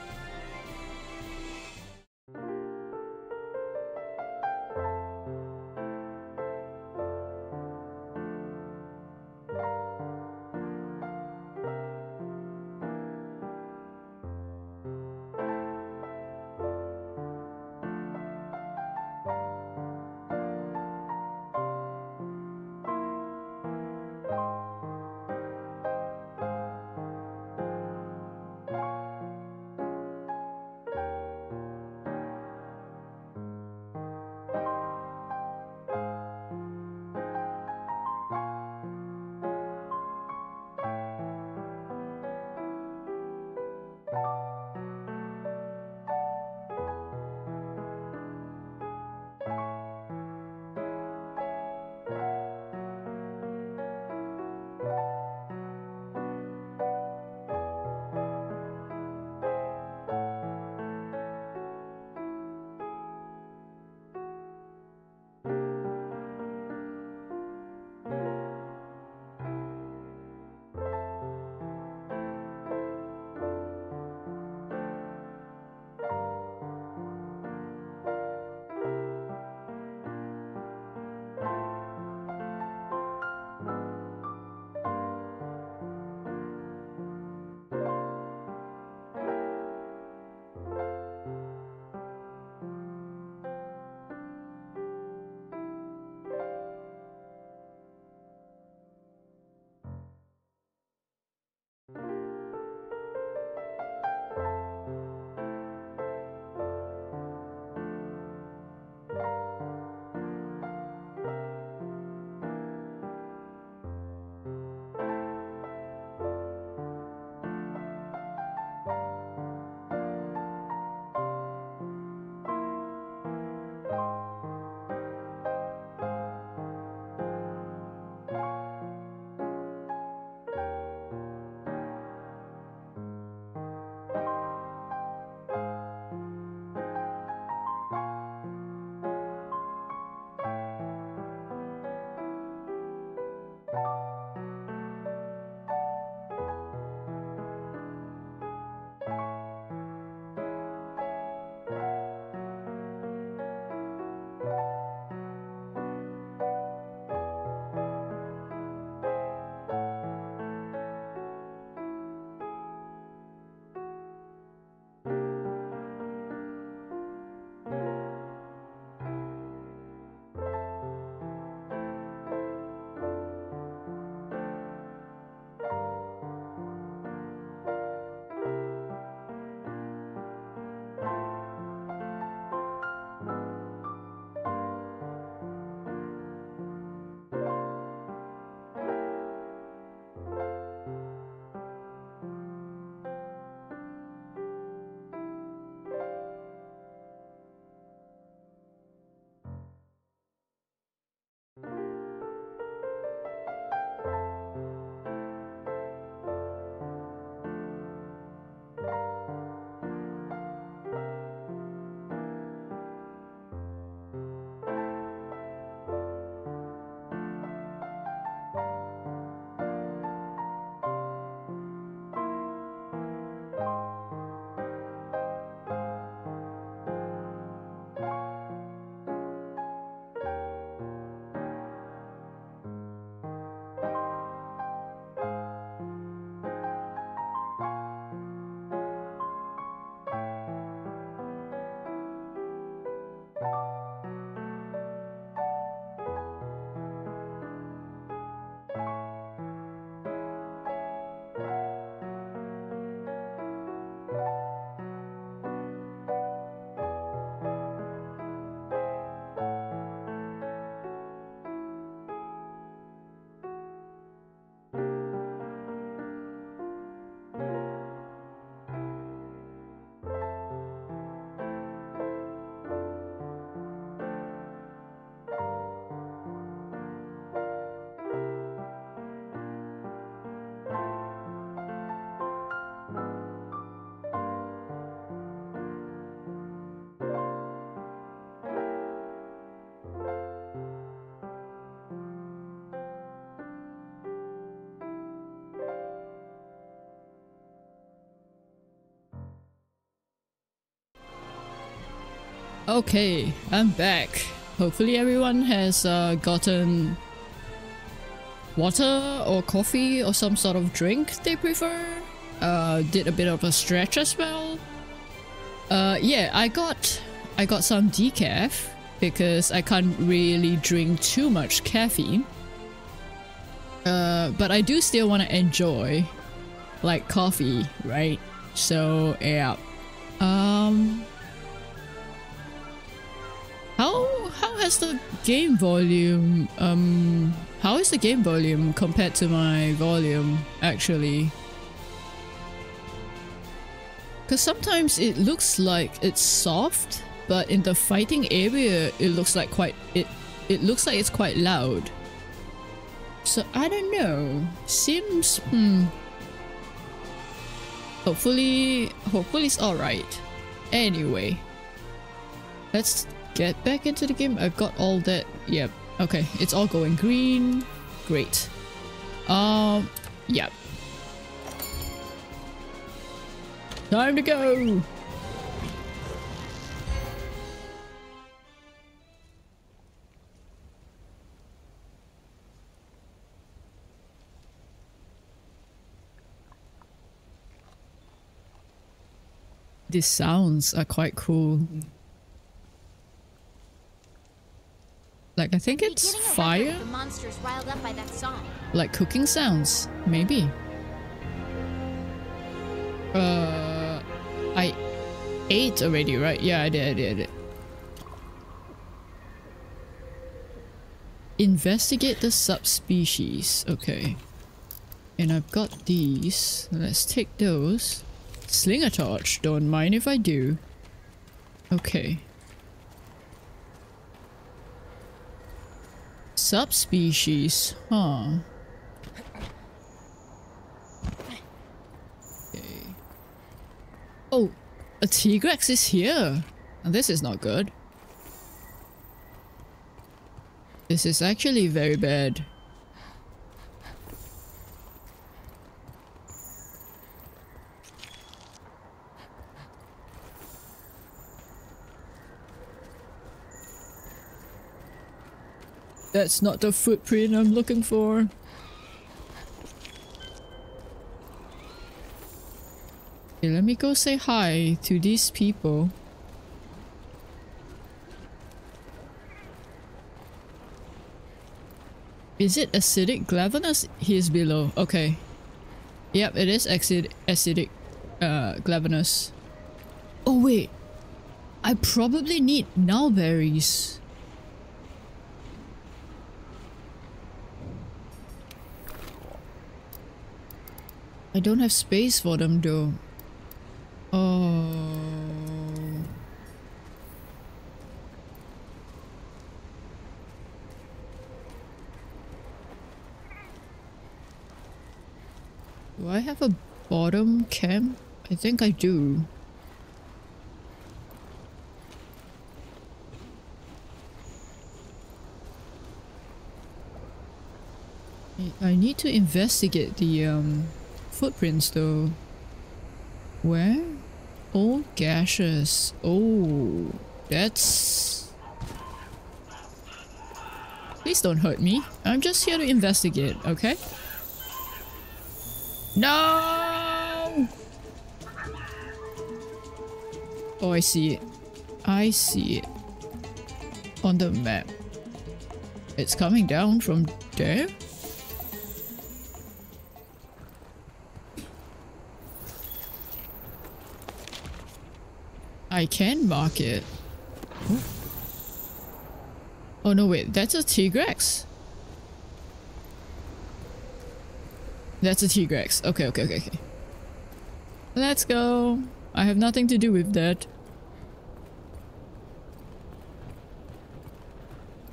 Okay, I'm back. Hopefully everyone has uh, gotten water or coffee or some sort of drink they prefer. Uh, did a bit of a stretch as well. Uh, yeah, I got I got some decaf because I can't really drink too much caffeine. Uh, but I do still want to enjoy like coffee, right? So yeah. Um game volume um how is the game volume compared to my volume actually? Cause sometimes it looks like it's soft, but in the fighting area it looks like quite it it looks like it's quite loud. So I don't know. Seems hmm Hopefully, hopefully it's alright. Anyway, let's get back into the game. I've got all that. Yep. Okay, it's all going green. Great. Um, yep. Time to go! These sounds are quite cool. Like, I think it's fire? The monsters riled up by that song. Like cooking sounds, maybe. Uh, I ate already, right? Yeah, I did, I did, I did. Investigate the subspecies. Okay. And I've got these. Let's take those. Sling a torch. Don't mind if I do. Okay. Subspecies. Huh. Okay. Oh, a Tigrex is here. And this is not good. This is actually very bad. That's not the footprint I'm looking for. Okay, let me go say hi to these people. Is it acidic glavenus? He is below. Okay. Yep, it is acid acidic uh, glavenus. Oh wait. I probably need nulberries. I don't have space for them though. Oh. Do I have a bottom cam? I think I do. I need to investigate the um footprints though. Where? Old gashes. Oh, that's... Please don't hurt me. I'm just here to investigate, okay? No! Oh, I see it. I see it. On the map. It's coming down from there? I can mark it. Oh. oh no wait, that's a Tigrex? That's a Tigrex. Okay, okay, okay, okay. Let's go. I have nothing to do with that.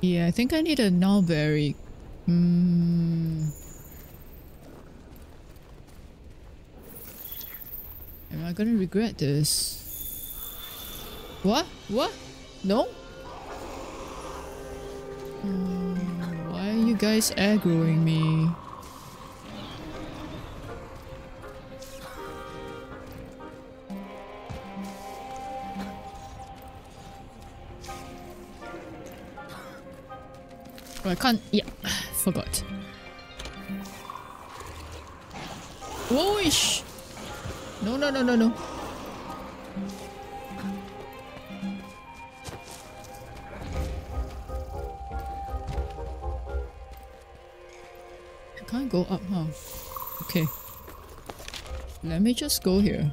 Yeah, I think I need a Nulberry. Hmm. Am I gonna regret this? What? What? No? Hmm, why are you guys aggroing me? I can't- yeah, <sighs> forgot. Whoa-ish! No, no, no, no, no. Can't go up, huh? Okay. Let me just go here.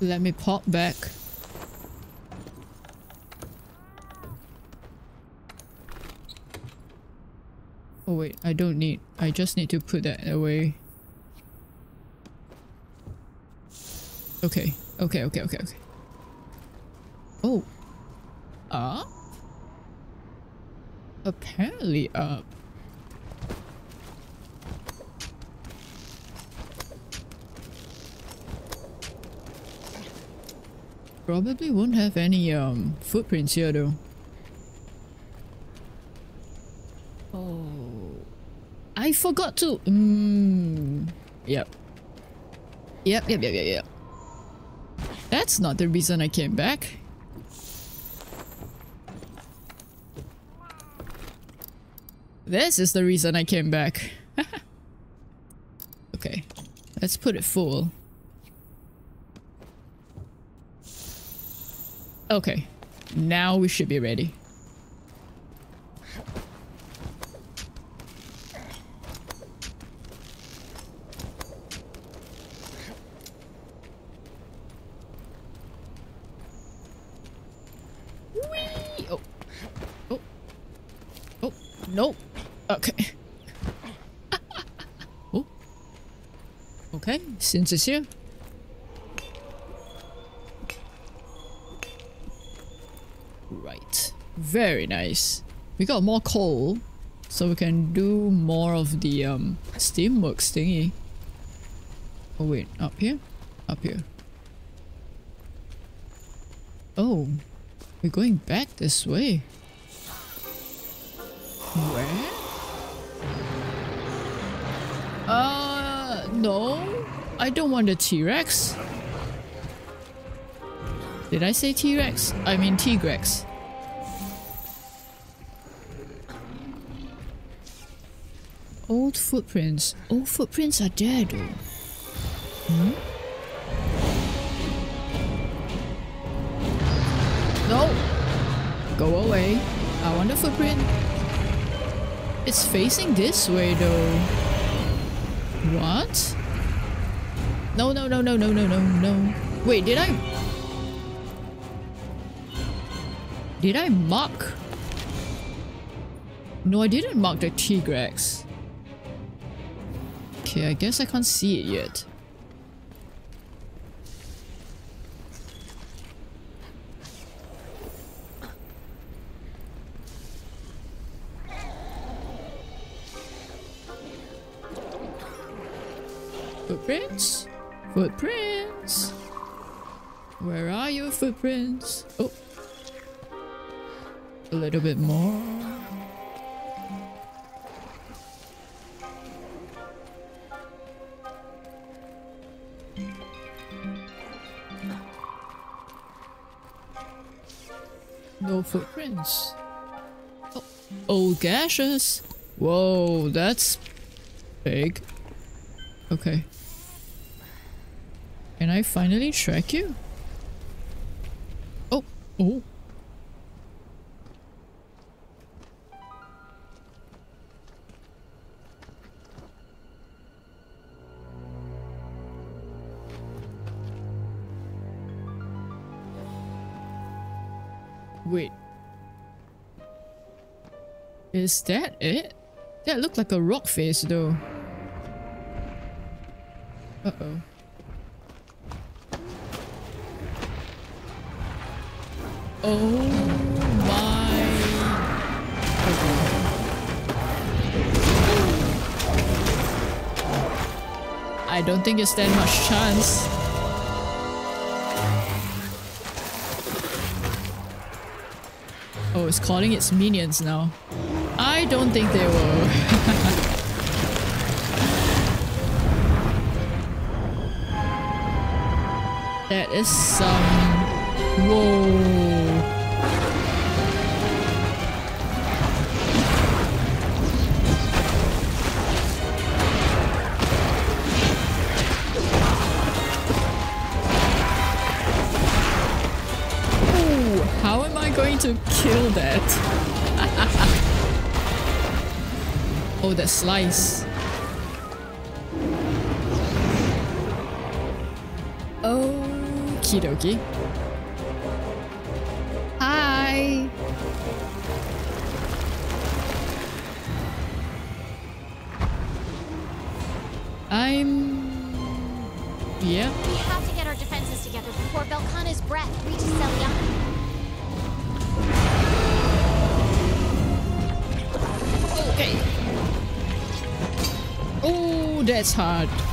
Let me pop back. Oh wait, I don't need. I just need to put that away. Okay, okay, okay, okay, okay. Oh. Up? Apparently up. Probably won't have any um footprints here though. Oh. I forgot to mm, Yep. Yep, yep, yep, yep, yep. That's not the reason I came back. This is the reason I came back. <laughs> okay. Let's put it full. Okay. Now we should be ready. Oh. Oh. Oh. Nope. Okay. <laughs> oh. Okay, since it's here. Right. Very nice. We got more coal, so we can do more of the um steamworks thingy. Oh wait, up here? Up here. Oh, we're going back this way. No. I don't want the T-Rex. Did I say T-Rex? I mean Tigrex. Old footprints. Old footprints are there though. Hmm? No! Go away. I want a footprint. It's facing this way though. What? No, no, no, no, no, no, no, no. Wait, did I... Did I mark? No, I didn't mark the Tigrex. Okay, I guess I can't see it yet. Footprints? Where are your footprints? Oh. A little bit more. No footprints. Oh, old gashes. Whoa, that's big. Okay. Can I finally track you? Oh, oh. Wait. Is that it? That looked like a rock face though. Uh-oh. Oh my... I don't think it's that much chance. Oh, it's calling its minions now. I don't think they will. <laughs> That is some... Whoa. Going to kill that? <laughs> oh, that slice. Okie dokie. That's hard.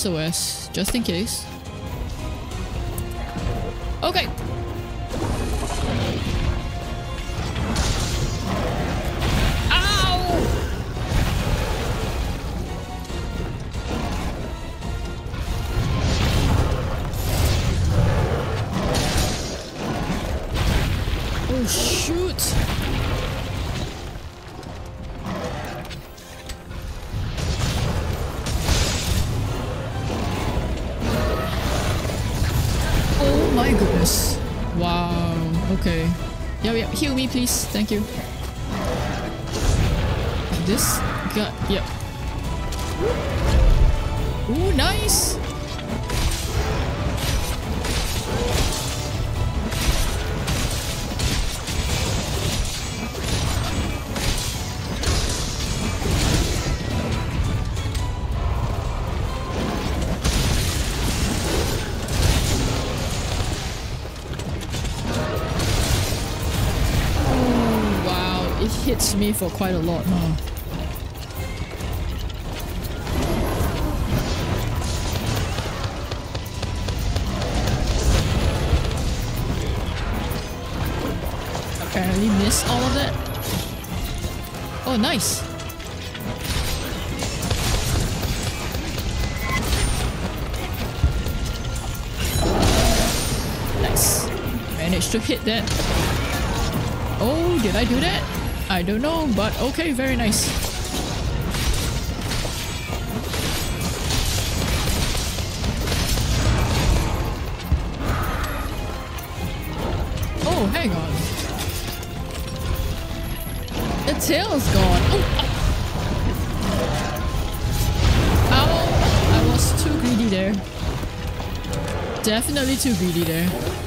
SOS just in case. Hit that. Oh, did I do that? I don't know, but okay, very nice. Oh, hang on. The tail's gone. Oh, ah. Ow! I was too greedy there. Definitely too greedy there.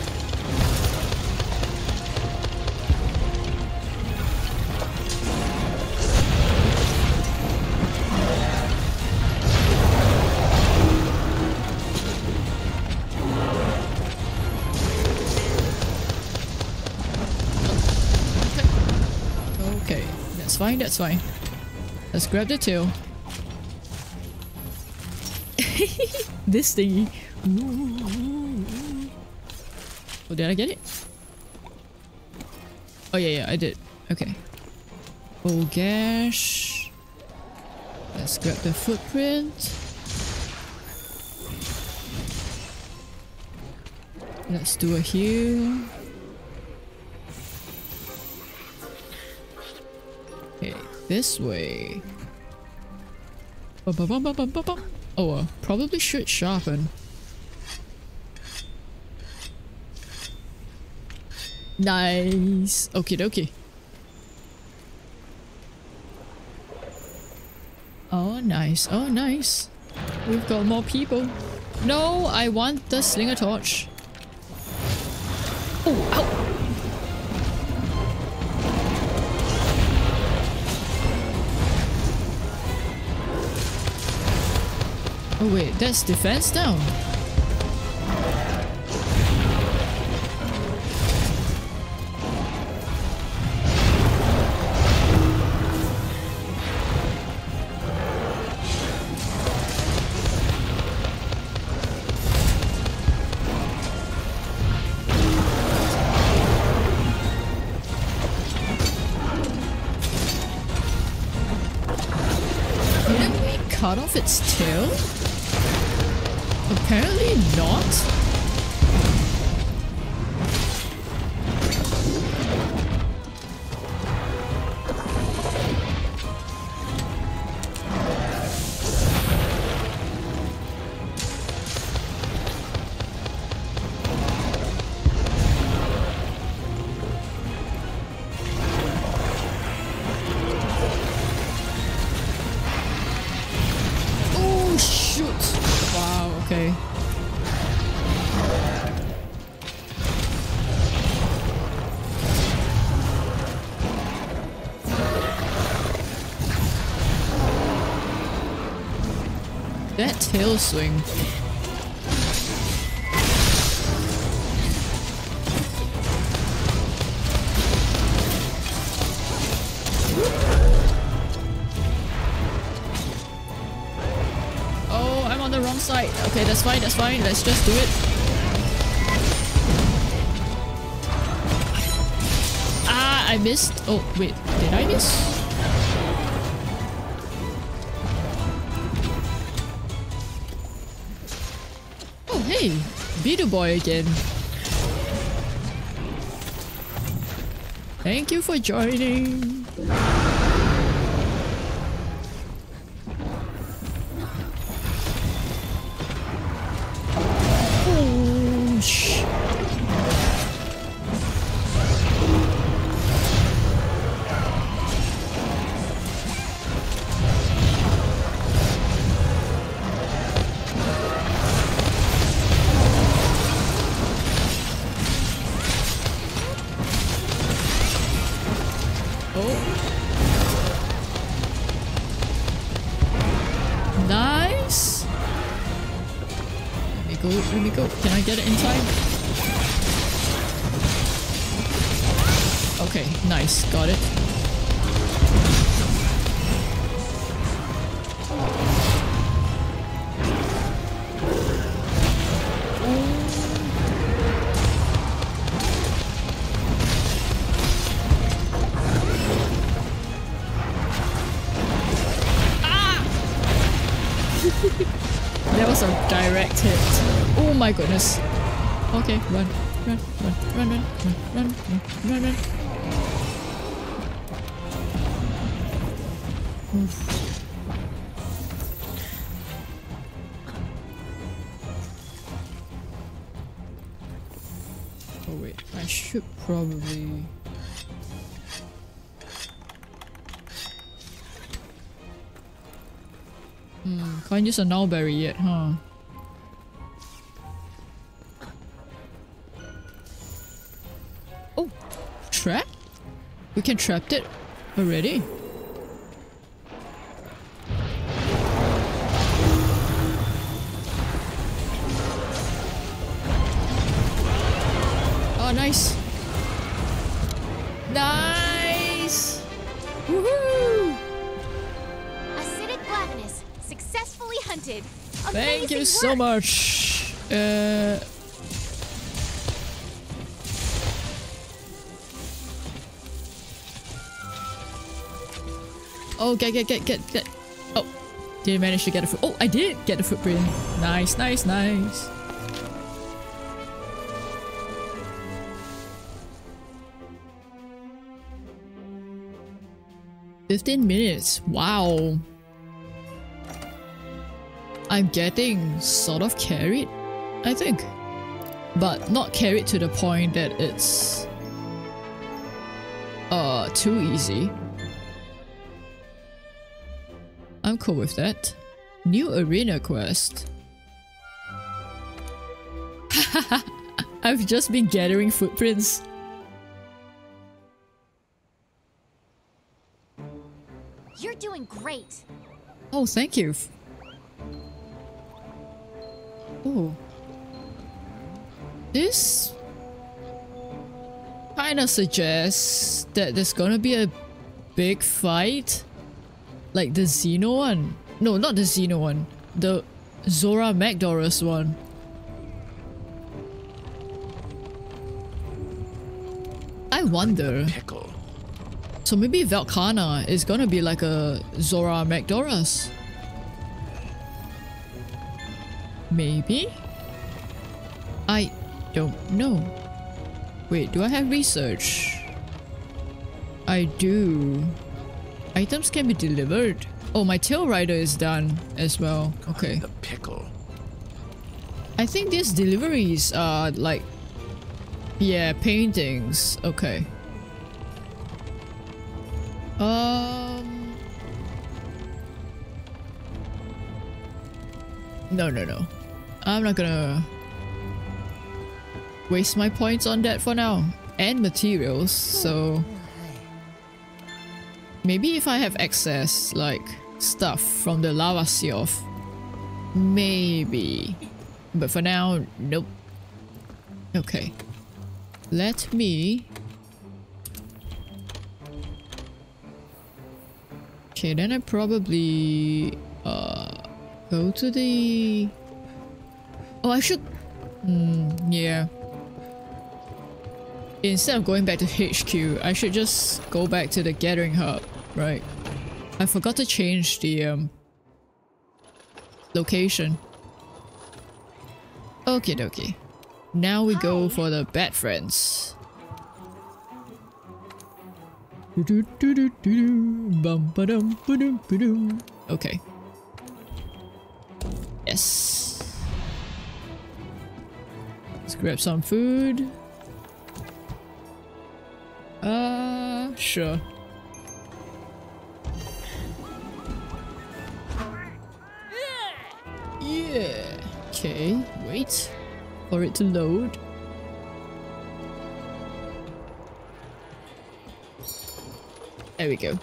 That's fine. Let's grab the tail. this thingy. Oh, did I get it? Oh, yeah, yeah, I did. Okay. Oh, gosh. Let's grab the footprint. Let's do a heal. This way. Bum, bum, bum. Oh, uh, probably should sharpen. Nice. Okie dokie. Oh, nice. Oh, nice. We've got more people. No, I want the slinger torch. Oh wait, that's defense down. Cut off its tail? okay. That tail swing. Okay, that's fine, that's fine. Let's just do it. Ah, I missed. Oh, wait. Did I miss? Hey, Beetle Boy again. Thank you for joining. Goodness. Okay, run, run, run, run, run, run, run, run, run, run. Oh wait, I should probably... Hmm, can't use a Nulberry yet, huh? We can trap it already. Oh, nice. Nice! Woohoo! Acidic Glavenus, successfully hunted. Amazing Thank you so work. much. Uh, Oh, get, get, get, get, get. Oh, didn't manage to get a foot. Oh, I did get a footprint. Nice, nice, nice. Fifteen minutes. Wow. I'm getting sort of carried, I think. But not carried to the point that it's uh too easy. I'm cool with that. New arena quest. <laughs> I've just been gathering footprints. You're doing great. Oh, thank you. Oh. This kind of suggests that there's gonna be a big fight. Like the Xeno one. No, not the Xeno one. The Zorah Magdaros one. I wonder. Pickle. So maybe Velkhana is gonna be like a Zorah Magdaros. Maybe? I don't know. Wait, do I have research? I do. Items can be delivered. Oh, my Tailraider is done as well. Okay. The pickle. I think these deliveries are like... Yeah, paintings. Okay. Um... No, no, no. I'm not gonna waste my points on that for now. And materials, so... Maybe if I have access, like, stuff from the Lavasioth. Maybe. But for now, nope. Okay. Let me... Okay, then I probably... Uh, go to the... Oh, I should... Hmm, yeah. Instead of going back to HQ, I should just go back to the Gathering Hub, right? I forgot to change the um, location. Okay, dokie. Now we go for the bad friends. Okay. Yes. Let's grab some food. Uh, sure. Yeah. Okay, wait for it to load. There we go.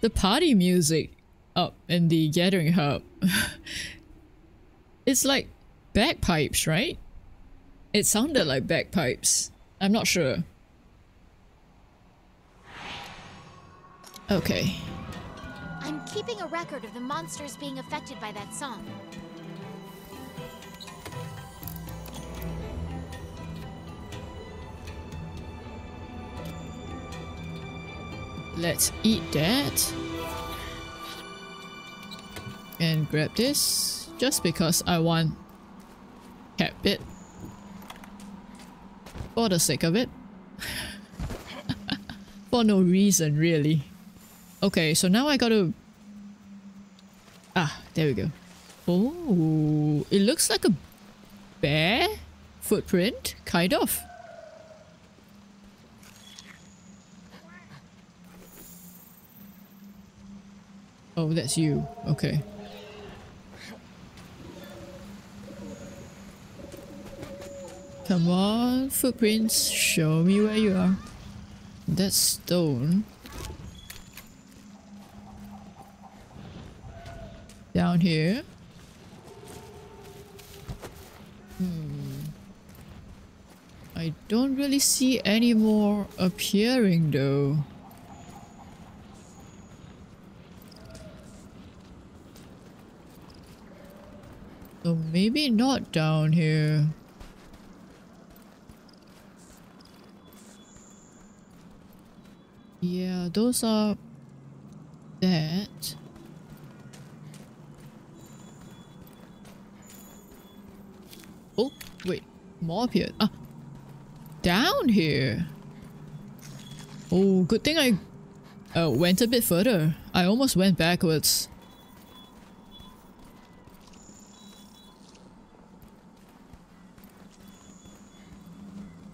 The party music up in the gathering hub. <laughs> it's like bagpipes, right? It sounded like bagpipes. I'm not sure. Okay. I'm keeping a record of the monsters being affected by that song. Let's eat that. And grab this just because I want cat bit. For the sake of it. <laughs> For no reason, really. Okay, so now I gotta... Ah, there we go. Oh, it looks like a bear footprint, kind of. Oh, that's you. Okay. Come on, footprints, show me where you are. That stone. Down here. Hmm. I don't really see any more appearing though. So maybe not down here. Yeah, those are that. Oh, wait. More appeared. Ah. Down here. Oh, good thing I uh, went a bit further. I almost went backwards.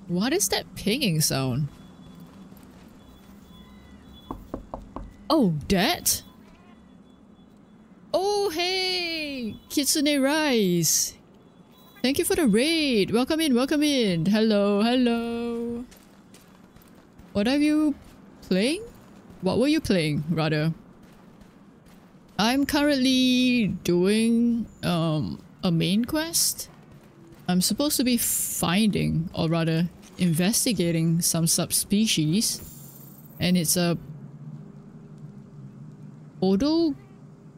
What is that pinging sound? Oh, that? Oh, hey! Kitsune Rise! Thank you for the raid! Welcome in, welcome in! Hello, hello! What are you playing? What were you playing, rather? I'm currently doing um, a main quest. I'm supposed to be finding, or rather investigating some subspecies. And it's a Odo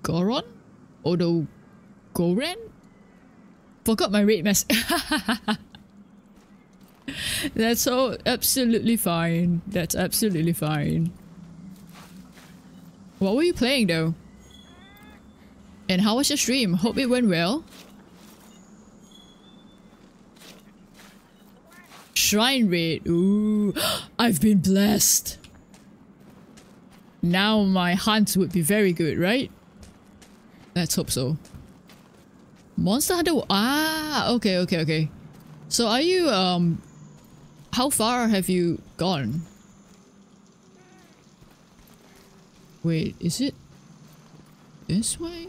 Goron? Forgot my rate mess. <laughs> That's all absolutely fine. That's absolutely fine. What were you playing though? And how was your stream? Hope it went well. Shrine raid. Ooh, <gasps> I've been blessed. Now my hunt would be very good, right? Let's hope so. Monster Hunter. Ah, okay, okay, okay. So are you um how far have you gone? Wait, is it this way?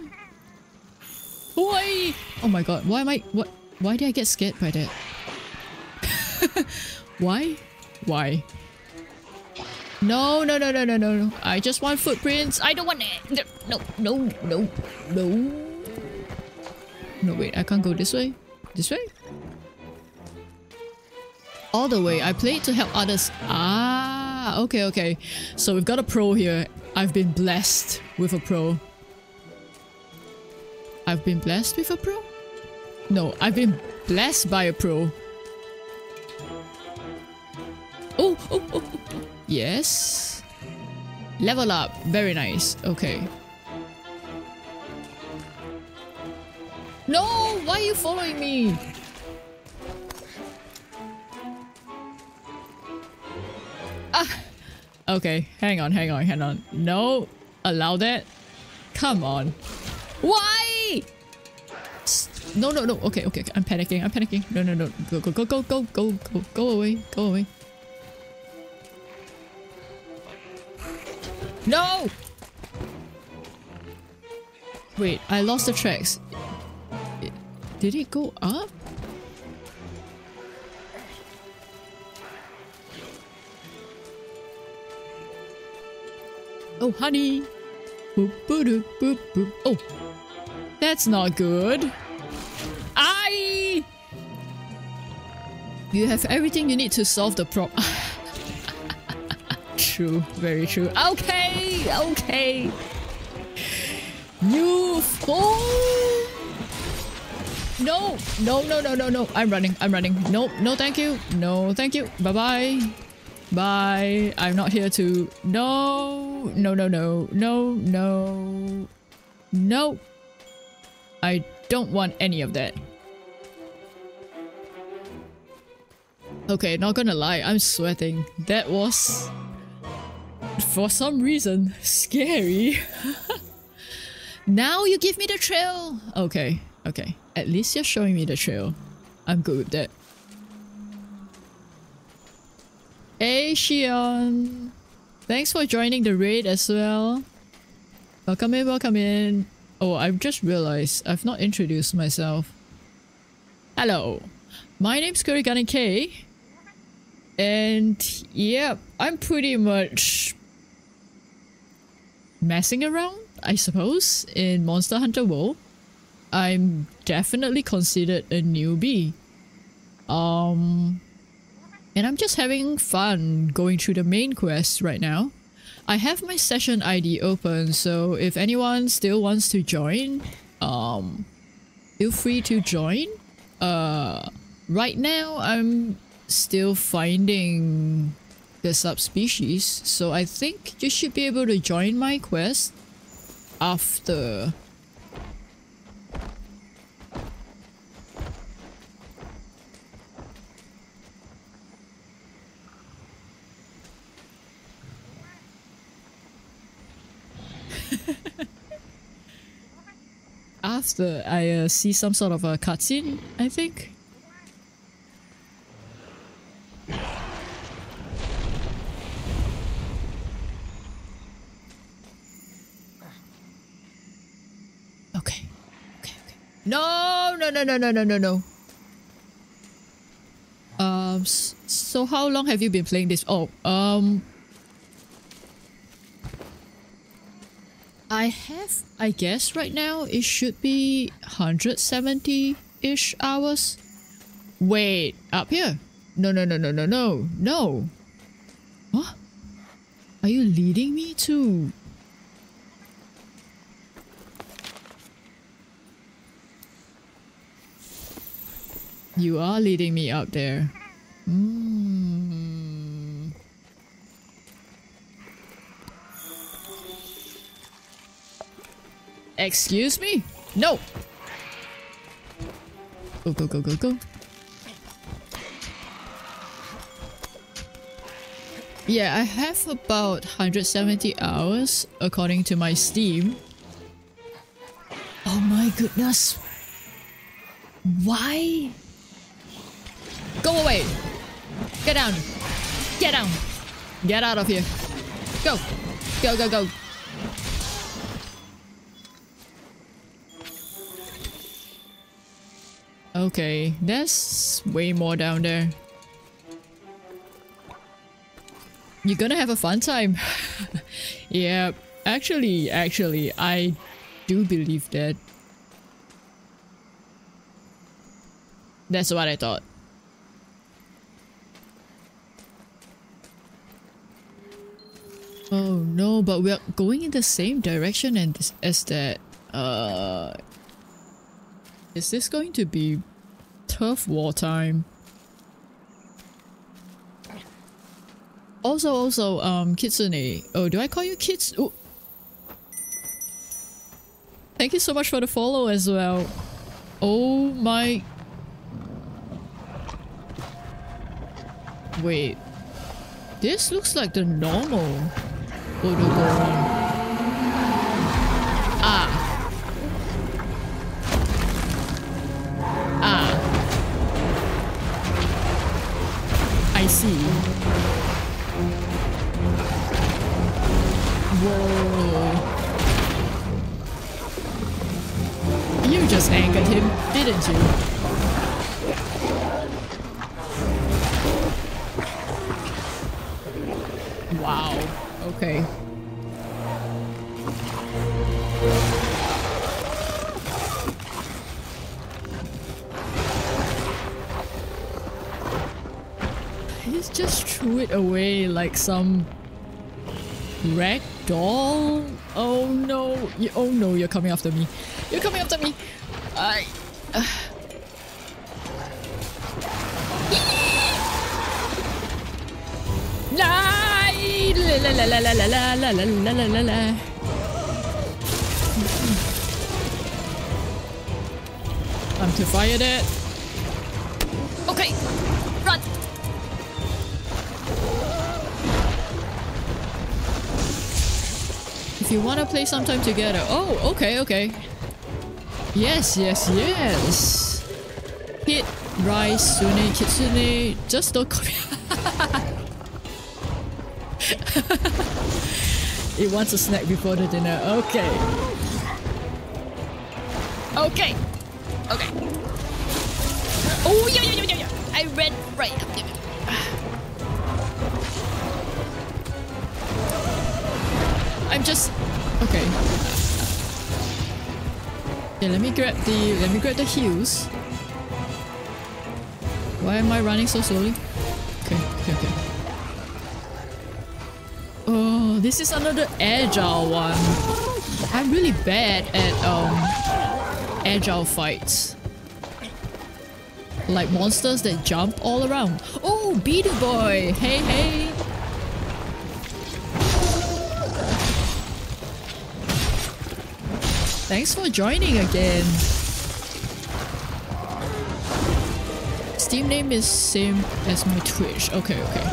Why? Oh my god, why am I what why did I get scared by that? <laughs> why? Why? No, no, no, no, no, no, no. I just want footprints. I don't want it. No, no, no, no. No, wait, I can't go this way. This way? All the way. I played to help others. Ah, okay, okay. So we've got a pro here. I've been blessed with a pro. I've been blessed with a pro? No, I've been blessed by a pro. Oh, oh, oh, oh. Yes. Level up. Very nice. Okay. No! Why are you following me? Ah! Okay, hang on, hang on, hang on. No! Allow that? Come on. Why? No, no, no. Okay, okay, okay. I'm panicking. I'm panicking. No, no, no. Go, go, go, go, go, go, go, go away. Go away. No! Wait, I lost the tracks. Did it go up? Oh, honey! Boop, boop, boop, boop. Oh! That's not good. I. You have everything you need to solve the problem. <laughs> true, very true. Okay, okay. You fool! No, no, no, no, no, no. I'm running, I'm running. No, no, thank you. No, thank you. Bye-bye. Bye. I'm not here to... No, no, no, no, no, no. No. I don't want any of that. Okay, not gonna lie, I'm sweating. That was for some reason, scary. <laughs> now you give me the trail. Okay, okay. At least you're showing me the trail. I'm good with that. Hey, Shion. Thanks for joining the raid as well. Welcome in, welcome in. Oh, I've just realized I've not introduced myself. Hello. My name's Kurogane Kei. And yeah, I'm pretty much messing around, I suppose, in Monster Hunter World. I'm definitely considered a newbie. Um, and I'm just having fun going through the main quest right now. I have my session ID open, so if anyone still wants to join, um, feel free to join. Uh, right now I'm still finding the subspecies, so I think you should be able to join my quest after. <laughs> after I uh, see some sort of a cutscene, I think. Okay. Okay, okay. No, no, no, no, no, no, no, no. Um, so how long have you been playing this? Oh, um... I have, I guess right now it should be 170-ish hours. Wait, up here? No, no, no, no, no, no, no. What? Are you leading me to... You are leading me up there. Mm. Excuse me? No! Go, go, go, go, go. Yeah, I have about 170 hours according to my Steam. Oh my goodness. Why? Go away! Get down! Get down! Get out of here! Go! Go, go, go! Okay, there's way more down there. You're gonna have a fun time. <laughs> yeah, actually, actually, I do believe that. That's what I thought. Oh no, but we're going in the same direction and this, as that. Uh, is this going to be tough war time? Also, also, um, Kitsune. Oh, do I call you Kits? Oh. Thank you so much for the follow as well. Oh my... Wait. This looks like the normal Odogaron. I see. Whoa. You just angered him, didn't you? Wow. Okay. Just threw it away like some rag doll. Oh no! You, oh no! You're coming after me. You're coming after me. I. Uh. La la <laughs> la la la la la la la la la. Time to fire that. Okay, run. If you want to play sometime together. Oh, okay, okay. Yes, yes, yes. Hit, Rise, Sune, Kitsune. Just don't me. <laughs> he wants a snack before the dinner. Okay. Okay. Okay. Oh, yeah, yeah, yeah, yeah. I read right I'm just... Okay. Okay, let me grab the... Let me grab the heels. Why am I running so slowly? Okay, okay, okay. Oh, this is another agile one. I'm really bad at um agile fights. Like monsters that jump all around. Oh, Beady Boy! Hey, hey! Thanks for joining again. Steam name is same as my Twitch. Okay, okay.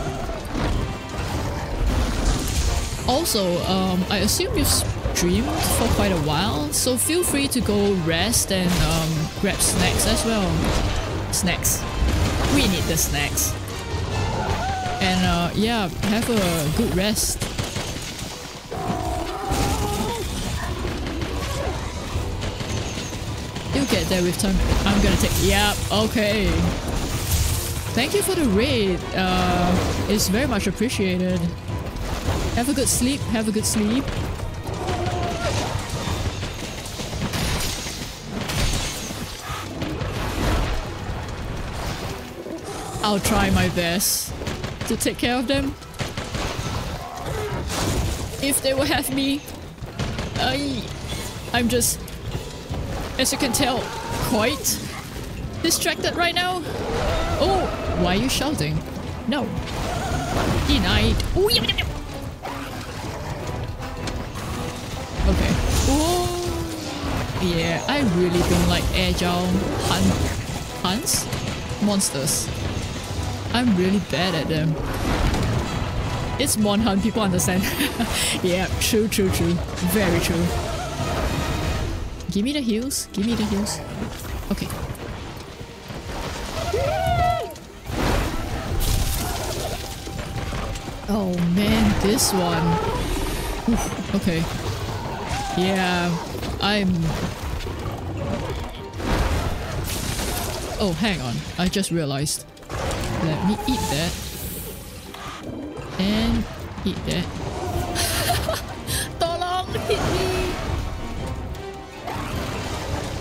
Also, um, I assume you've streamed for quite a while, so feel free to go rest and um, grab snacks as well. Snacks. We need the snacks. And uh, yeah, have a good rest. Get there with time. I'm gonna take... Yep, okay. Thank you for the raid. Uh, it's very much appreciated. Have a good sleep. Have a good sleep. I'll try my best to take care of them. If they will have me, I, I'm just as you can tell, quite distracted right now. Oh, why are you shouting? No. Denied. Ooh. Okay. Oh, yeah, I really don't like agile hunt hunts monsters. I'm really bad at them. It's Mon Hunt, people understand. <laughs> yeah, true, true, true. Very true. Give me the heals. Give me the heals. Okay. Oh man, this one. Oof, okay. Yeah, I'm... Oh, hang on. I just realized. Let me eat that. And eat that.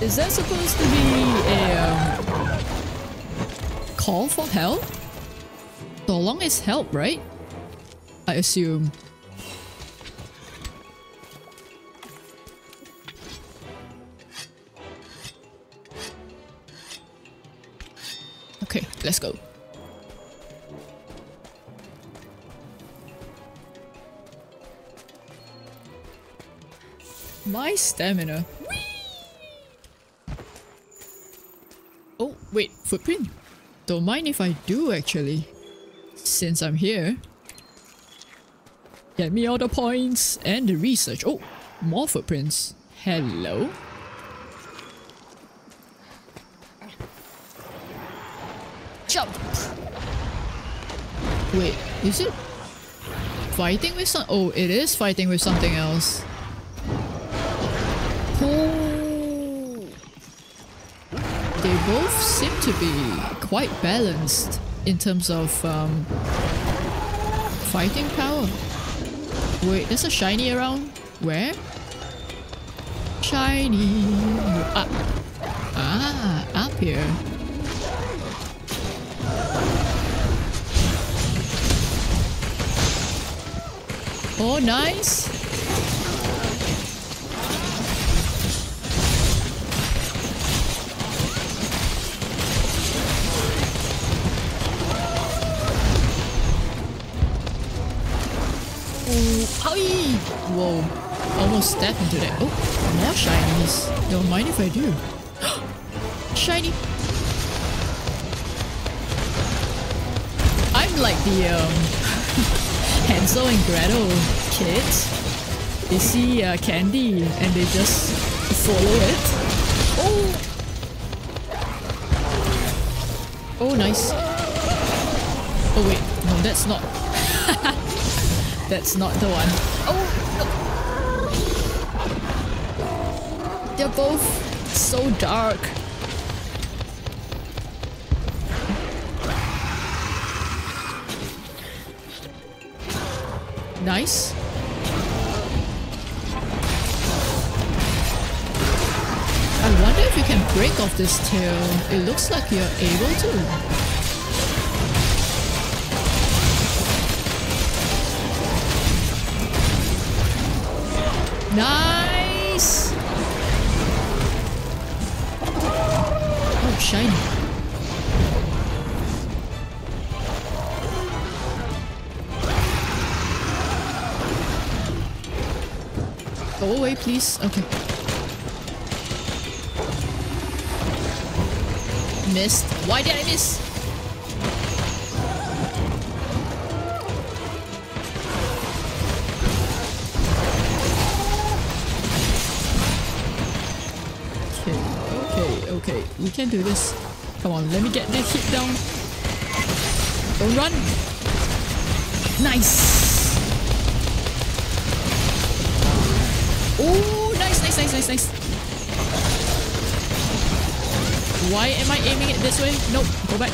Is that supposed to be a um, call for help? Tolong is help, right? I assume. Okay, let's go. My stamina. Oh, wait, footprint. Don't mind if I do actually. Since I'm here. Get me all the points and the research. Oh, more footprints. Hello? Jump! Wait, is it fighting with some- Oh, it is fighting with something else. They both seem to be quite balanced in terms of um, fighting power. Wait, there's a shiny around? Where? Shiny! Up. Ah, up here. Oh, nice! Owie! Whoa, almost stepped into that. Oh, more shinies. Don't mind if I do. <gasps> Shiny! I'm like the um, <laughs> Hansel and Gretel kids. They see uh, candy and they just follow it. Oh! Oh, nice. Oh wait, no, that's not. <laughs> That's not the one. Oh! No. They're both so dark. Nice. I wonder if you can break off this tail. It looks like you're able to. Nice! Oh, shiny. Go away, please. Okay. Missed. Why did I miss? We can do this. Come on, let me get the hit down. Don't run. Nice. Oh, nice, nice, nice, nice, nice. Why am I aiming it this way? Nope, go back.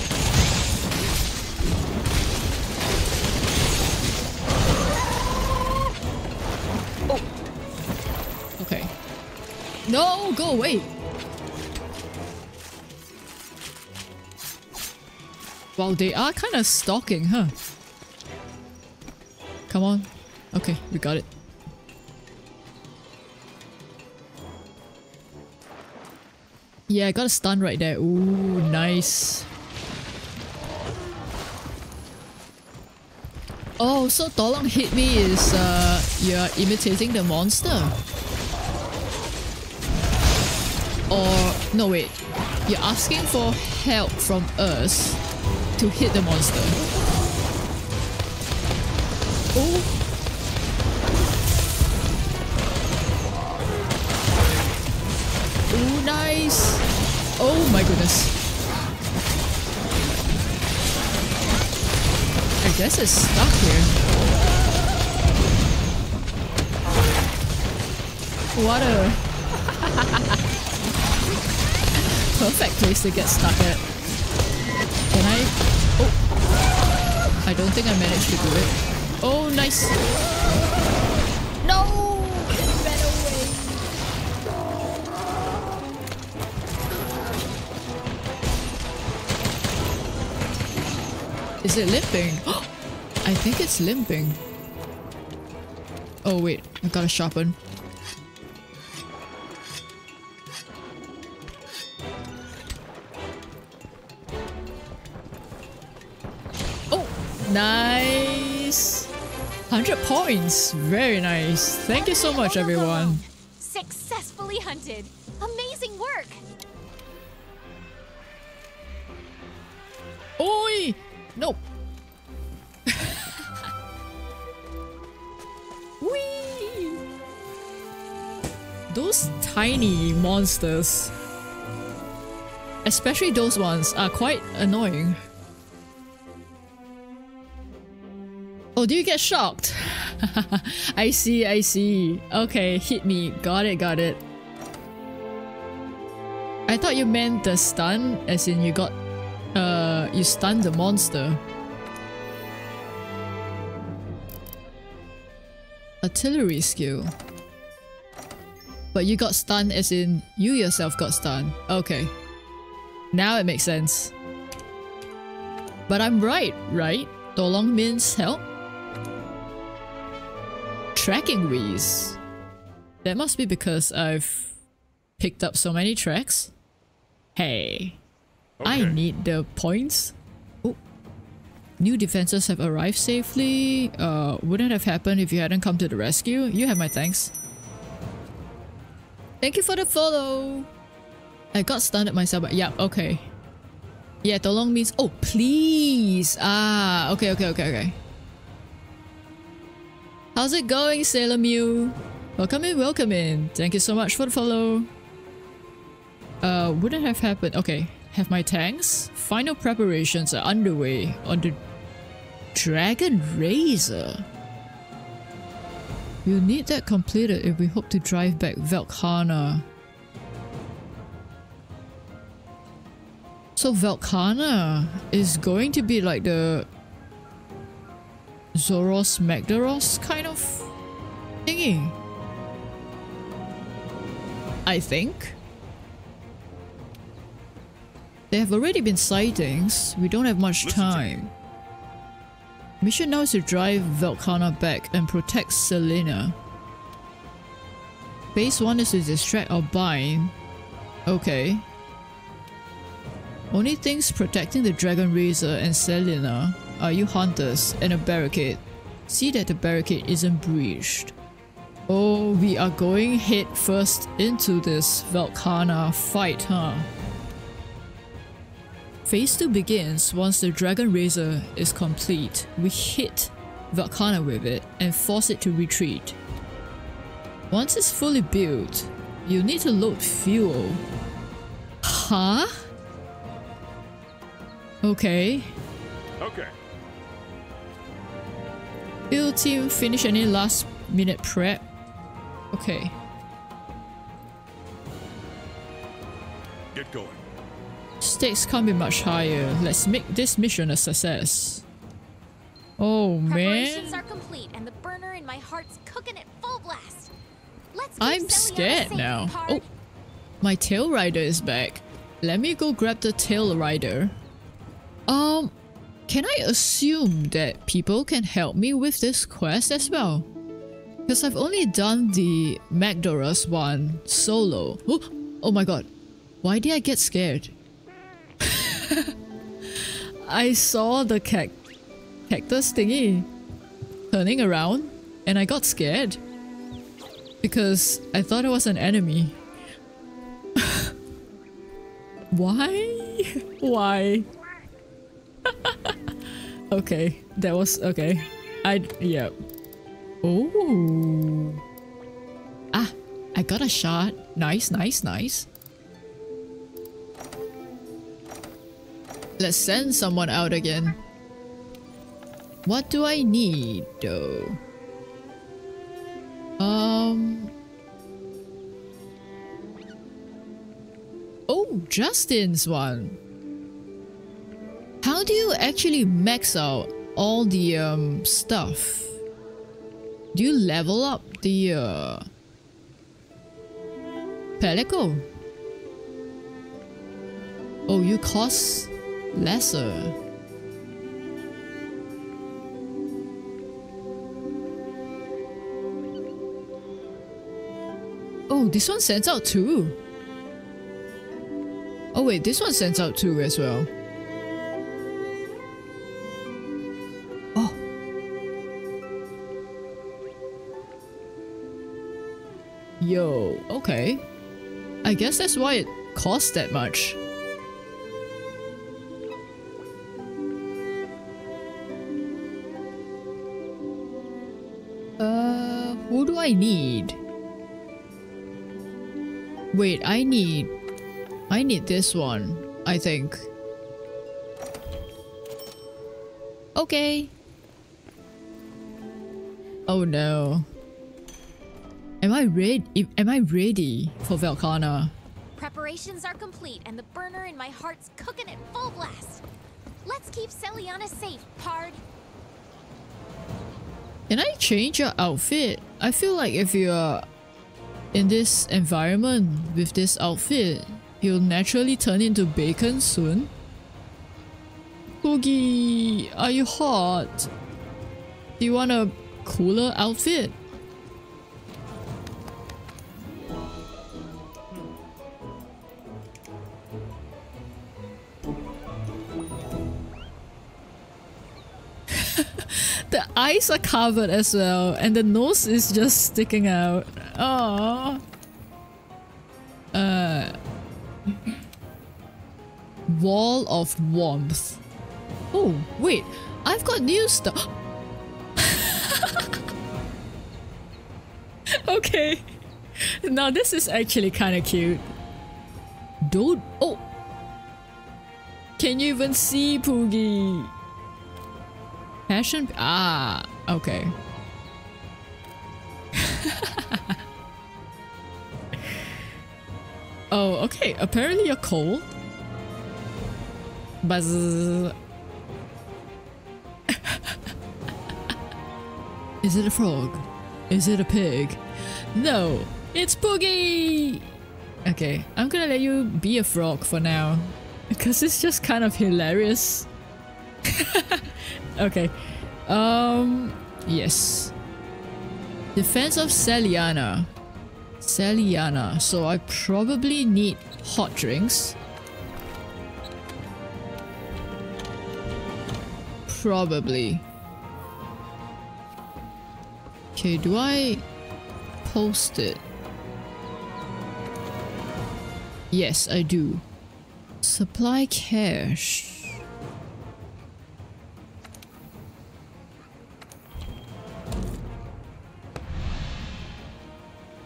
Oh. Okay. No, go away. Wow, they are kind of stalking, huh? Come on. Okay, we got it. Yeah, I got a stun right there. Ooh, nice. Oh, so Dolong hit me is uh, you're imitating the monster. Or, no wait, you're asking for help from us to hit the monster. Oh. Oh, nice. Oh my goodness. I guess it's stuck here. What a <laughs> perfect place to get stuck at. Don't think I managed to do it. Oh, nice. No, it ran away. Is it limping? <gasps> I think it's limping. Oh wait, I gotta sharpen. Nice! 100 points! Very nice. Thank you so much, everyone. Successfully hunted. Amazing work. Oi! Nope. <laughs> Whee! Those tiny monsters, especially those ones, are quite annoying. Oh, do you get shocked? <laughs> I see, I see. Okay, hit me. Got it, got it. I thought you meant the stun, as in you got uh, you stun the monster. Artillery skill. But you got stunned as in you yourself got stunned. Okay. Now it makes sense. But I'm right, right? Dolong means help? Tracking rees. That must be because I've picked up so many tracks. Hey. I need the points. Oh. New defenses have arrived safely. Uh, wouldn't have happened if you hadn't come to the rescue. You have my thanks. Thank you for the follow. I got stunned at myself, but yeah, okay. Yeah, Dolong means, oh, please. Ah, okay, okay, okay, okay. How's it going, Sailor Mew? Welcome in, welcome in. Thank you so much for the follow. Uh, wouldn't have happened. Okay, have my tanks. Final preparations are underway on the Dragon Razor. We'll need that completed if we hope to drive back Velkhana. So Velkhana is going to be like the Zorah Magdaros kind of thingy. I think. There have already been sightings. We don't have much Listen time. Mission now is to drive Velkhana back and protect Seliana. Phase 1 is to distract or bind. Okay. Only things protecting the Dragon Razor and Seliana are you hunters and a barricade. See that the barricade isn't breached. Oh, we are going head first into this Velkhana fight, huh? Phase 2 begins once the Dragon Razor is complete. We hit Velkhana with it and force it to retreat. Once it's fully built, you need to load fuel. Huh? Okay. Okay. Build team finish any last minute prep. Okay. Get going. Stakes can't be much higher. Let's make this mission a success. Oh man. are complete, and the burner in my heart's cooking at full blast. Let's I'm scared now. Pard. Oh, my Tailraider is back. Let me go grab the Tailraider. Um, can I assume that people can help me with this quest as well? Because I've only done the Magdaros one solo. Oh, oh my god. Why did I get scared? <laughs> I saw the cac cactus thingy turning around and I got scared. Because I thought it was an enemy. <laughs> Why? <laughs> Why? <laughs> okay, that was okay. I yeah. Oh. Ah, I got a shot. Nice, nice, nice. Let's send someone out again. What do I need though? Um Oh, Justin's one. How do you actually max out all the um stuff? Do you level up the uh Palico? Oh, you cost lesser. Oh, this one sends out too. Oh wait, this one sends out two as well. Yo, okay. I guess that's why it costs that much. Uh, who do I need? Wait, I need I need this one, I think. Okay. Oh no. Am I ready? Am I ready for Velkhana? Preparations are complete and the burner in my heart's cooking at full blast. Let's keep Seliana safe, Pard. Can I change your outfit? I feel like if you're in this environment with this outfit, you'll naturally turn into bacon soon. Poogie, are you hot? Do you want a cooler outfit? The eyes are covered as well and the nose is just sticking out. Oh. Uh Wall of warmth. Oh, wait. I've got new stuff. <laughs> okay. Now this is actually kind of cute. Don't... Oh! Can you even see Poogie? Passion... Ah, okay. <laughs> oh, okay. Apparently you're cold. Buzz. <laughs> Is it a frog? Is it a pig? No, it's Poogie! Okay, I'm gonna let you be a frog for now. Because it's just kind of hilarious. <laughs> okay. Um, yes. Defense of Seliana. Seliana. So I probably need hot drinks. Probably. Okay, do I post it? Yes, I do. Supply cache.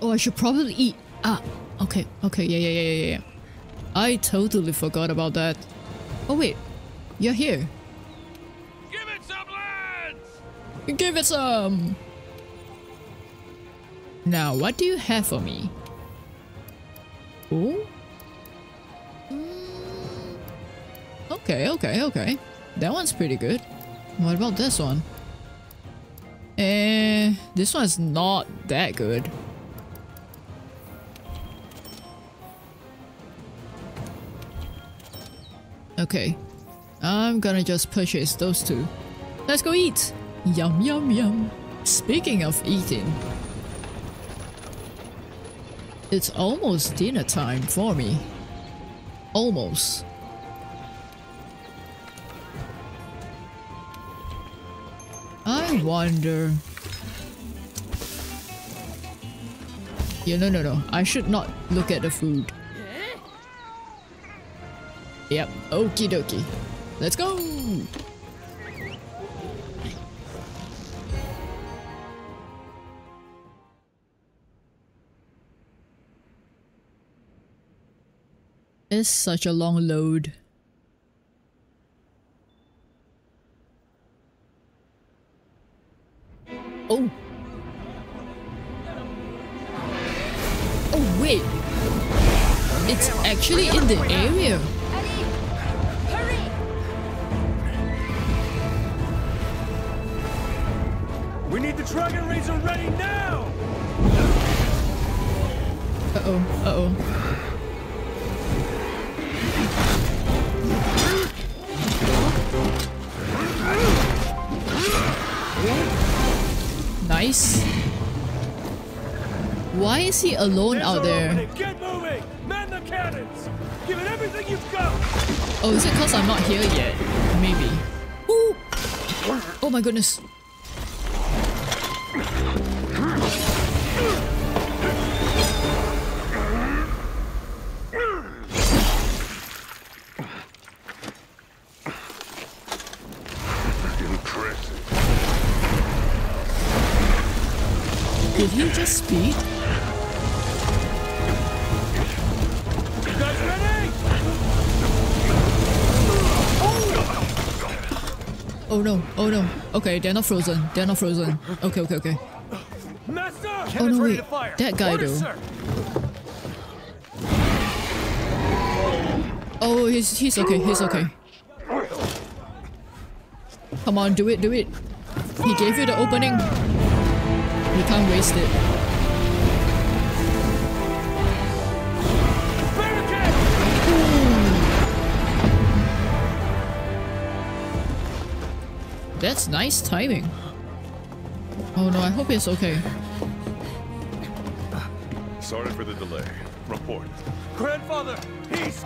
Oh, I should probably eat. Ah, okay, okay, yeah, yeah, yeah, yeah, yeah. I totally forgot about that. Oh wait, you're here. Give it some! Lads! Give it some! Now, what do you have for me? Oh? Mm. Okay, okay, okay. That one's pretty good. What about this one? Eh, this one's not that good. Okay. I'm gonna just purchase those two. Let's go eat! Yum yum yum. Speaking of eating, it's almost dinner time for me. Almost. I wonder... Yeah, no, no, no. I should not look at the food. Yep, okie dokie. Let's go! It's such a long load. Oh! Oh wait! It's actually in the area! We need the Dragon Razor ready now! Uh-oh, uh-oh. Nice. Why is he alone out there? Get moving! Man the cannons! Give it everything you've got! Oh, is it because I'm not here yet? Maybe. Ooh! Oh my goodness. Did he just speed? Oh no, oh no. Okay, they're not frozen. They're not frozen. Okay, okay, okay. Master! Oh no, wait. That guy Orders, though. sir. Oh, he's he's okay. He's okay. Come on, do it, do it. He gave you the opening. You can't waste it. That's nice timing. Oh no, I hope it's okay. Sorry for the delay. Report. Grandfather, peace!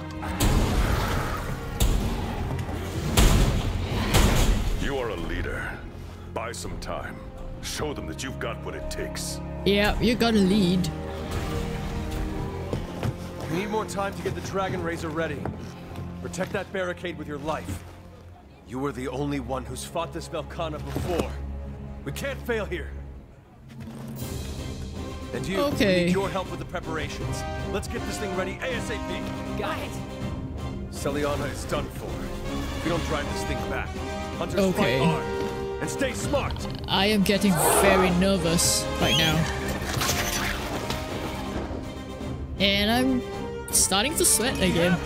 You are a leader. Buy some time. Show them that you've got what it takes. Yeah, you gotta lead. We need more time to get the Dragon Razor ready. Protect that barricade with your life. You were the only one who's fought this Velkhana before. We can't fail here. And you, Okay. we need your help with the preparations. Let's get this thing ready ASAP. Got it. Seliana is done for. If we don't drive this thing back, hunters Okay. fight hard. And stay smart. I am getting very nervous right now. And I'm starting to sweat We again.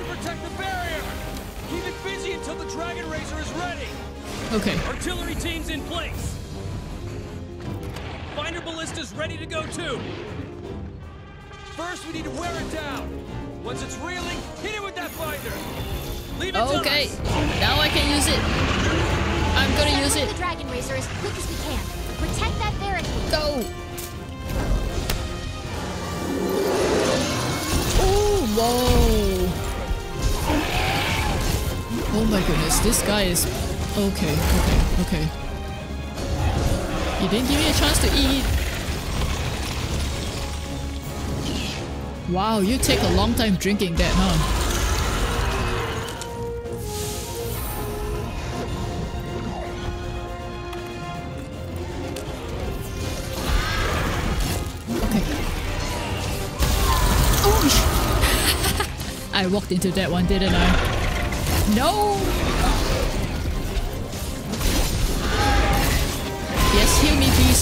Okay. Artillery team's in place. Binder ballista's ready to go too. First, we need to wear it down. Once it's reeling, hit it with that binder. Leave it Okay. to us. Now I can use it. I'm gonna use Get it. the Dragon Razor as quick as we can. Protect that barricade. Go. Oh, whoa. Oh my goodness, this guy is... Okay, okay, okay. You didn't give me a chance to eat. Wow, you take a long time drinking that, huh? Okay. Oh, <laughs> I walked into that one, didn't I? No!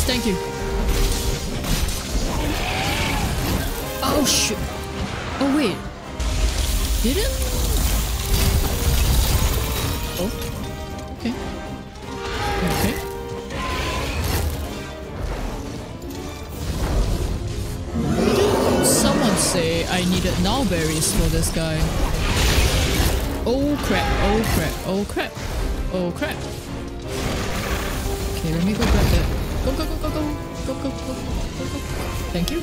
Thank you. Oh, shit. Oh, wait. Did it? Oh. Okay. Okay. Someone say I needed nulberries for this guy. Oh crap, oh crap, oh crap, oh crap. Okay, let me go grab that. Go, go, go, go, go. Go, go, go, go, go. Thank you.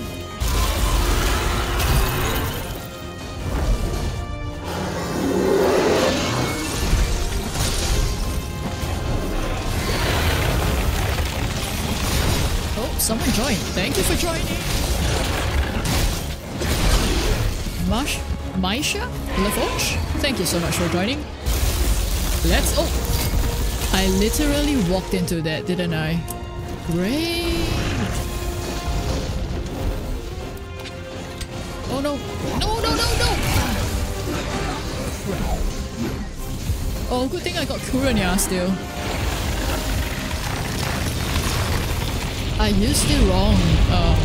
Oh, someone joined. Thank you for joining. Mash, Maisha Lafourche, thank you so much for joining. Let's... Oh! I literally walked into that, didn't I? Great. Oh no! No! No! No! No! Oh, good thing I got Kuranya still. I used the wrong um,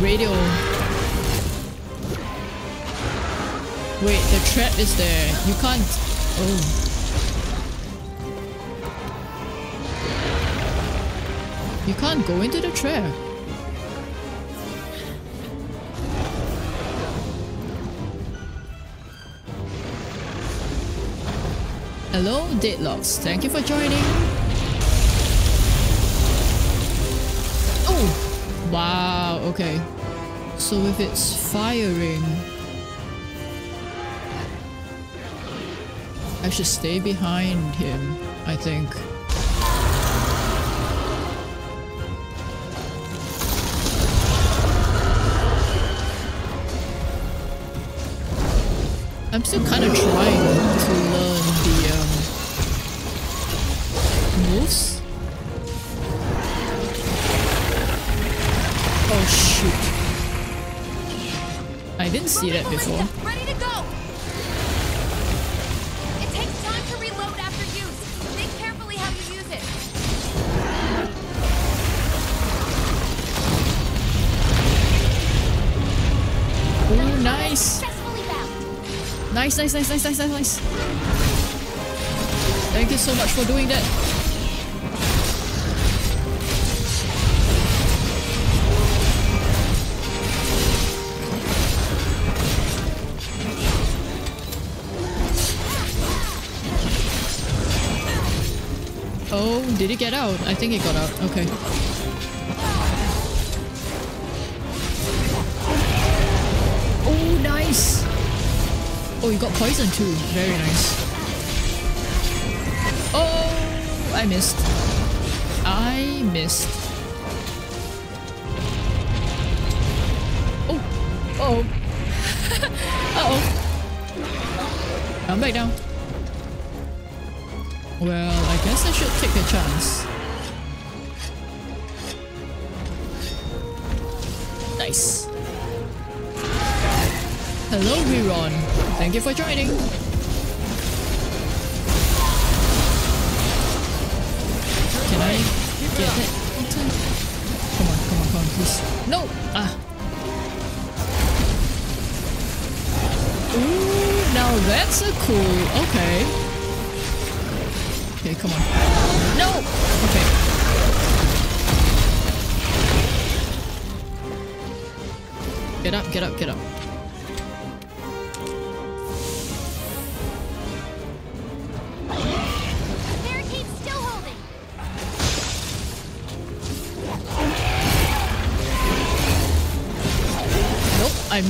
radio. Wait, the trap is there. You can't. Oh. You can't go into the trap. Hello, Deadlocks. Thank you for joining. Oh! Wow, okay. So if it's firing... I should stay behind him, I think. Still kind of trying to learn the um, moves. Oh shoot. I didn't see that before. Nice, nice, nice, nice, nice, nice. Thank you so much for doing that. Oh, did he get out? I think he got out. Okay. Got poison too. Very nice. Oh, I missed. I missed.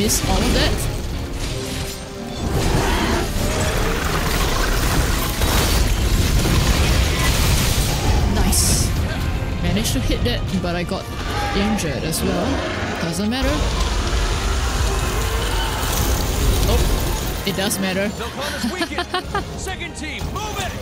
I all of that. Nice. Managed to hit that, but I got injured as well. Doesn't matter. Oh, it does matter. <laughs> Second team, move it!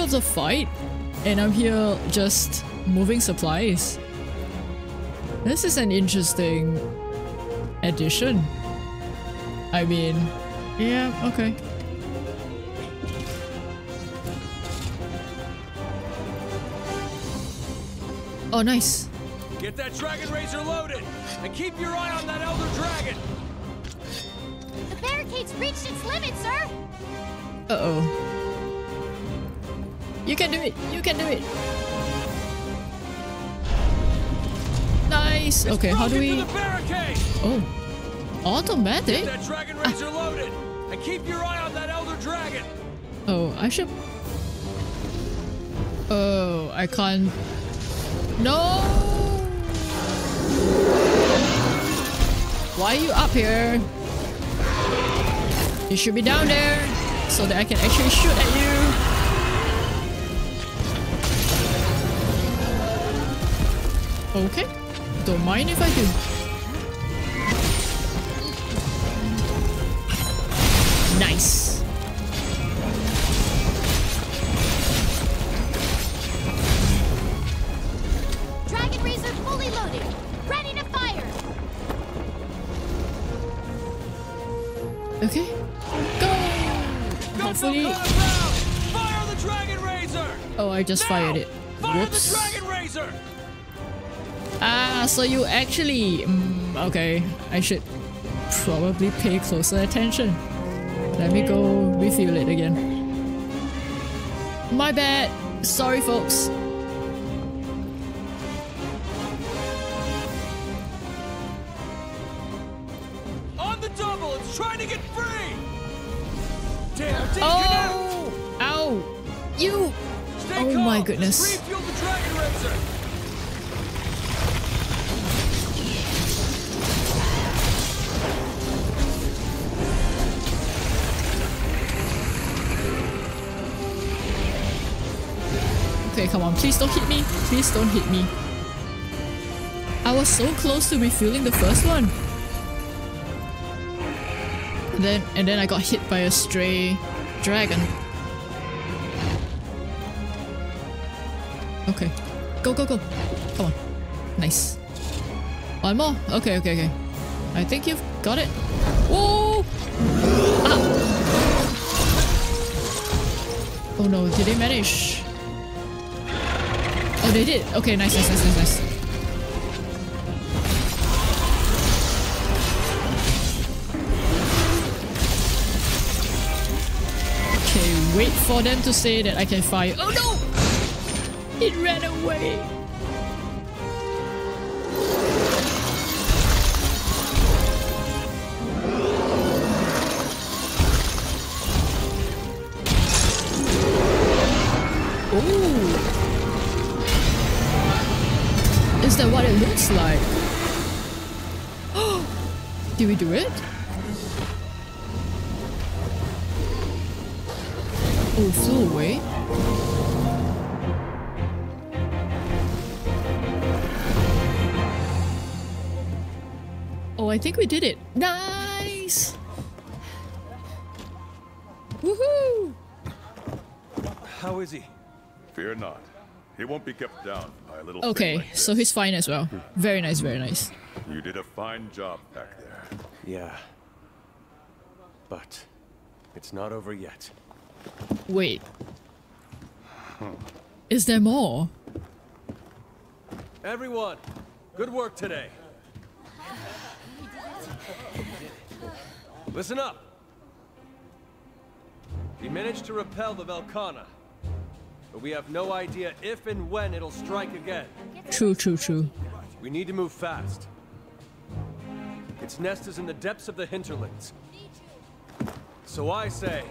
Middle of the fight, and I'm here just moving supplies. This is an interesting addition. I mean, yeah, okay. Oh, nice. Get that dragon razor loaded, and keep your eye on that elder dragon. The barricade's reached its limit, sir! Uh oh. You can do it. You can do it. Nice. It's Okay, how do we? through the barricade. Oh, automatic. Get that dragon ah. razor loaded, and keep your eye on that elder dragon. Oh, I should. Oh, I can't. No. Why are you up here? You should be down there so that I can actually shoot at you. Okay. Don't mind if I do. Nice. Dragon Razor fully loaded, ready to fire! Okay. Go! Go Hopefully. Falcon around. Fire the dragon razor. Oh, I just fired it. Fire Whoops. The dragon razor. Ah, so you actually. Mm, okay, I should probably pay closer attention. Let me go refuel it again. My bad. Sorry, folks. On the double, it's trying to get free. Damn, disconnect. Oh! Ow! You! Stay oh calm. my goodness. Come on. Please don't hit me. Please don't hit me. I was so close to refueling the first one. And then, and then I got hit by a stray dragon. Okay. Go, go, go. Come on. Nice. One more. Okay, okay, okay. I think you've got it. Whoa! Ah! Oh no, did he manage? Oh, they did. Okay, nice, nice, nice, nice, nice. Okay, wait for them to say that I can fire. Oh no! It ran away. Looks like? Did we do it? Oh, it flew away. Oh, I think we did it. Nice! He won't be kept down by a little thing Okay, like so this. he's fine as well. Very nice, very nice. You did a fine job back there. Yeah. But it's not over yet. Wait. Is there more? Everyone, good work today. Listen up. We managed to repel the Velkhana, but we have no idea if and when it'll strike again. True, true, true. We need to move fast. Its nest is in the depths of the hinterlands. So I say,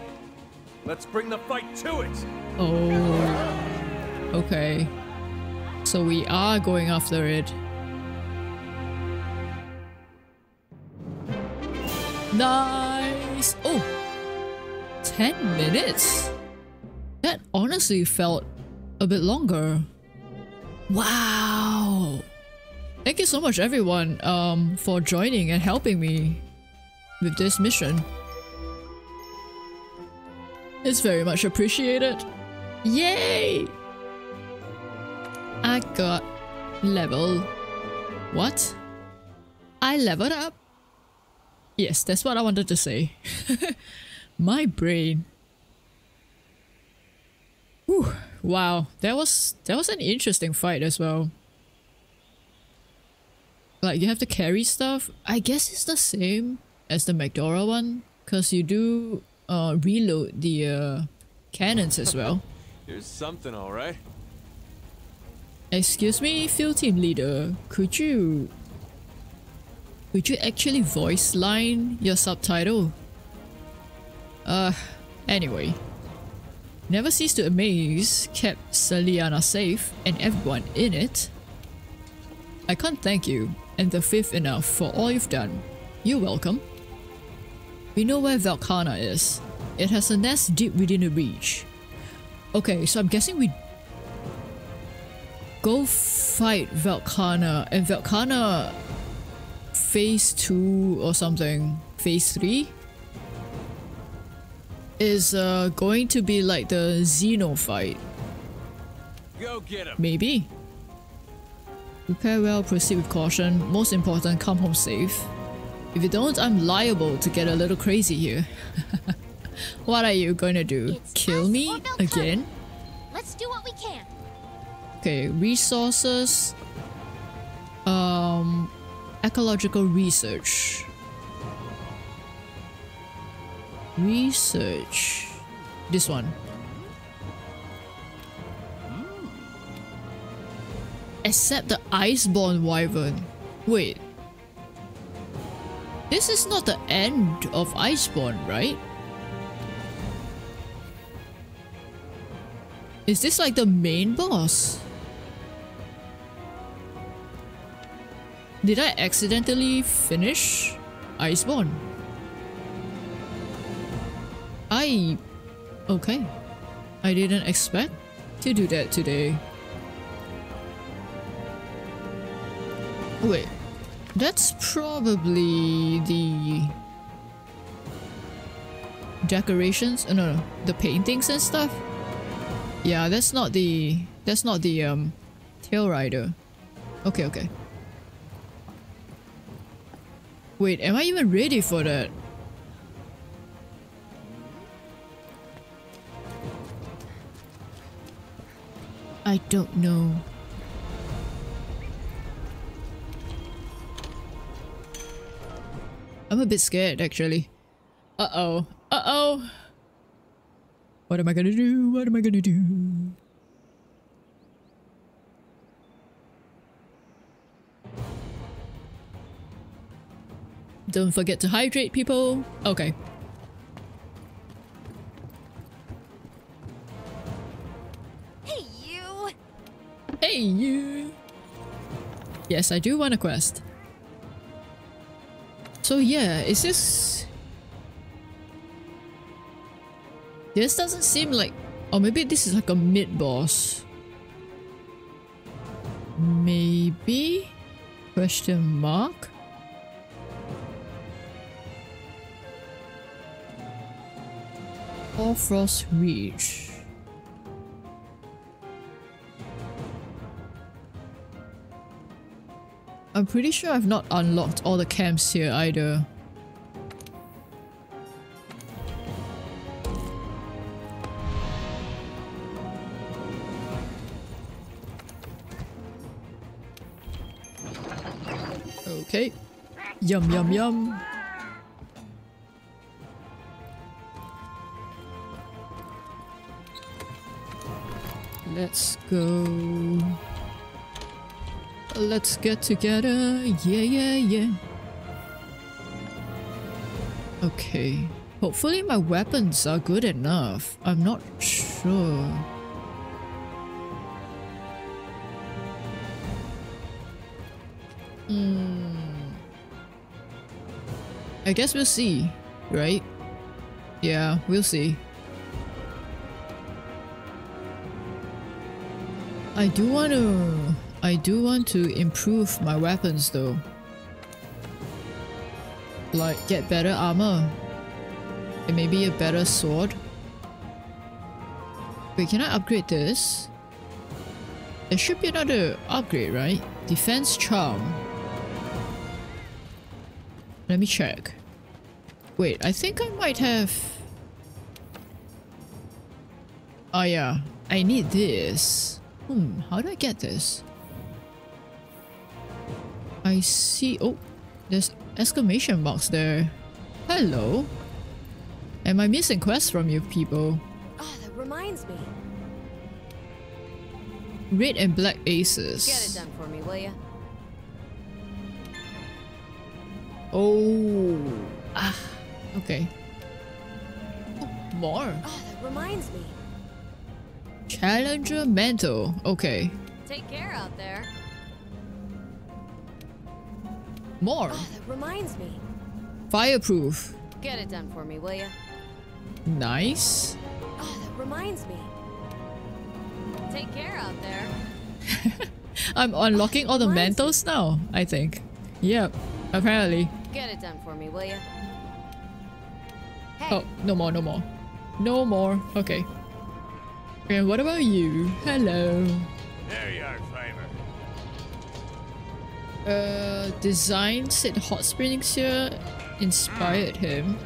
let's bring the fight to it! Oh. Okay. So we are going after it. Nice! Oh! 10 minutes? That honestly felt a bit longer. Wow! Thank you so much everyone um, for joining and helping me with this mission. It's very much appreciated. Yay! I got level. What? I leveled up? Yes, that's what I wanted to say. <laughs> My brain. Whew, wow, that was that was an interesting fight as well. Like you have to carry stuff. I guess it's the same as the Magdora one, cause you do uh, reload the uh, cannons as well. <laughs> Here's something, alright. Excuse me, field team leader, could you... Could you actually voice line your subtitle? Uh, anyway. Never cease to amaze kept Seliana safe and everyone in it. I can't thank you, and the fifth enough for all you've done. You're welcome. We know where Velkhana is. It has a nest deep within the reach. Okay, so I'm guessing we go fight Velkhana and Velkhana phase 2 or something, phase 3 is uh, going to be like the Xeno fight. Go get him. Maybe. Prepare well, proceed with caution. Most important, come home safe. If you don't, I'm liable to get a little crazy here. <laughs> what are you gonna do? It's Kill me or Velkhana. again? Let's do what we can. Okay, resources. Um, ecological research. Research. This one. Except the Iceborne Wyvern. Wait. This is not the end of Iceborne, right? Is this like the main boss? Did I accidentally finish Iceborne? I... Okay. I didn't expect to do that today. Wait. That's probably the... Decorations? Oh, no, no. The paintings and stuff? Yeah, that's not the... That's not the, um... Tailraider. Okay, okay. Wait, am I even ready for that? I don't know. I'm a bit scared, actually. Uh-oh. Uh-oh! What am I gonna do? What am I gonna do? Don't forget to hydrate, people. Okay. Hey, you! Yes, I do want a quest. So yeah, is this... This doesn't seem like... Or maybe this is like a mid-boss. Maybe? Question mark? Or Frost Reach. I'm pretty sure I've not unlocked all the camps here either. Okay. Yum yum yum. Let's go. Let's get together. Yeah, yeah, yeah. Okay. Hopefully my weapons are good enough. I'm not sure. Hmm. I guess we'll see, right? Yeah, we'll see. I do want to... I do want to improve my weapons though. Like, get better armor. And maybe a better sword. Wait, can I upgrade this? There should be another upgrade, right? Defense charm. Let me check. Wait, I think I might have... Oh yeah, I need this. Hmm, how do I get this? I see... Oh, there's exclamation marks there. Hello. Am I missing quests from you people? Oh, that reminds me. Red and black aces. Get it done for me, will ya? Oh. Ah. Okay. Oh, more. Oh, that reminds me. Challenger mantle. Okay. Take care out there. More. Oh, that reminds me. Fireproof. Get it done for me, will ya? Nice. Oh, that reminds me. Take care out there. <laughs> I'm unlocking all the mantles now, I think. Yep, apparently. Get it done for me, will ya? Oh, no more, no more. No more. Okay. And what about you? Hello. There you are, Fiver. Uh, design said hot springs here inspired him.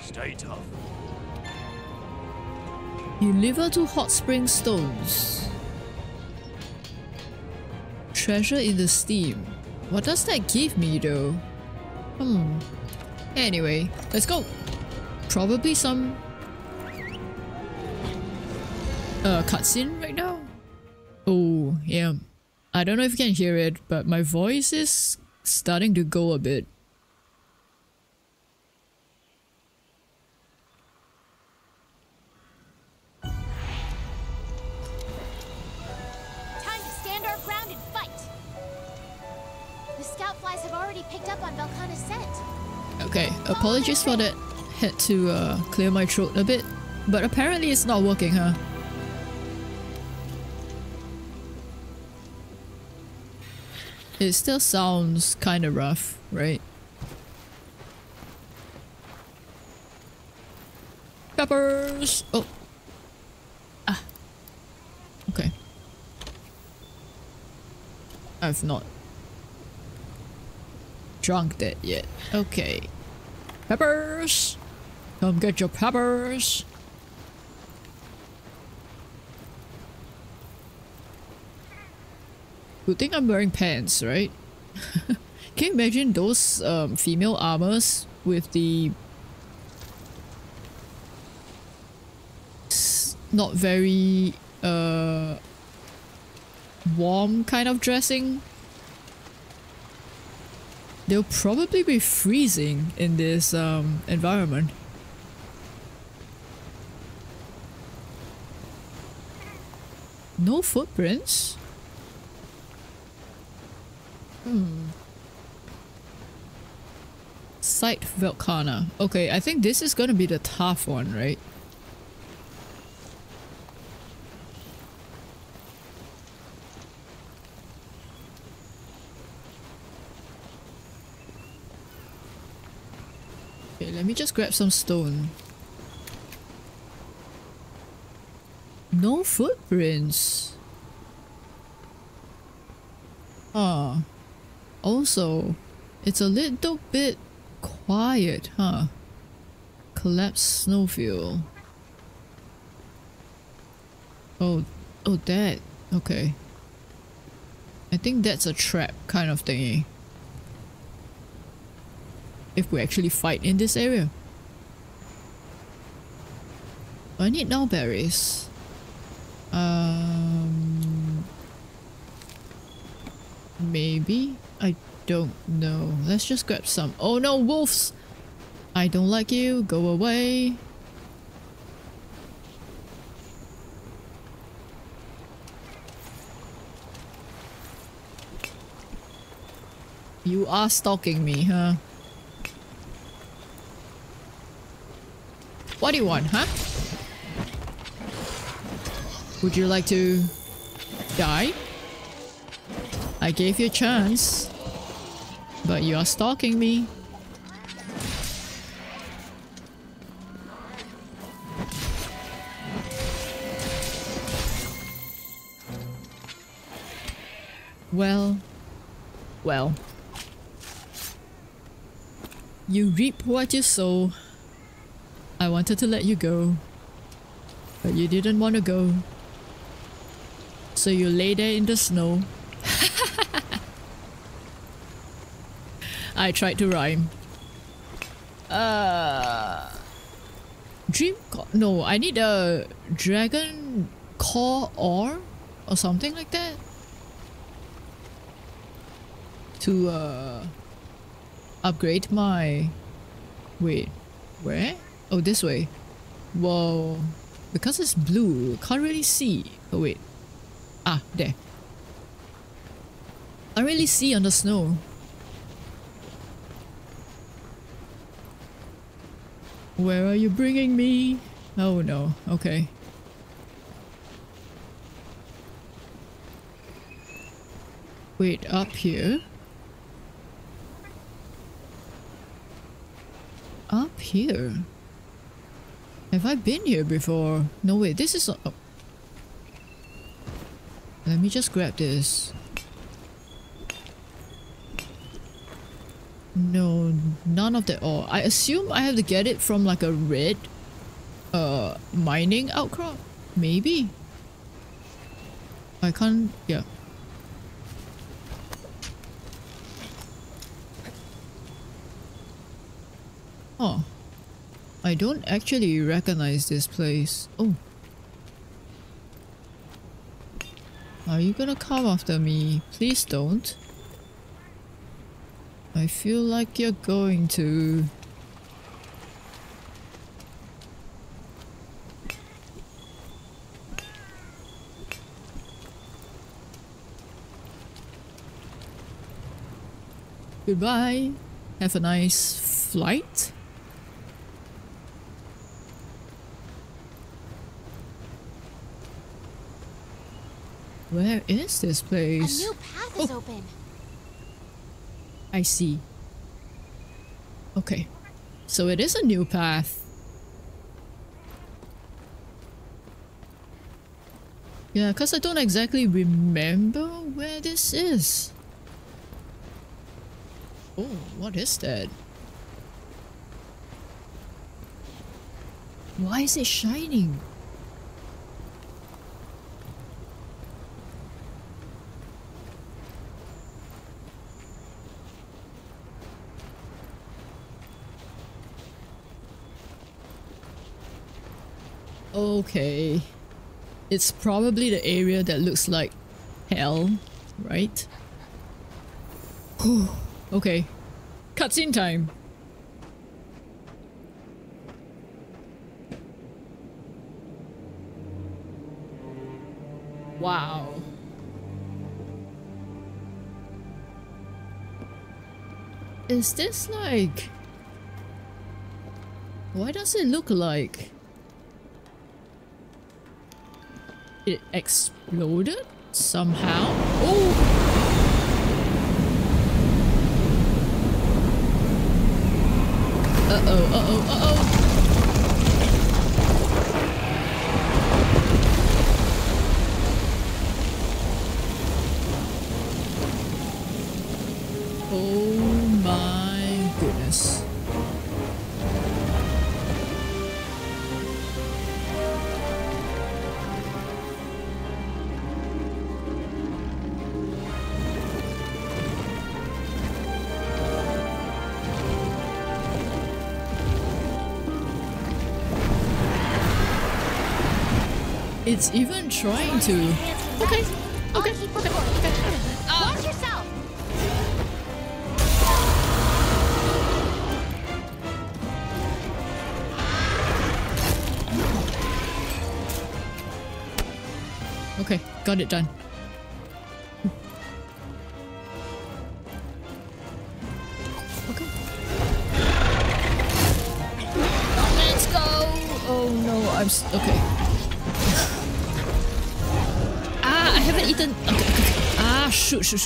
Stay tough. Deliver to hot spring stones. Treasure in the steam. What does that give me though? Hmm. Anyway, let's go. Probably some uh cutscene right now. Oh yeah. I don't know if you can hear it, but my voice is starting to go a bit. Time to stand our ground and fight. The scout flies have already picked up on Velkhana's scent. Okay, apologies for that. Had to uh, clear my throat a bit. But apparently it's not working, huh? It still sounds kind of rough, right? Peppers! Oh. Ah. Okay. I've not drunk that yet. Okay. Peppers! Come get your peppers! Good thing I'm wearing pants, right? <laughs> Can you imagine those um, female armors with the not very uh warm kind of dressing? They'll probably be freezing in this um, environment. No footprints? Hmm. Site Velkhana. Okay, I think this is gonna be the tough one, right? Okay, let me just grab some stone. No footprints. Ah. Also, it's a little bit quiet, huh? Collapsed snowfield. Oh, oh that. Okay. I think that's a trap kind of thingy. If we actually fight in this area. I need nulberries. Um, maybe? I don't know. Let's just grab some. Oh no, wolves! I don't like you. Go away. You are stalking me, huh? What do you want, huh? Would you like to die? I gave you a chance, but you are stalking me. Well, well. You reap what you sow. I wanted to let you go, but you didn't want to go. So you lay there in the snow. I tried to rhyme. Uh, dream no, I need a dragon core ore or something like that to uh upgrade my wait where? Oh this way. Whoa because it's blue can't really see. Oh wait. Ah there. I really see on the snow where are you bringing me oh no okay wait up here Up here? Have I been here before? No wait, this is... Oh. Let me just grab this. No, none of that all. I assume I have to get it from like a red uh mining outcrop? Maybe? I can't... yeah. Oh. I don't actually recognize this place. Oh. Are you gonna come after me? Please don't. I feel like you're going to. Goodbye. Have a nice flight. Where is this place? A new path is oh. open. I see. Okay. So it is a new path. Yeah, because I don't exactly remember where this is. Oh, what is that? Why is it shining? Okay. It's probably the area that looks like hell, right? <sighs> okay. Cutscene time. Wow. Is this like... Why does it look like... It exploded somehow. Oh! Uh-oh, uh-oh, uh-oh. It's even trying to. Okay. Okay. Okay. Okay. Watch yourself! Okay. Got it done.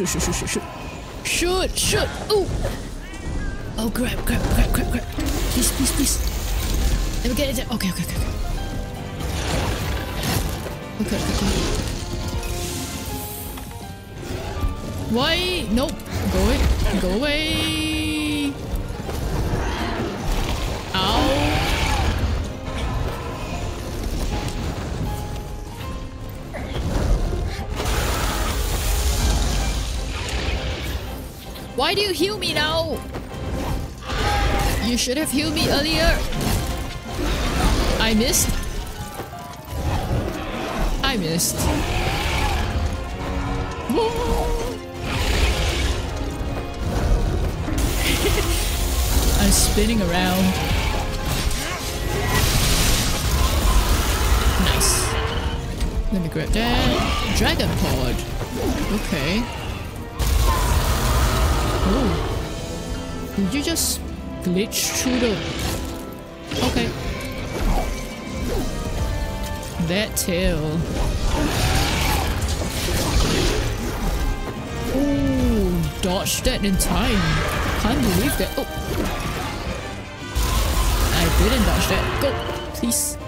shoot, shoot, shoot, shoot, shoot. Shoot, shoot. Ooh. Oh, grab, grab, grab, grab, grab. Please, please, please. Let me get it there. Okay, okay, okay. Okay, okay, okay. Why? Nope. Go away. Go away. Why do you heal me now? You should have healed me earlier. I missed. I missed. <laughs> I'm spinning around. Nice. Let me grab that. Dragon pod. Okay. Oh. Did you just glitch through the... Okay. That tail. Ooh, dodged that in time. Can't believe that. Oh. I didn't dodge that. Go, please.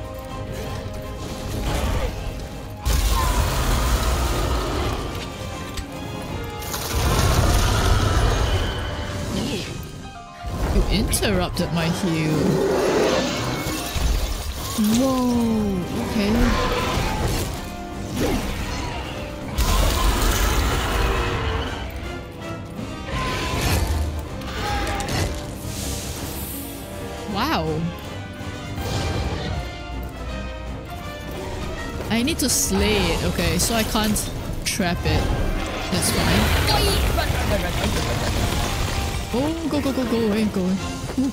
Interrupted my heal. Whoa, okay. Wow. I need to slay it. Okay, so I can't trap it. That's fine. Oh, go, go, go, go away, go away. Ooh. Okay,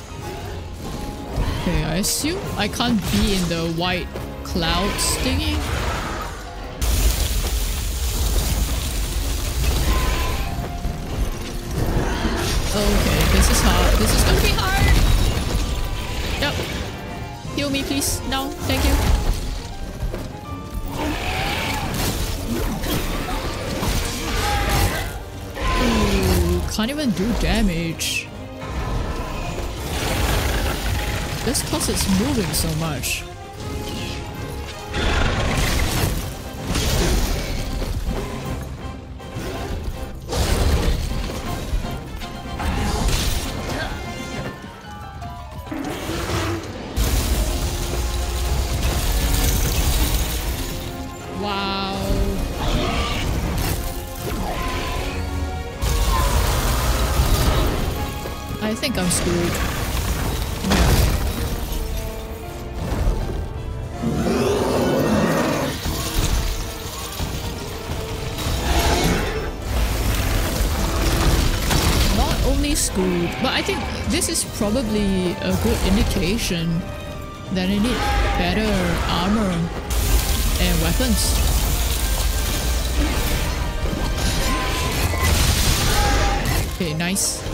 I assume I can't be in the white clouds thingy. Okay, this is hard. This is gonna be hard. Yep. Heal me, please. No, thank you. Ooh, can't even do damage. This class moving so much. Probably a good indication that I need better armor and weapons. Okay, nice.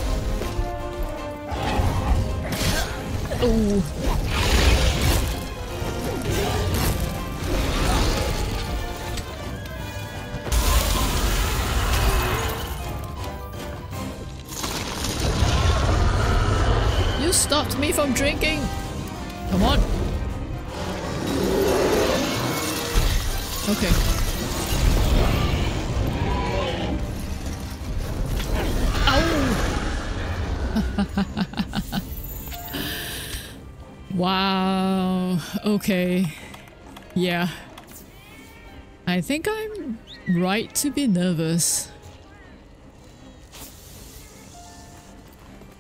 Okay. Yeah. I think I'm right to be nervous.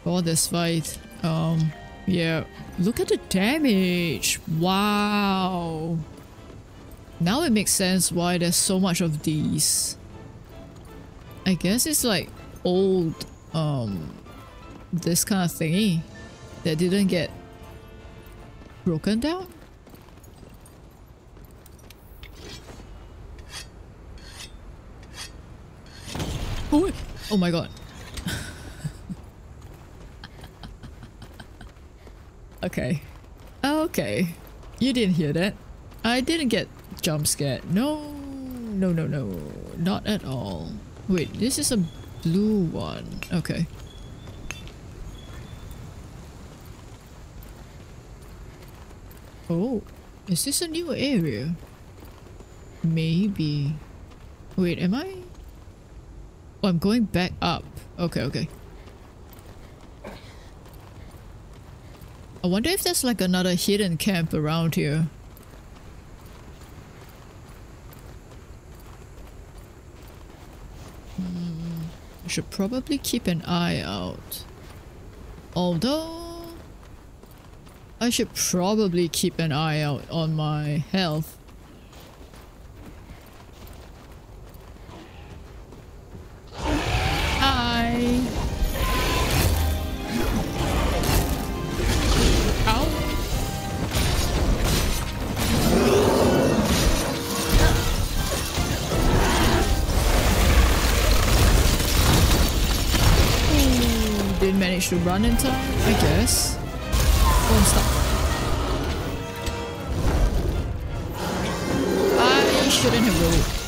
For this fight. Um, yeah. Look at the damage. Wow. Now it makes sense why there's so much of these. I guess it's like old, um, this kind of thingy that didn't get broken down. Oh, my god. okay. Okay. You didn't hear that. I didn't get jump scared. No, no, no, no. Not at all. Wait, this is a blue one. Okay. Oh, is this a new area? Maybe. Wait, am I? Oh, I'm going back up. Okay, okay. I wonder if there's like another hidden camp around here. Hmm, I should probably keep an eye out. Although... I should probably keep an eye out on my health. Managed to run in time, I guess. Oh, stop. I shouldn't have rolled.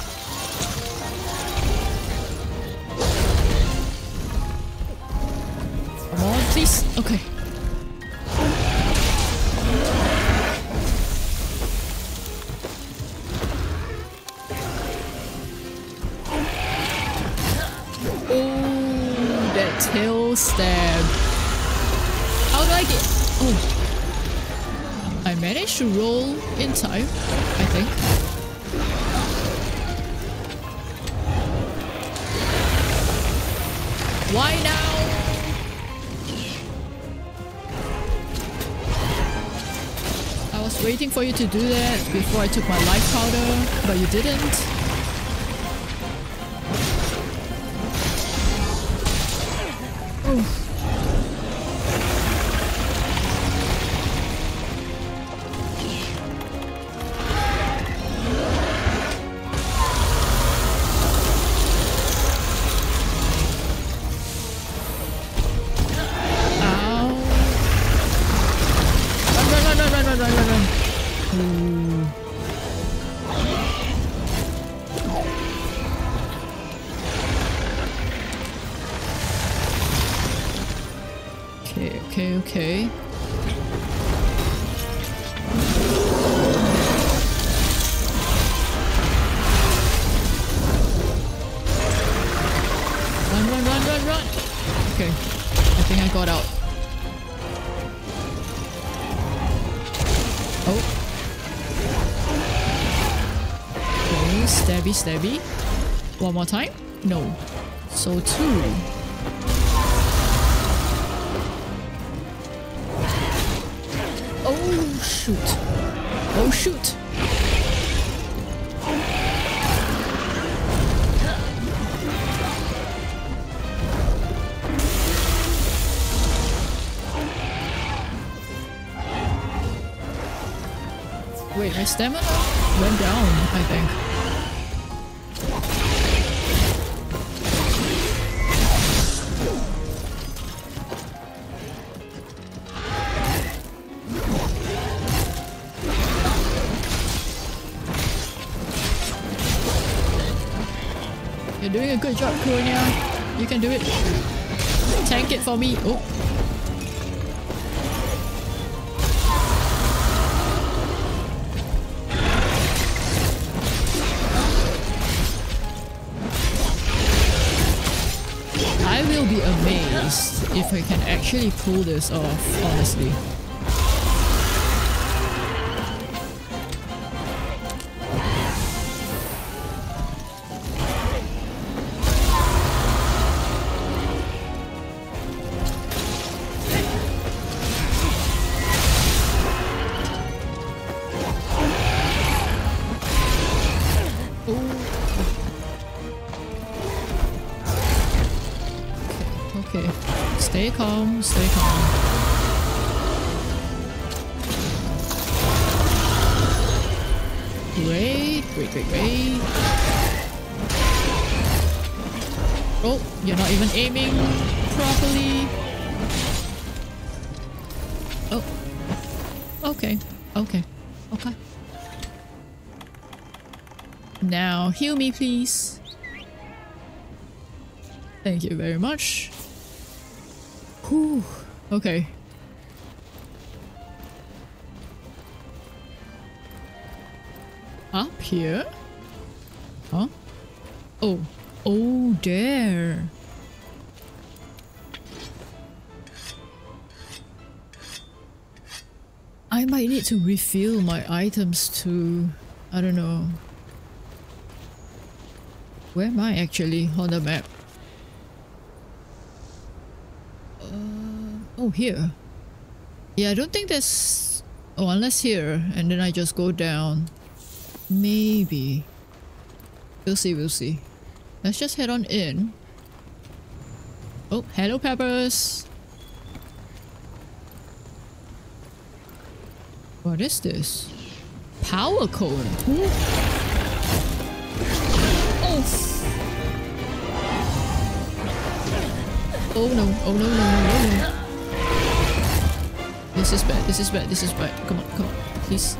Come on, that tail stab. How do I get... Oh. I managed to roll in time, I think. Why now? Waiting for you to do that before I took my life powder, but you didn't. stabby. Time? No. So two. Oh shoot. Oh shoot. Wait, my stamina went down, I think. Can do it. Tank it for me. Oh. I will be amazed if I can actually pull this off, honestly. Stay calm, stay calm. Great, great, great, great. Oh, you're not even aiming properly. Oh. Okay, okay, okay. Now heal me please. Thank you very much. Whew. Okay. Up here? Huh? Oh. Oh, there. I might need to refill my items too. I don't know. Where am I actually on the map? Uh, oh, here. Yeah, I don't think there's... Oh, unless here, and then I just go down. Maybe. We'll see, we'll see. Let's just head on in. Oh, hello peppers! What is this? Power cone? Ooh. Oh no, oh no, no, no, no. This is bad, this is bad, this is bad. Come on, come on, please.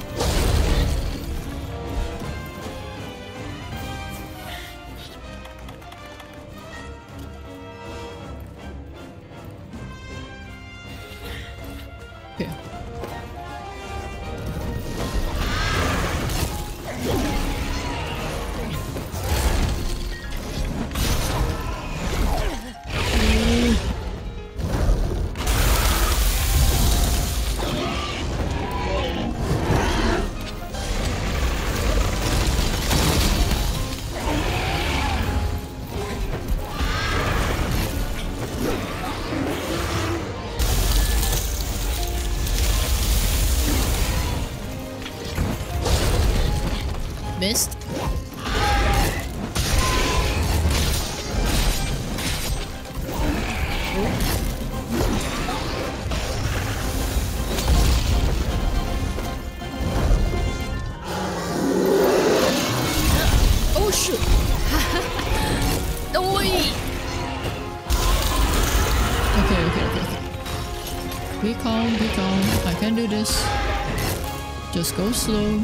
Slow.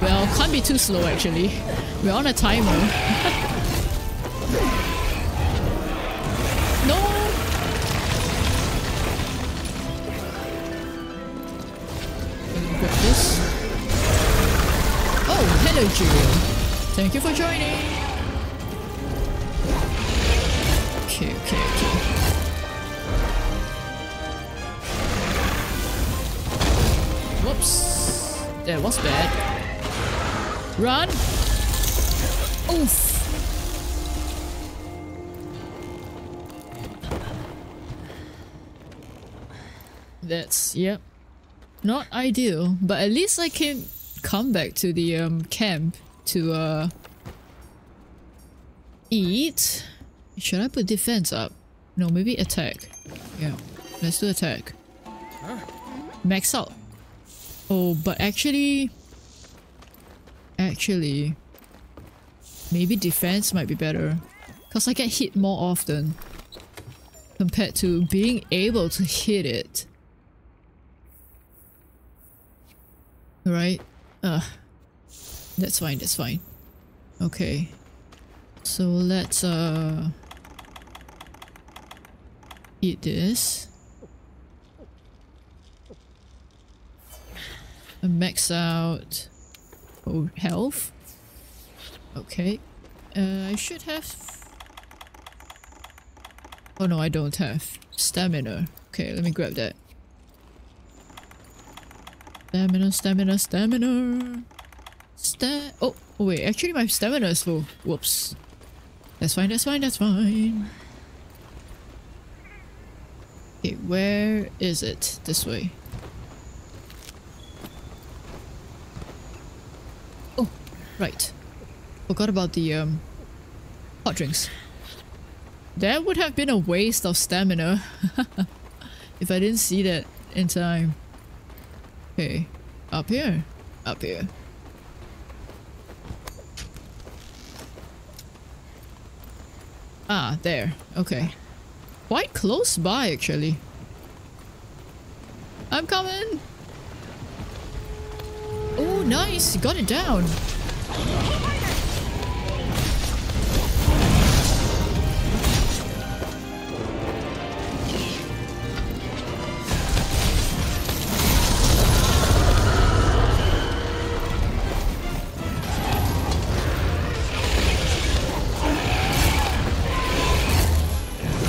Well, can't be too slow actually. We're on a timer. <laughs> Run! Oof! That's, yep. Not ideal, but at least I can come back to the um, camp to uh, eat. Should I put defense up? No, maybe attack. Yeah, let's do attack. Max out. Oh, but actually... Actually... Maybe defense might be better. Because I get hit more often. Compared to being able to hit it. Right? Uh, that's fine, that's fine. Okay. So let's uh eat this. And max out oh health. Okay. Uh I should have Oh no, I don't have stamina. Okay, let me grab that. Stamina, stamina, stamina. Sta- oh, oh wait, actually my stamina is full. Whoops. That's fine, that's fine, that's fine. Okay, where is it? This way. Oh, right. Forgot about the um hot drinks. That would have been a waste of stamina <laughs> if I didn't see that in time. Okay, up here, up here. Ah, there. Okay. Quite close by, actually. I'm coming! Oh, nice! Got it down!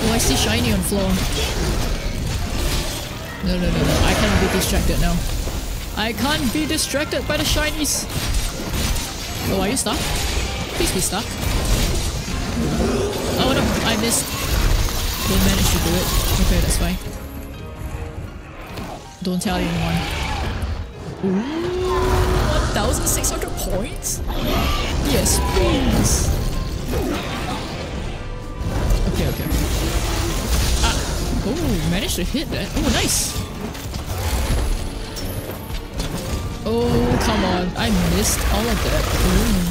Oh, floor. No, no, no, no. I cannot be distracted now. I can't be distracted by the shinies. Oh, are you stuck? Please be stuck. Oh no, I missed. Didn't to do it. Okay, that's fine. Don't tell anyone. Ooh, 1,600 points? Yes, please. Okay, okay. Ah, oh, managed to hit that. Oh, nice. Oh, come on. I missed all of that. Ooh,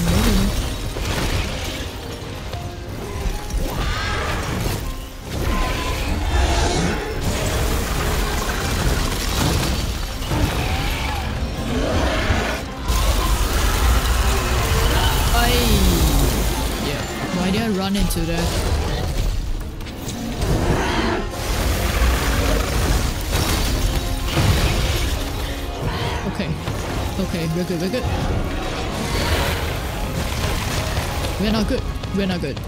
Why did I run into that? Okay, we're good, we're good. We're not good. We're not good.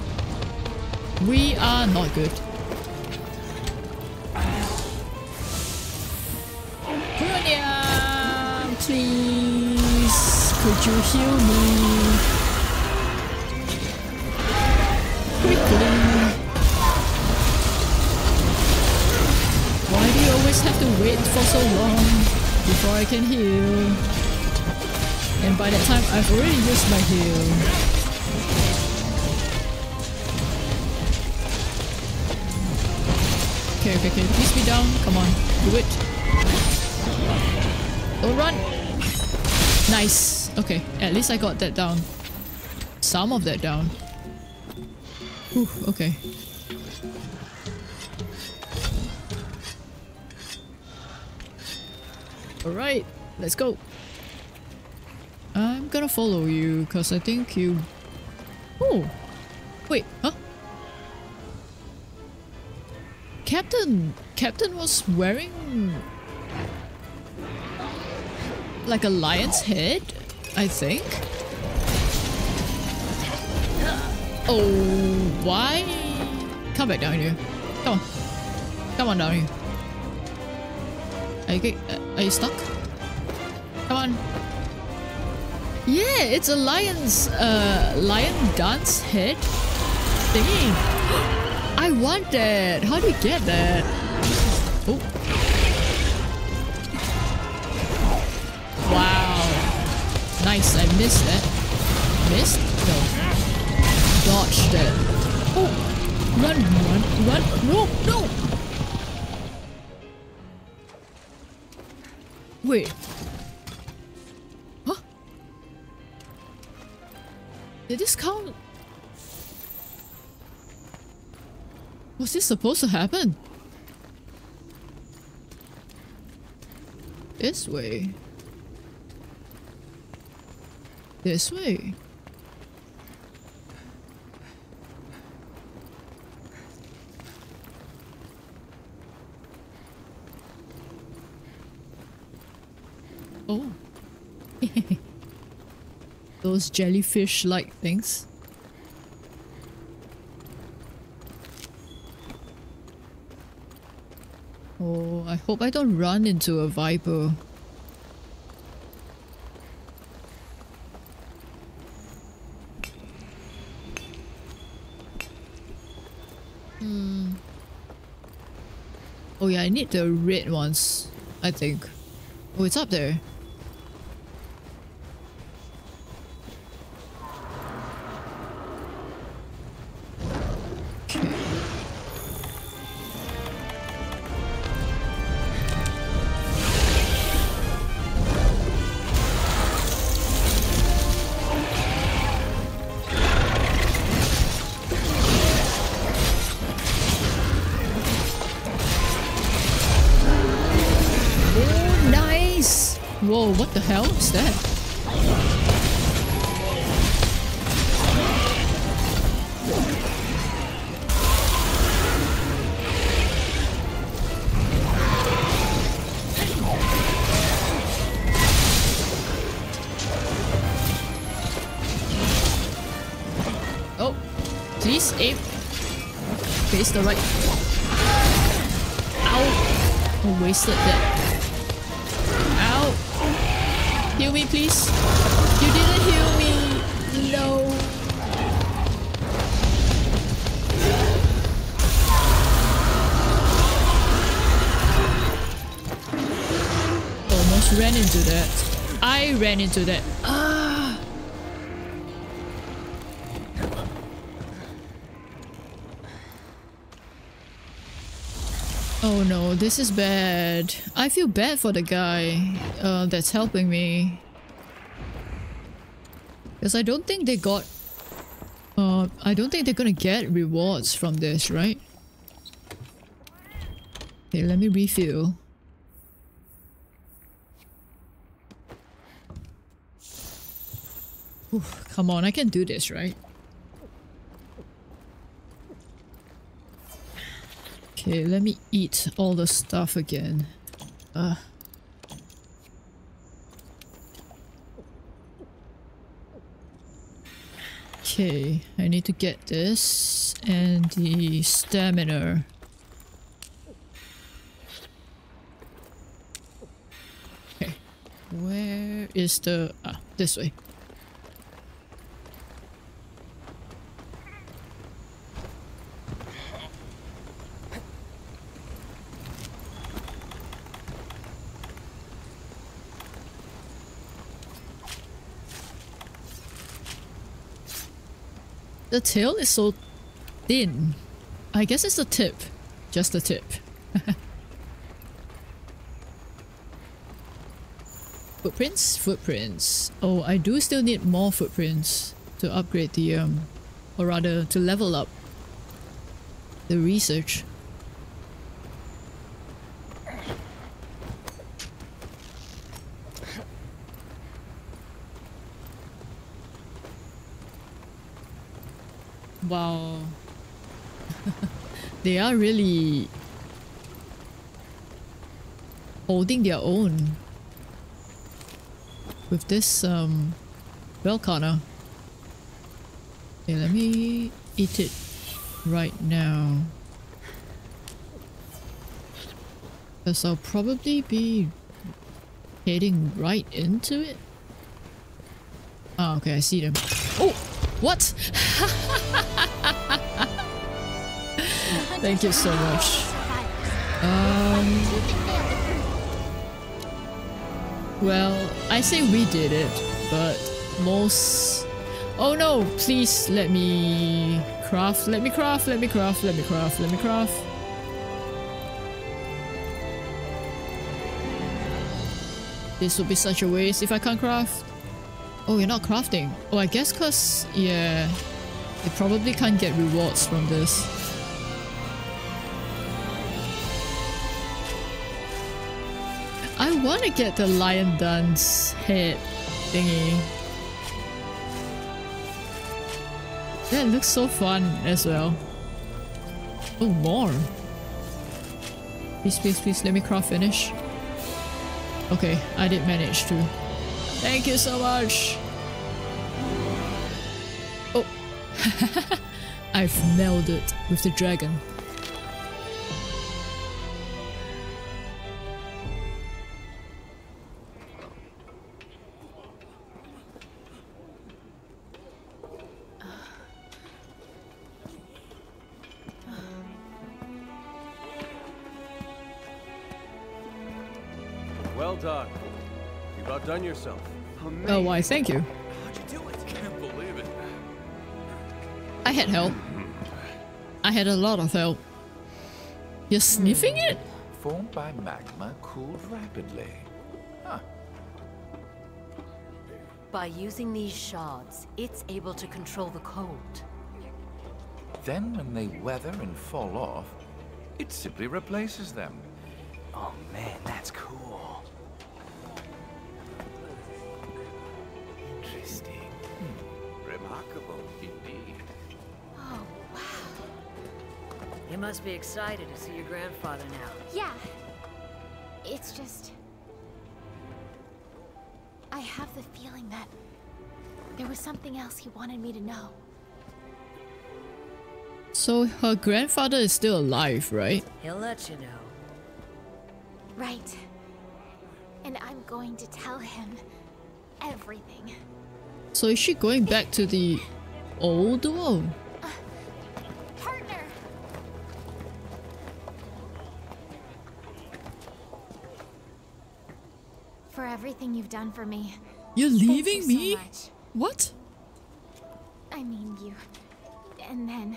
We are not good. Brunia, please, could you heal me? Quickly. Why do you always have to wait for so long before I can heal? And by that time, I've already used my heal. Okay, okay, okay. Please be down. Come on. Do it. Don't run. Nice. Okay, at least I got that down. Some of that down. Whew, okay. Alright, let's go. I'm gonna follow you because I think you... Oh! Wait, huh? Captain... Captain was wearing... Like a lion's head, I think? Oh, why? Come back down here. Come on. Come on down here. Are you, are you stuck? Come on. Yeah, it's a lion's uh lion dance head thingy. <gasps> I want that. How do you get that? Oh. Wow. Nice. I missed that. Missed? No. Dodged that. Oh. Run, run, run. No, no. Wait. Did this count? Was this supposed to happen? This way. This way. Oh. Those jellyfish-like things. Oh, I hope I don't run into a viper. Hmm. Oh yeah, I need the red ones, I think. Oh, it's up there. That. Ah! Oh no, this is bad. I feel bad for the guy uh, that's helping me. Because I don't think they got... Uh, I don't think they're gonna get rewards from this, right? Okay, let me refill. Come on, I can do this, right? Okay, let me eat all the stuff again. Uh. Okay, I need to get this and the stamina. Okay, where is the... Ah, this way. The tail is so thin. I guess it's the tip. Just the tip. <laughs> footprints? Footprints. Oh, I do still need more footprints to upgrade the, um, or rather to level up the research. Wow. <laughs> they are really holding their own with this um Velkhana. Okay, let me eat it right now. Because I'll probably be heading right into it. Oh, okay, I see them. Oh! What? <laughs> Thank you so much. Um. Well, I say we did it, but most. Oh no! Please let me craft. Let me craft. Let me craft. Let me craft. Let me craft. This would be such a waste if I can't craft. Oh, you're not crafting. Oh, I guess cause, yeah, you probably can't get rewards from this. I want to get the lion dance head thingy. That looks so fun as well. Oh, more. Please, please, please, let me craft finish. Okay, I did manage to. Thank you so much. Oh, <laughs> I've melded with the dragon. Well done. You've outdone yourself. Oh, why, thank you. How'd you do it? Can't believe it. I had help. I had a lot of help. You're sniffing it? Formed by magma cooled rapidly. Huh. By using these shards, it's able to control the cold. Then when they weather and fall off, it simply replaces them. Oh man, that's cool. You must be excited to see your grandfather now. Yeah. It's just... I have the feeling that there was something else he wanted me to know. So her grandfather is still alive, right? He'll let you know. Right. And I'm going to tell him everything. So is she going back to the old world? For everything you've done for me. You're leaving you me? much. What? I mean you. And then...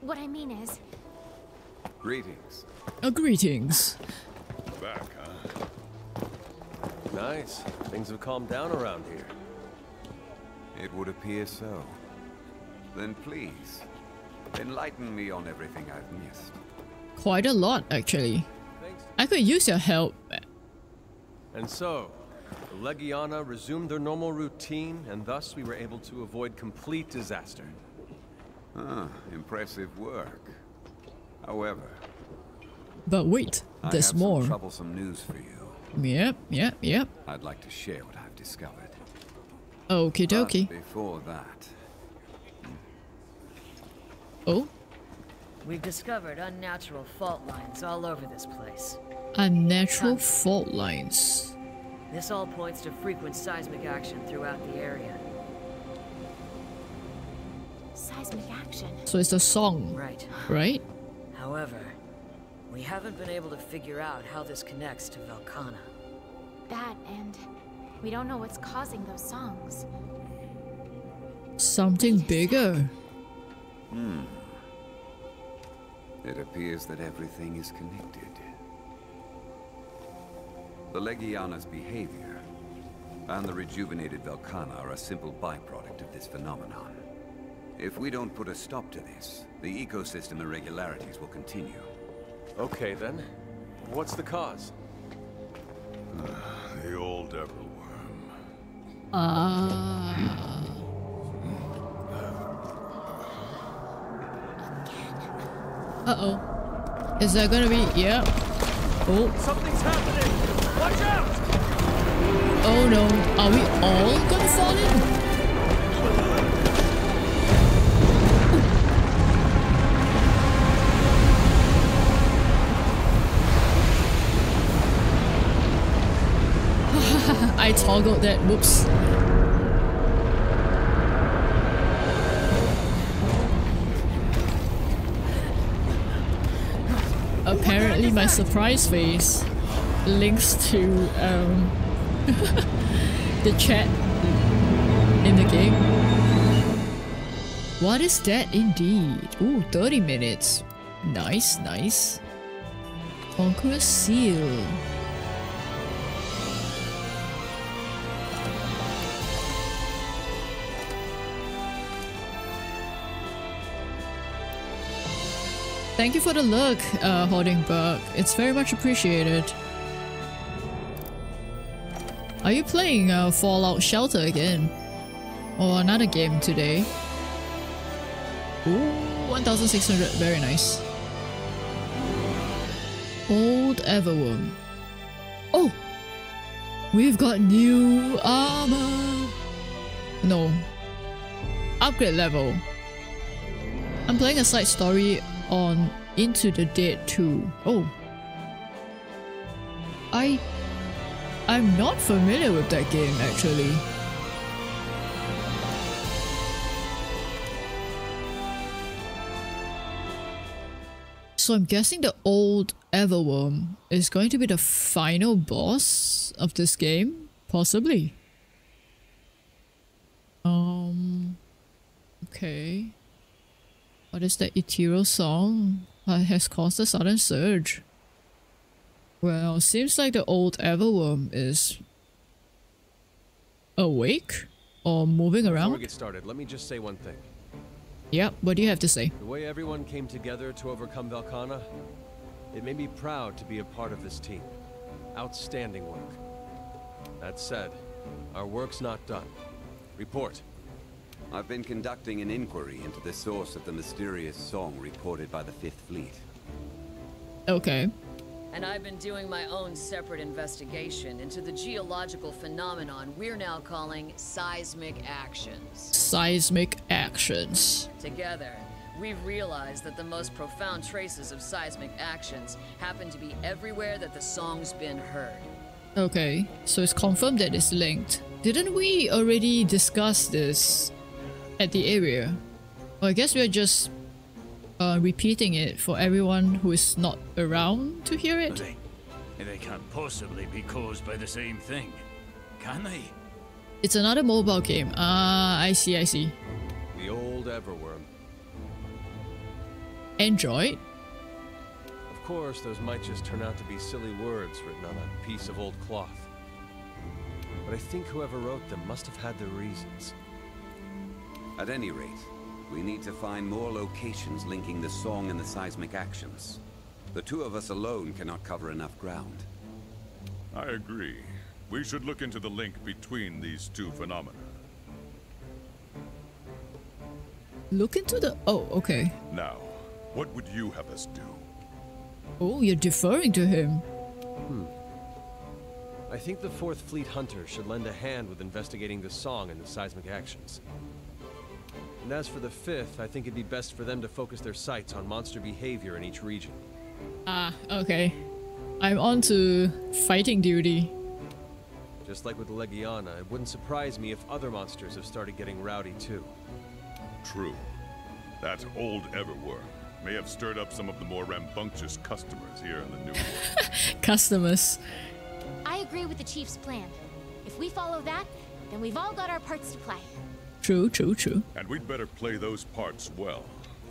What I mean is, Greetings. Uh, greetings. Back, huh? Nice. Things have calmed down around here. It would appear so. Then please, enlighten me on everything I've missed. Quite a lot, actually. I could use your help. And so, the Legiana resumed their normal routine, and thus we were able to avoid complete disaster. Ah, impressive work. However, But wait, I there's have more. some troublesome news for you. Yep, yep, yep. I'd like to share what I've discovered. Okie But dokie. before that, Oh, We've discovered unnatural fault lines all over this place. unnatural fault lines. This all points to frequent seismic action throughout the area. seismic action. So it's a song, Right. right? However, we haven't been able to figure out how this connects to Velkhana. That and we don't know what's causing those songs. Something bigger. hmm. It appears that everything is connected. The Legiana's behavior and the rejuvenated Velkhana are a simple byproduct of this phenomenon. If we don't put a stop to this, the ecosystem irregularities will continue. Okay then. What's the cause? the old Everwyrm. Ah. Uh oh. Is that gonna be? Yeah. Oh. Something's happening! Watch out! Oh no. Are we all gonna fall in? I toggled that. Whoops. My surprise face links to um, <laughs> the chat in the game. What is that indeed? Ooh, 30 minutes. Nice, nice. Conqueror Seal. Thank you for the look, uh, Hoardingberg. It's very much appreciated. Are you playing uh, Fallout Shelter again? Or another game today? Ooh, 1600. Very nice. Old Everwyrm. Oh! We've got new armor! No. Upgrade level. I'm playing a side story on Into the Dead 2. Oh. I... I'm not familiar with that game actually. So I'm guessing the old Everwyrm is going to be the final boss of this game? Possibly. Um... Okay. What is that ethereal song that has caused a sudden surge? Well, seems like the old Everwyrm is awake or moving around. Before we get started, let me just say one thing. Yep, what do you have to say? The way everyone came together to overcome Velkhana, it made me proud to be a part of this team. Outstanding work. That said, our work's not done. Report. I've been conducting an inquiry into the source of the mysterious song reported by the Fifth Fleet. Okay. And I've been doing my own separate investigation into the geological phenomenon we're now calling seismic actions. Seismic actions. Together, we've realized that the most profound traces of seismic actions happen to be everywhere that the song's been heard. Okay, so it's confirmed that it's linked. Didn't we already discuss this at the area? Well, I guess we're just uh, repeating it for everyone who is not around to hear it. They, they can't possibly be caused by the same thing, can they? It's another mobile game. Ah, I see, I see. The old Everwyrm. Android? Of course, those might just turn out to be silly words written on a piece of old cloth. But I think whoever wrote them must have had their reasons. At any rate, we need to find more locations linking the song and the seismic actions. The two of us alone cannot cover enough ground. I agree. We should look into the link between these two phenomena. Look into the... Oh, okay. Now, what would you have us do? Oh, you're deferring to him. Hmm. I think the Fourth Fleet Hunter should lend a hand with investigating the song and the seismic actions. And as for the Fifth, I think it'd be best for them to focus their sights on monster behavior in each region. Ah, okay. I'm on to fighting duty. Just like with Legiana, it wouldn't surprise me if other monsters have started getting rowdy too. True. That old Everwyrm may have stirred up some of the more rambunctious customers here in the New World. <laughs> customers. I agree with the Chief's plan. If we follow that, then we've all got our parts to play. True, true, true. And we'd better play those parts well,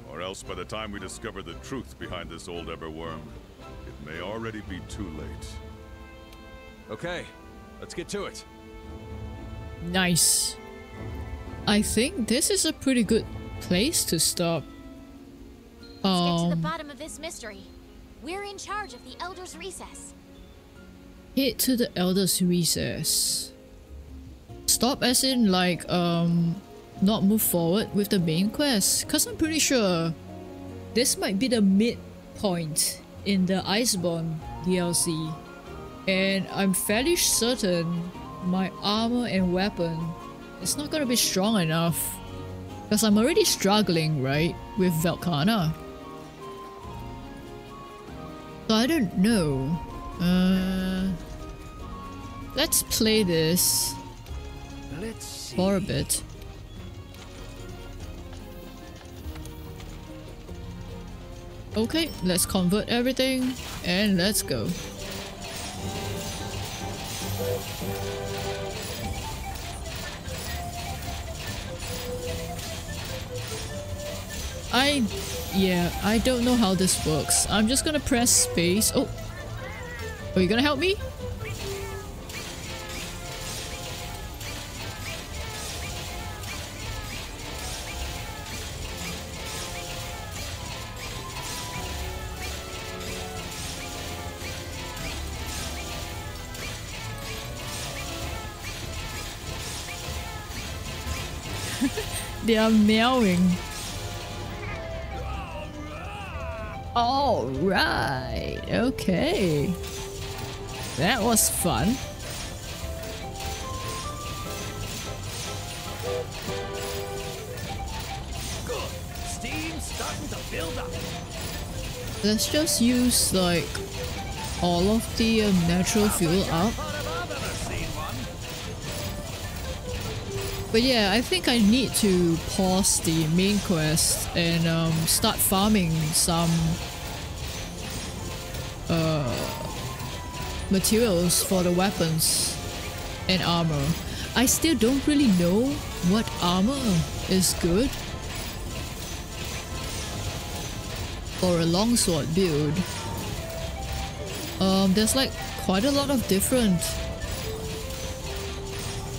or else by the time we discover the truth behind this old Everwyrm, it may already be too late. Okay, let's get to it. Nice. I think this is a pretty good place to stop. Let's um, get to the um, bottom of this mystery. We're in charge of the Elder's Recess. Head to the Elder's Recess. Stop as in like, um, not move forward with the main quest. Cause I'm pretty sure this might be the midpoint in the Iceborne DLC. And I'm fairly certain my armor and weapon is not gonna be strong enough. Because I'm already struggling, right, with Velkhana. So I don't know. Uh, let's play this for a bit. Okay, let's convert everything and let's go. I... yeah, I don't know how this works. I'm just gonna press space. Oh! Are you gonna help me? They are meowing. All right. Okay. That was fun. Good. Steam starting to build up. Let's just use like all of the uh, natural fuel up. But yeah, I think I need to pause the main quest and um, start farming some uh, materials for the weapons and armor. I still don't really know what armor is good for a longsword build. Um, there's like quite a lot of different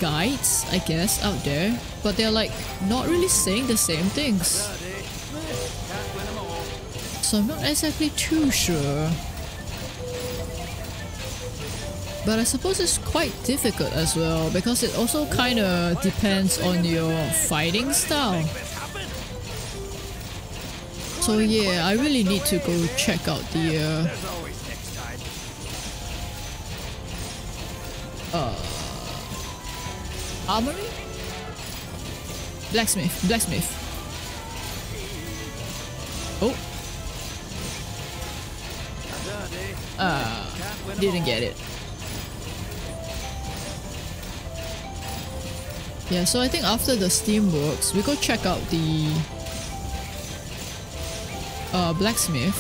guides, I guess, out there, but they're like not really saying the same things. So I'm not exactly too sure. But I suppose it's quite difficult as well because it also kind of depends on your fighting style. So yeah, I really need to go check out the uh, uh armory? Blacksmith, blacksmith. Oh. Uh, didn't get it. Yeah, so I think after the steamworks, we go check out the uh, blacksmith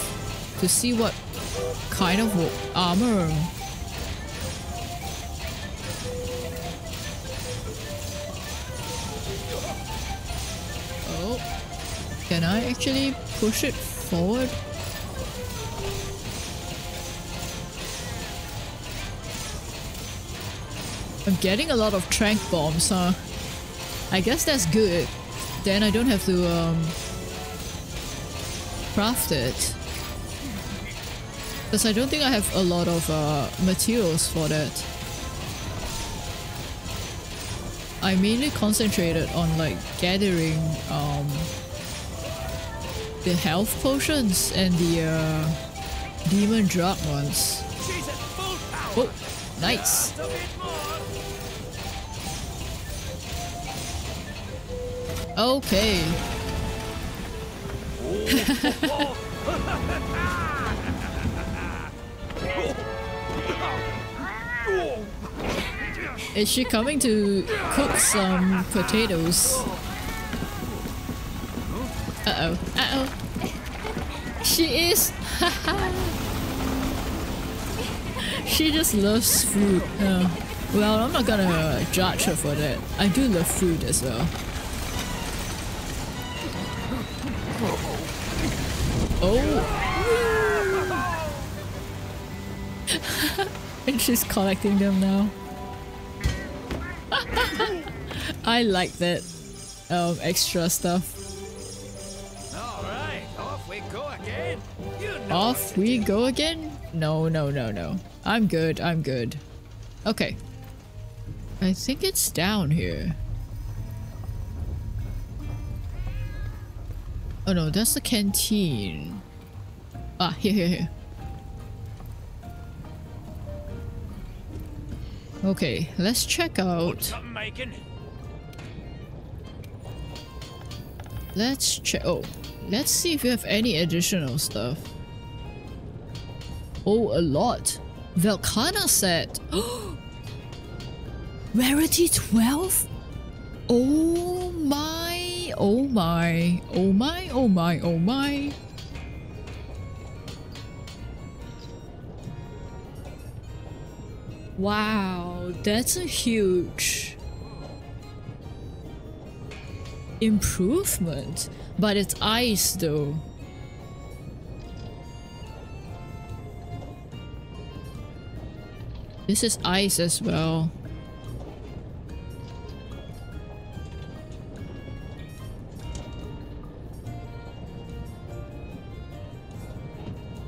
to see what kind of armor can I actually push it forward? I'm getting a lot of tranq bombs, huh? I guess that's good. Then I don't have to um, craft it. Because I don't think I have a lot of uh, materials for that. I mainly concentrated on like gathering um, the health potions and the uh, demon drug ones. Oh, nice. Okay. <laughs> Is she coming to cook some potatoes? Uh-oh. Uh-oh. She is! <laughs> she just loves food. Uh, well, I'm not gonna judge her for that. I do love food as well. Oh! <laughs> and she's collecting them now. <laughs> I like that um, extra stuff. Alright, off we go again. You know off we go again? No, no, no, no. I'm good, I'm good. Okay. I think it's down here. Oh no, that's the canteen. Ah, here, here, here. Okay, let's check out. Let's check. Oh, let's see if we have any additional stuff. Oh, a lot. Velkhana set. <gasps> Rarity 12? Oh my oh my, oh my, oh my, oh my. Wow, that's a huge improvement. But it's ice though. This is ice as well.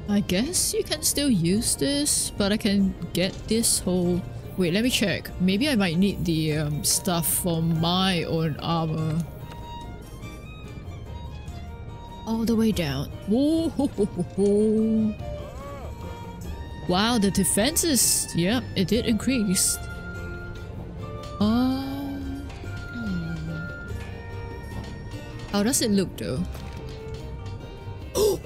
I guess you can still use this, but I can get this whole... Wait, let me check. Maybe I might need the um, stuff for my own armor. All the way down. Wow, the defenses, yep, yeah, it did increase. Um. How does it look though? <gasps>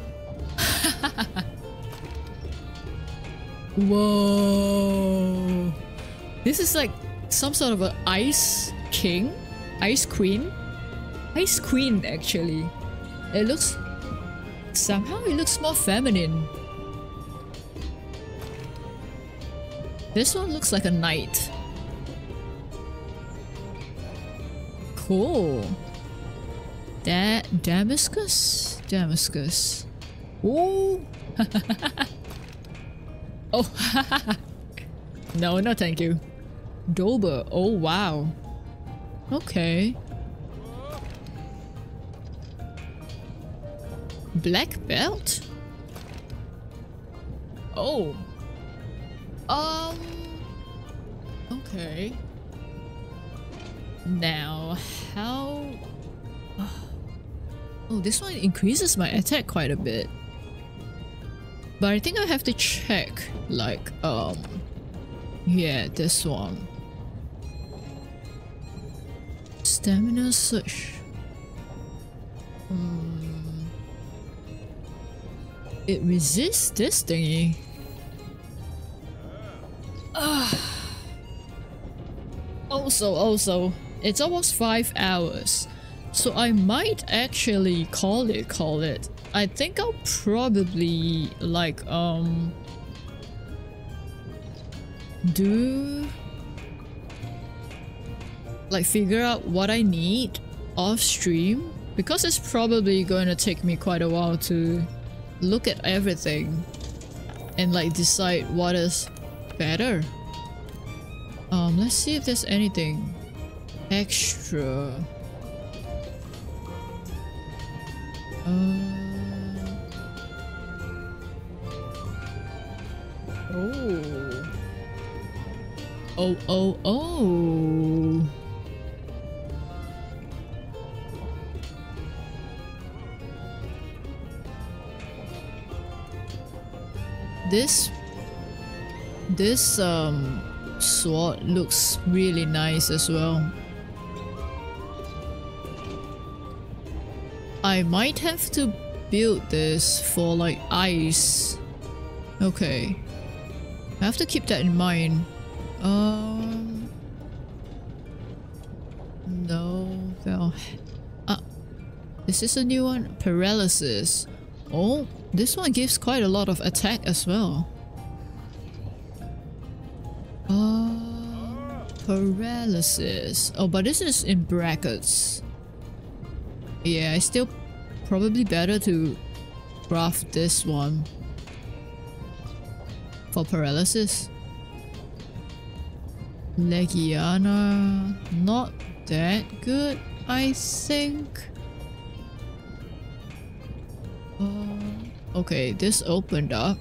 Whoa. This is like some sort of an ice king? Ice queen? Ice queen, actually. It looks... Somehow it looks more feminine. This one looks like a knight. Cool. That Damascus? Damascus. Ooh. <laughs> Oh, <laughs> no, no thank you. Dober, oh wow. Okay. Black belt? Oh. Um, Okay. Now, how... <sighs> Oh, this one increases my attack quite a bit. But I think I have to check, like, um... Yeah, this one. Stamina surge. Hmm. It resists this thingy. Ah. Also, also, it's almost five hours. So I might actually call it, call it. I think I'll probably like, um... Do... Like figure out what I need off stream. Because it's probably going to take me quite a while to look at everything. And like decide what is better. Um, let's see if there's anything extra. Uh, oh. Oh, oh, oh. This this um sword looks really nice as well. I might have to build this for like ice. Okay. I have to keep that in mind. Um No well Ah this is a new one. Paralysis. Oh, this one gives quite a lot of attack as well. Uh, paralysis. Oh, but this is in brackets. Yeah, it's still probably better to craft this one for paralysis. Legiana, not that good, I think. Uh, okay, this opened up.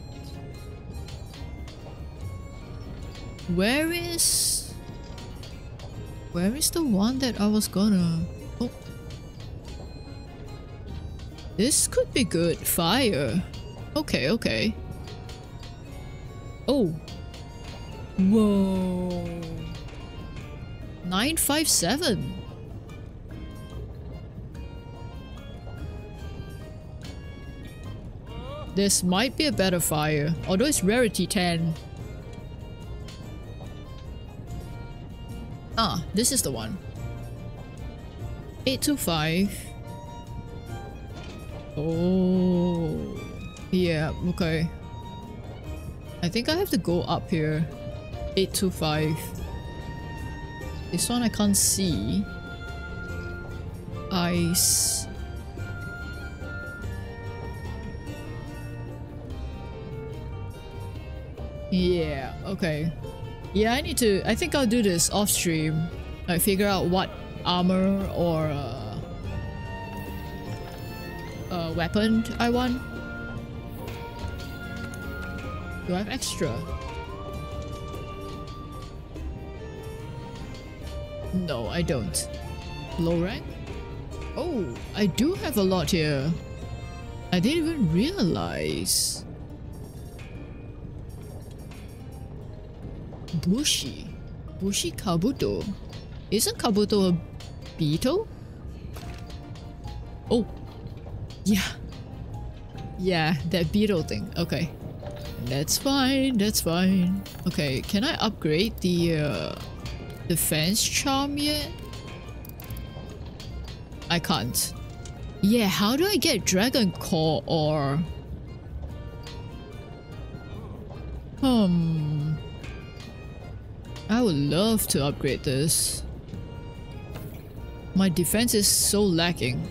Where is... Where is the one that I was gonna... Oh. This could be good. Fire. Okay, okay. Oh. Whoa. 957. This might be a better fire, although it's rarity 10. Ah, this is the one. 825. Oh. Yeah, okay. I think I have to go up here. 825. This one I can't see. Ice. Yeah, okay. Yeah, I need to... I think I'll do this off stream. Like figure out what armor or uh, uh, weapon I want. Do I have extra? No, I don't. Low rank? Oh, I do have a lot here. I didn't even realize. Bushi. Bushi Kabuto. Isn't Kabuto a beetle? Oh. Yeah. Yeah, that beetle thing. Okay. That's fine, that's fine. Okay, can I upgrade the uh, defense charm yet? I can't. Yeah, how do I get Dragon Core or... Hmm... I would love to upgrade this. My defense is so lacking.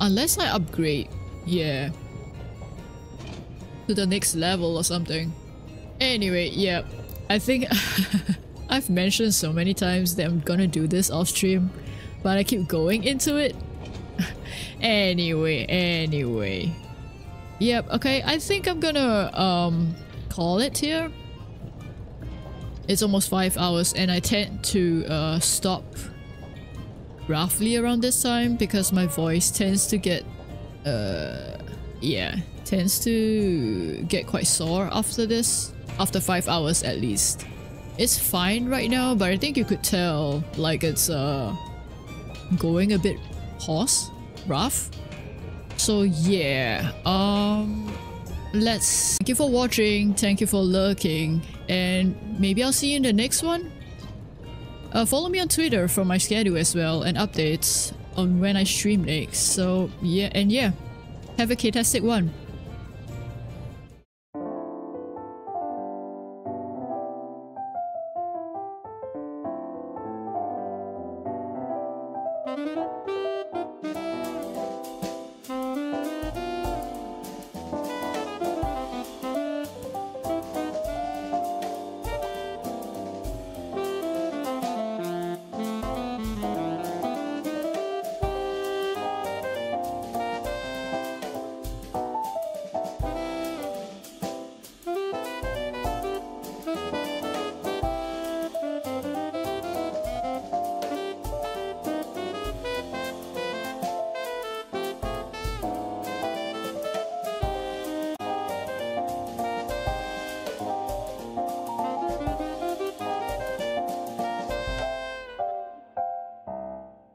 Unless I upgrade, yeah. To the next level or something. Anyway, yeah. I think <laughs> I've mentioned so many times that I'm gonna do this off stream. But I keep going into it. <laughs> anyway, anyway. Yep, okay, I think I'm gonna um call it here. It's almost five hours and I tend to uh, stop roughly around this time because my voice tends to get uh yeah tends to get quite sore after this after five hours at least. It's fine right now but I think you could tell like it's uh going a bit hoarse rough. So yeah um let's thank you for watching thank you for lurking and maybe i'll see you in the next one. Uh, follow me on twitter for my schedule as well and updates on when i stream next. So yeah and yeah have a fantastic one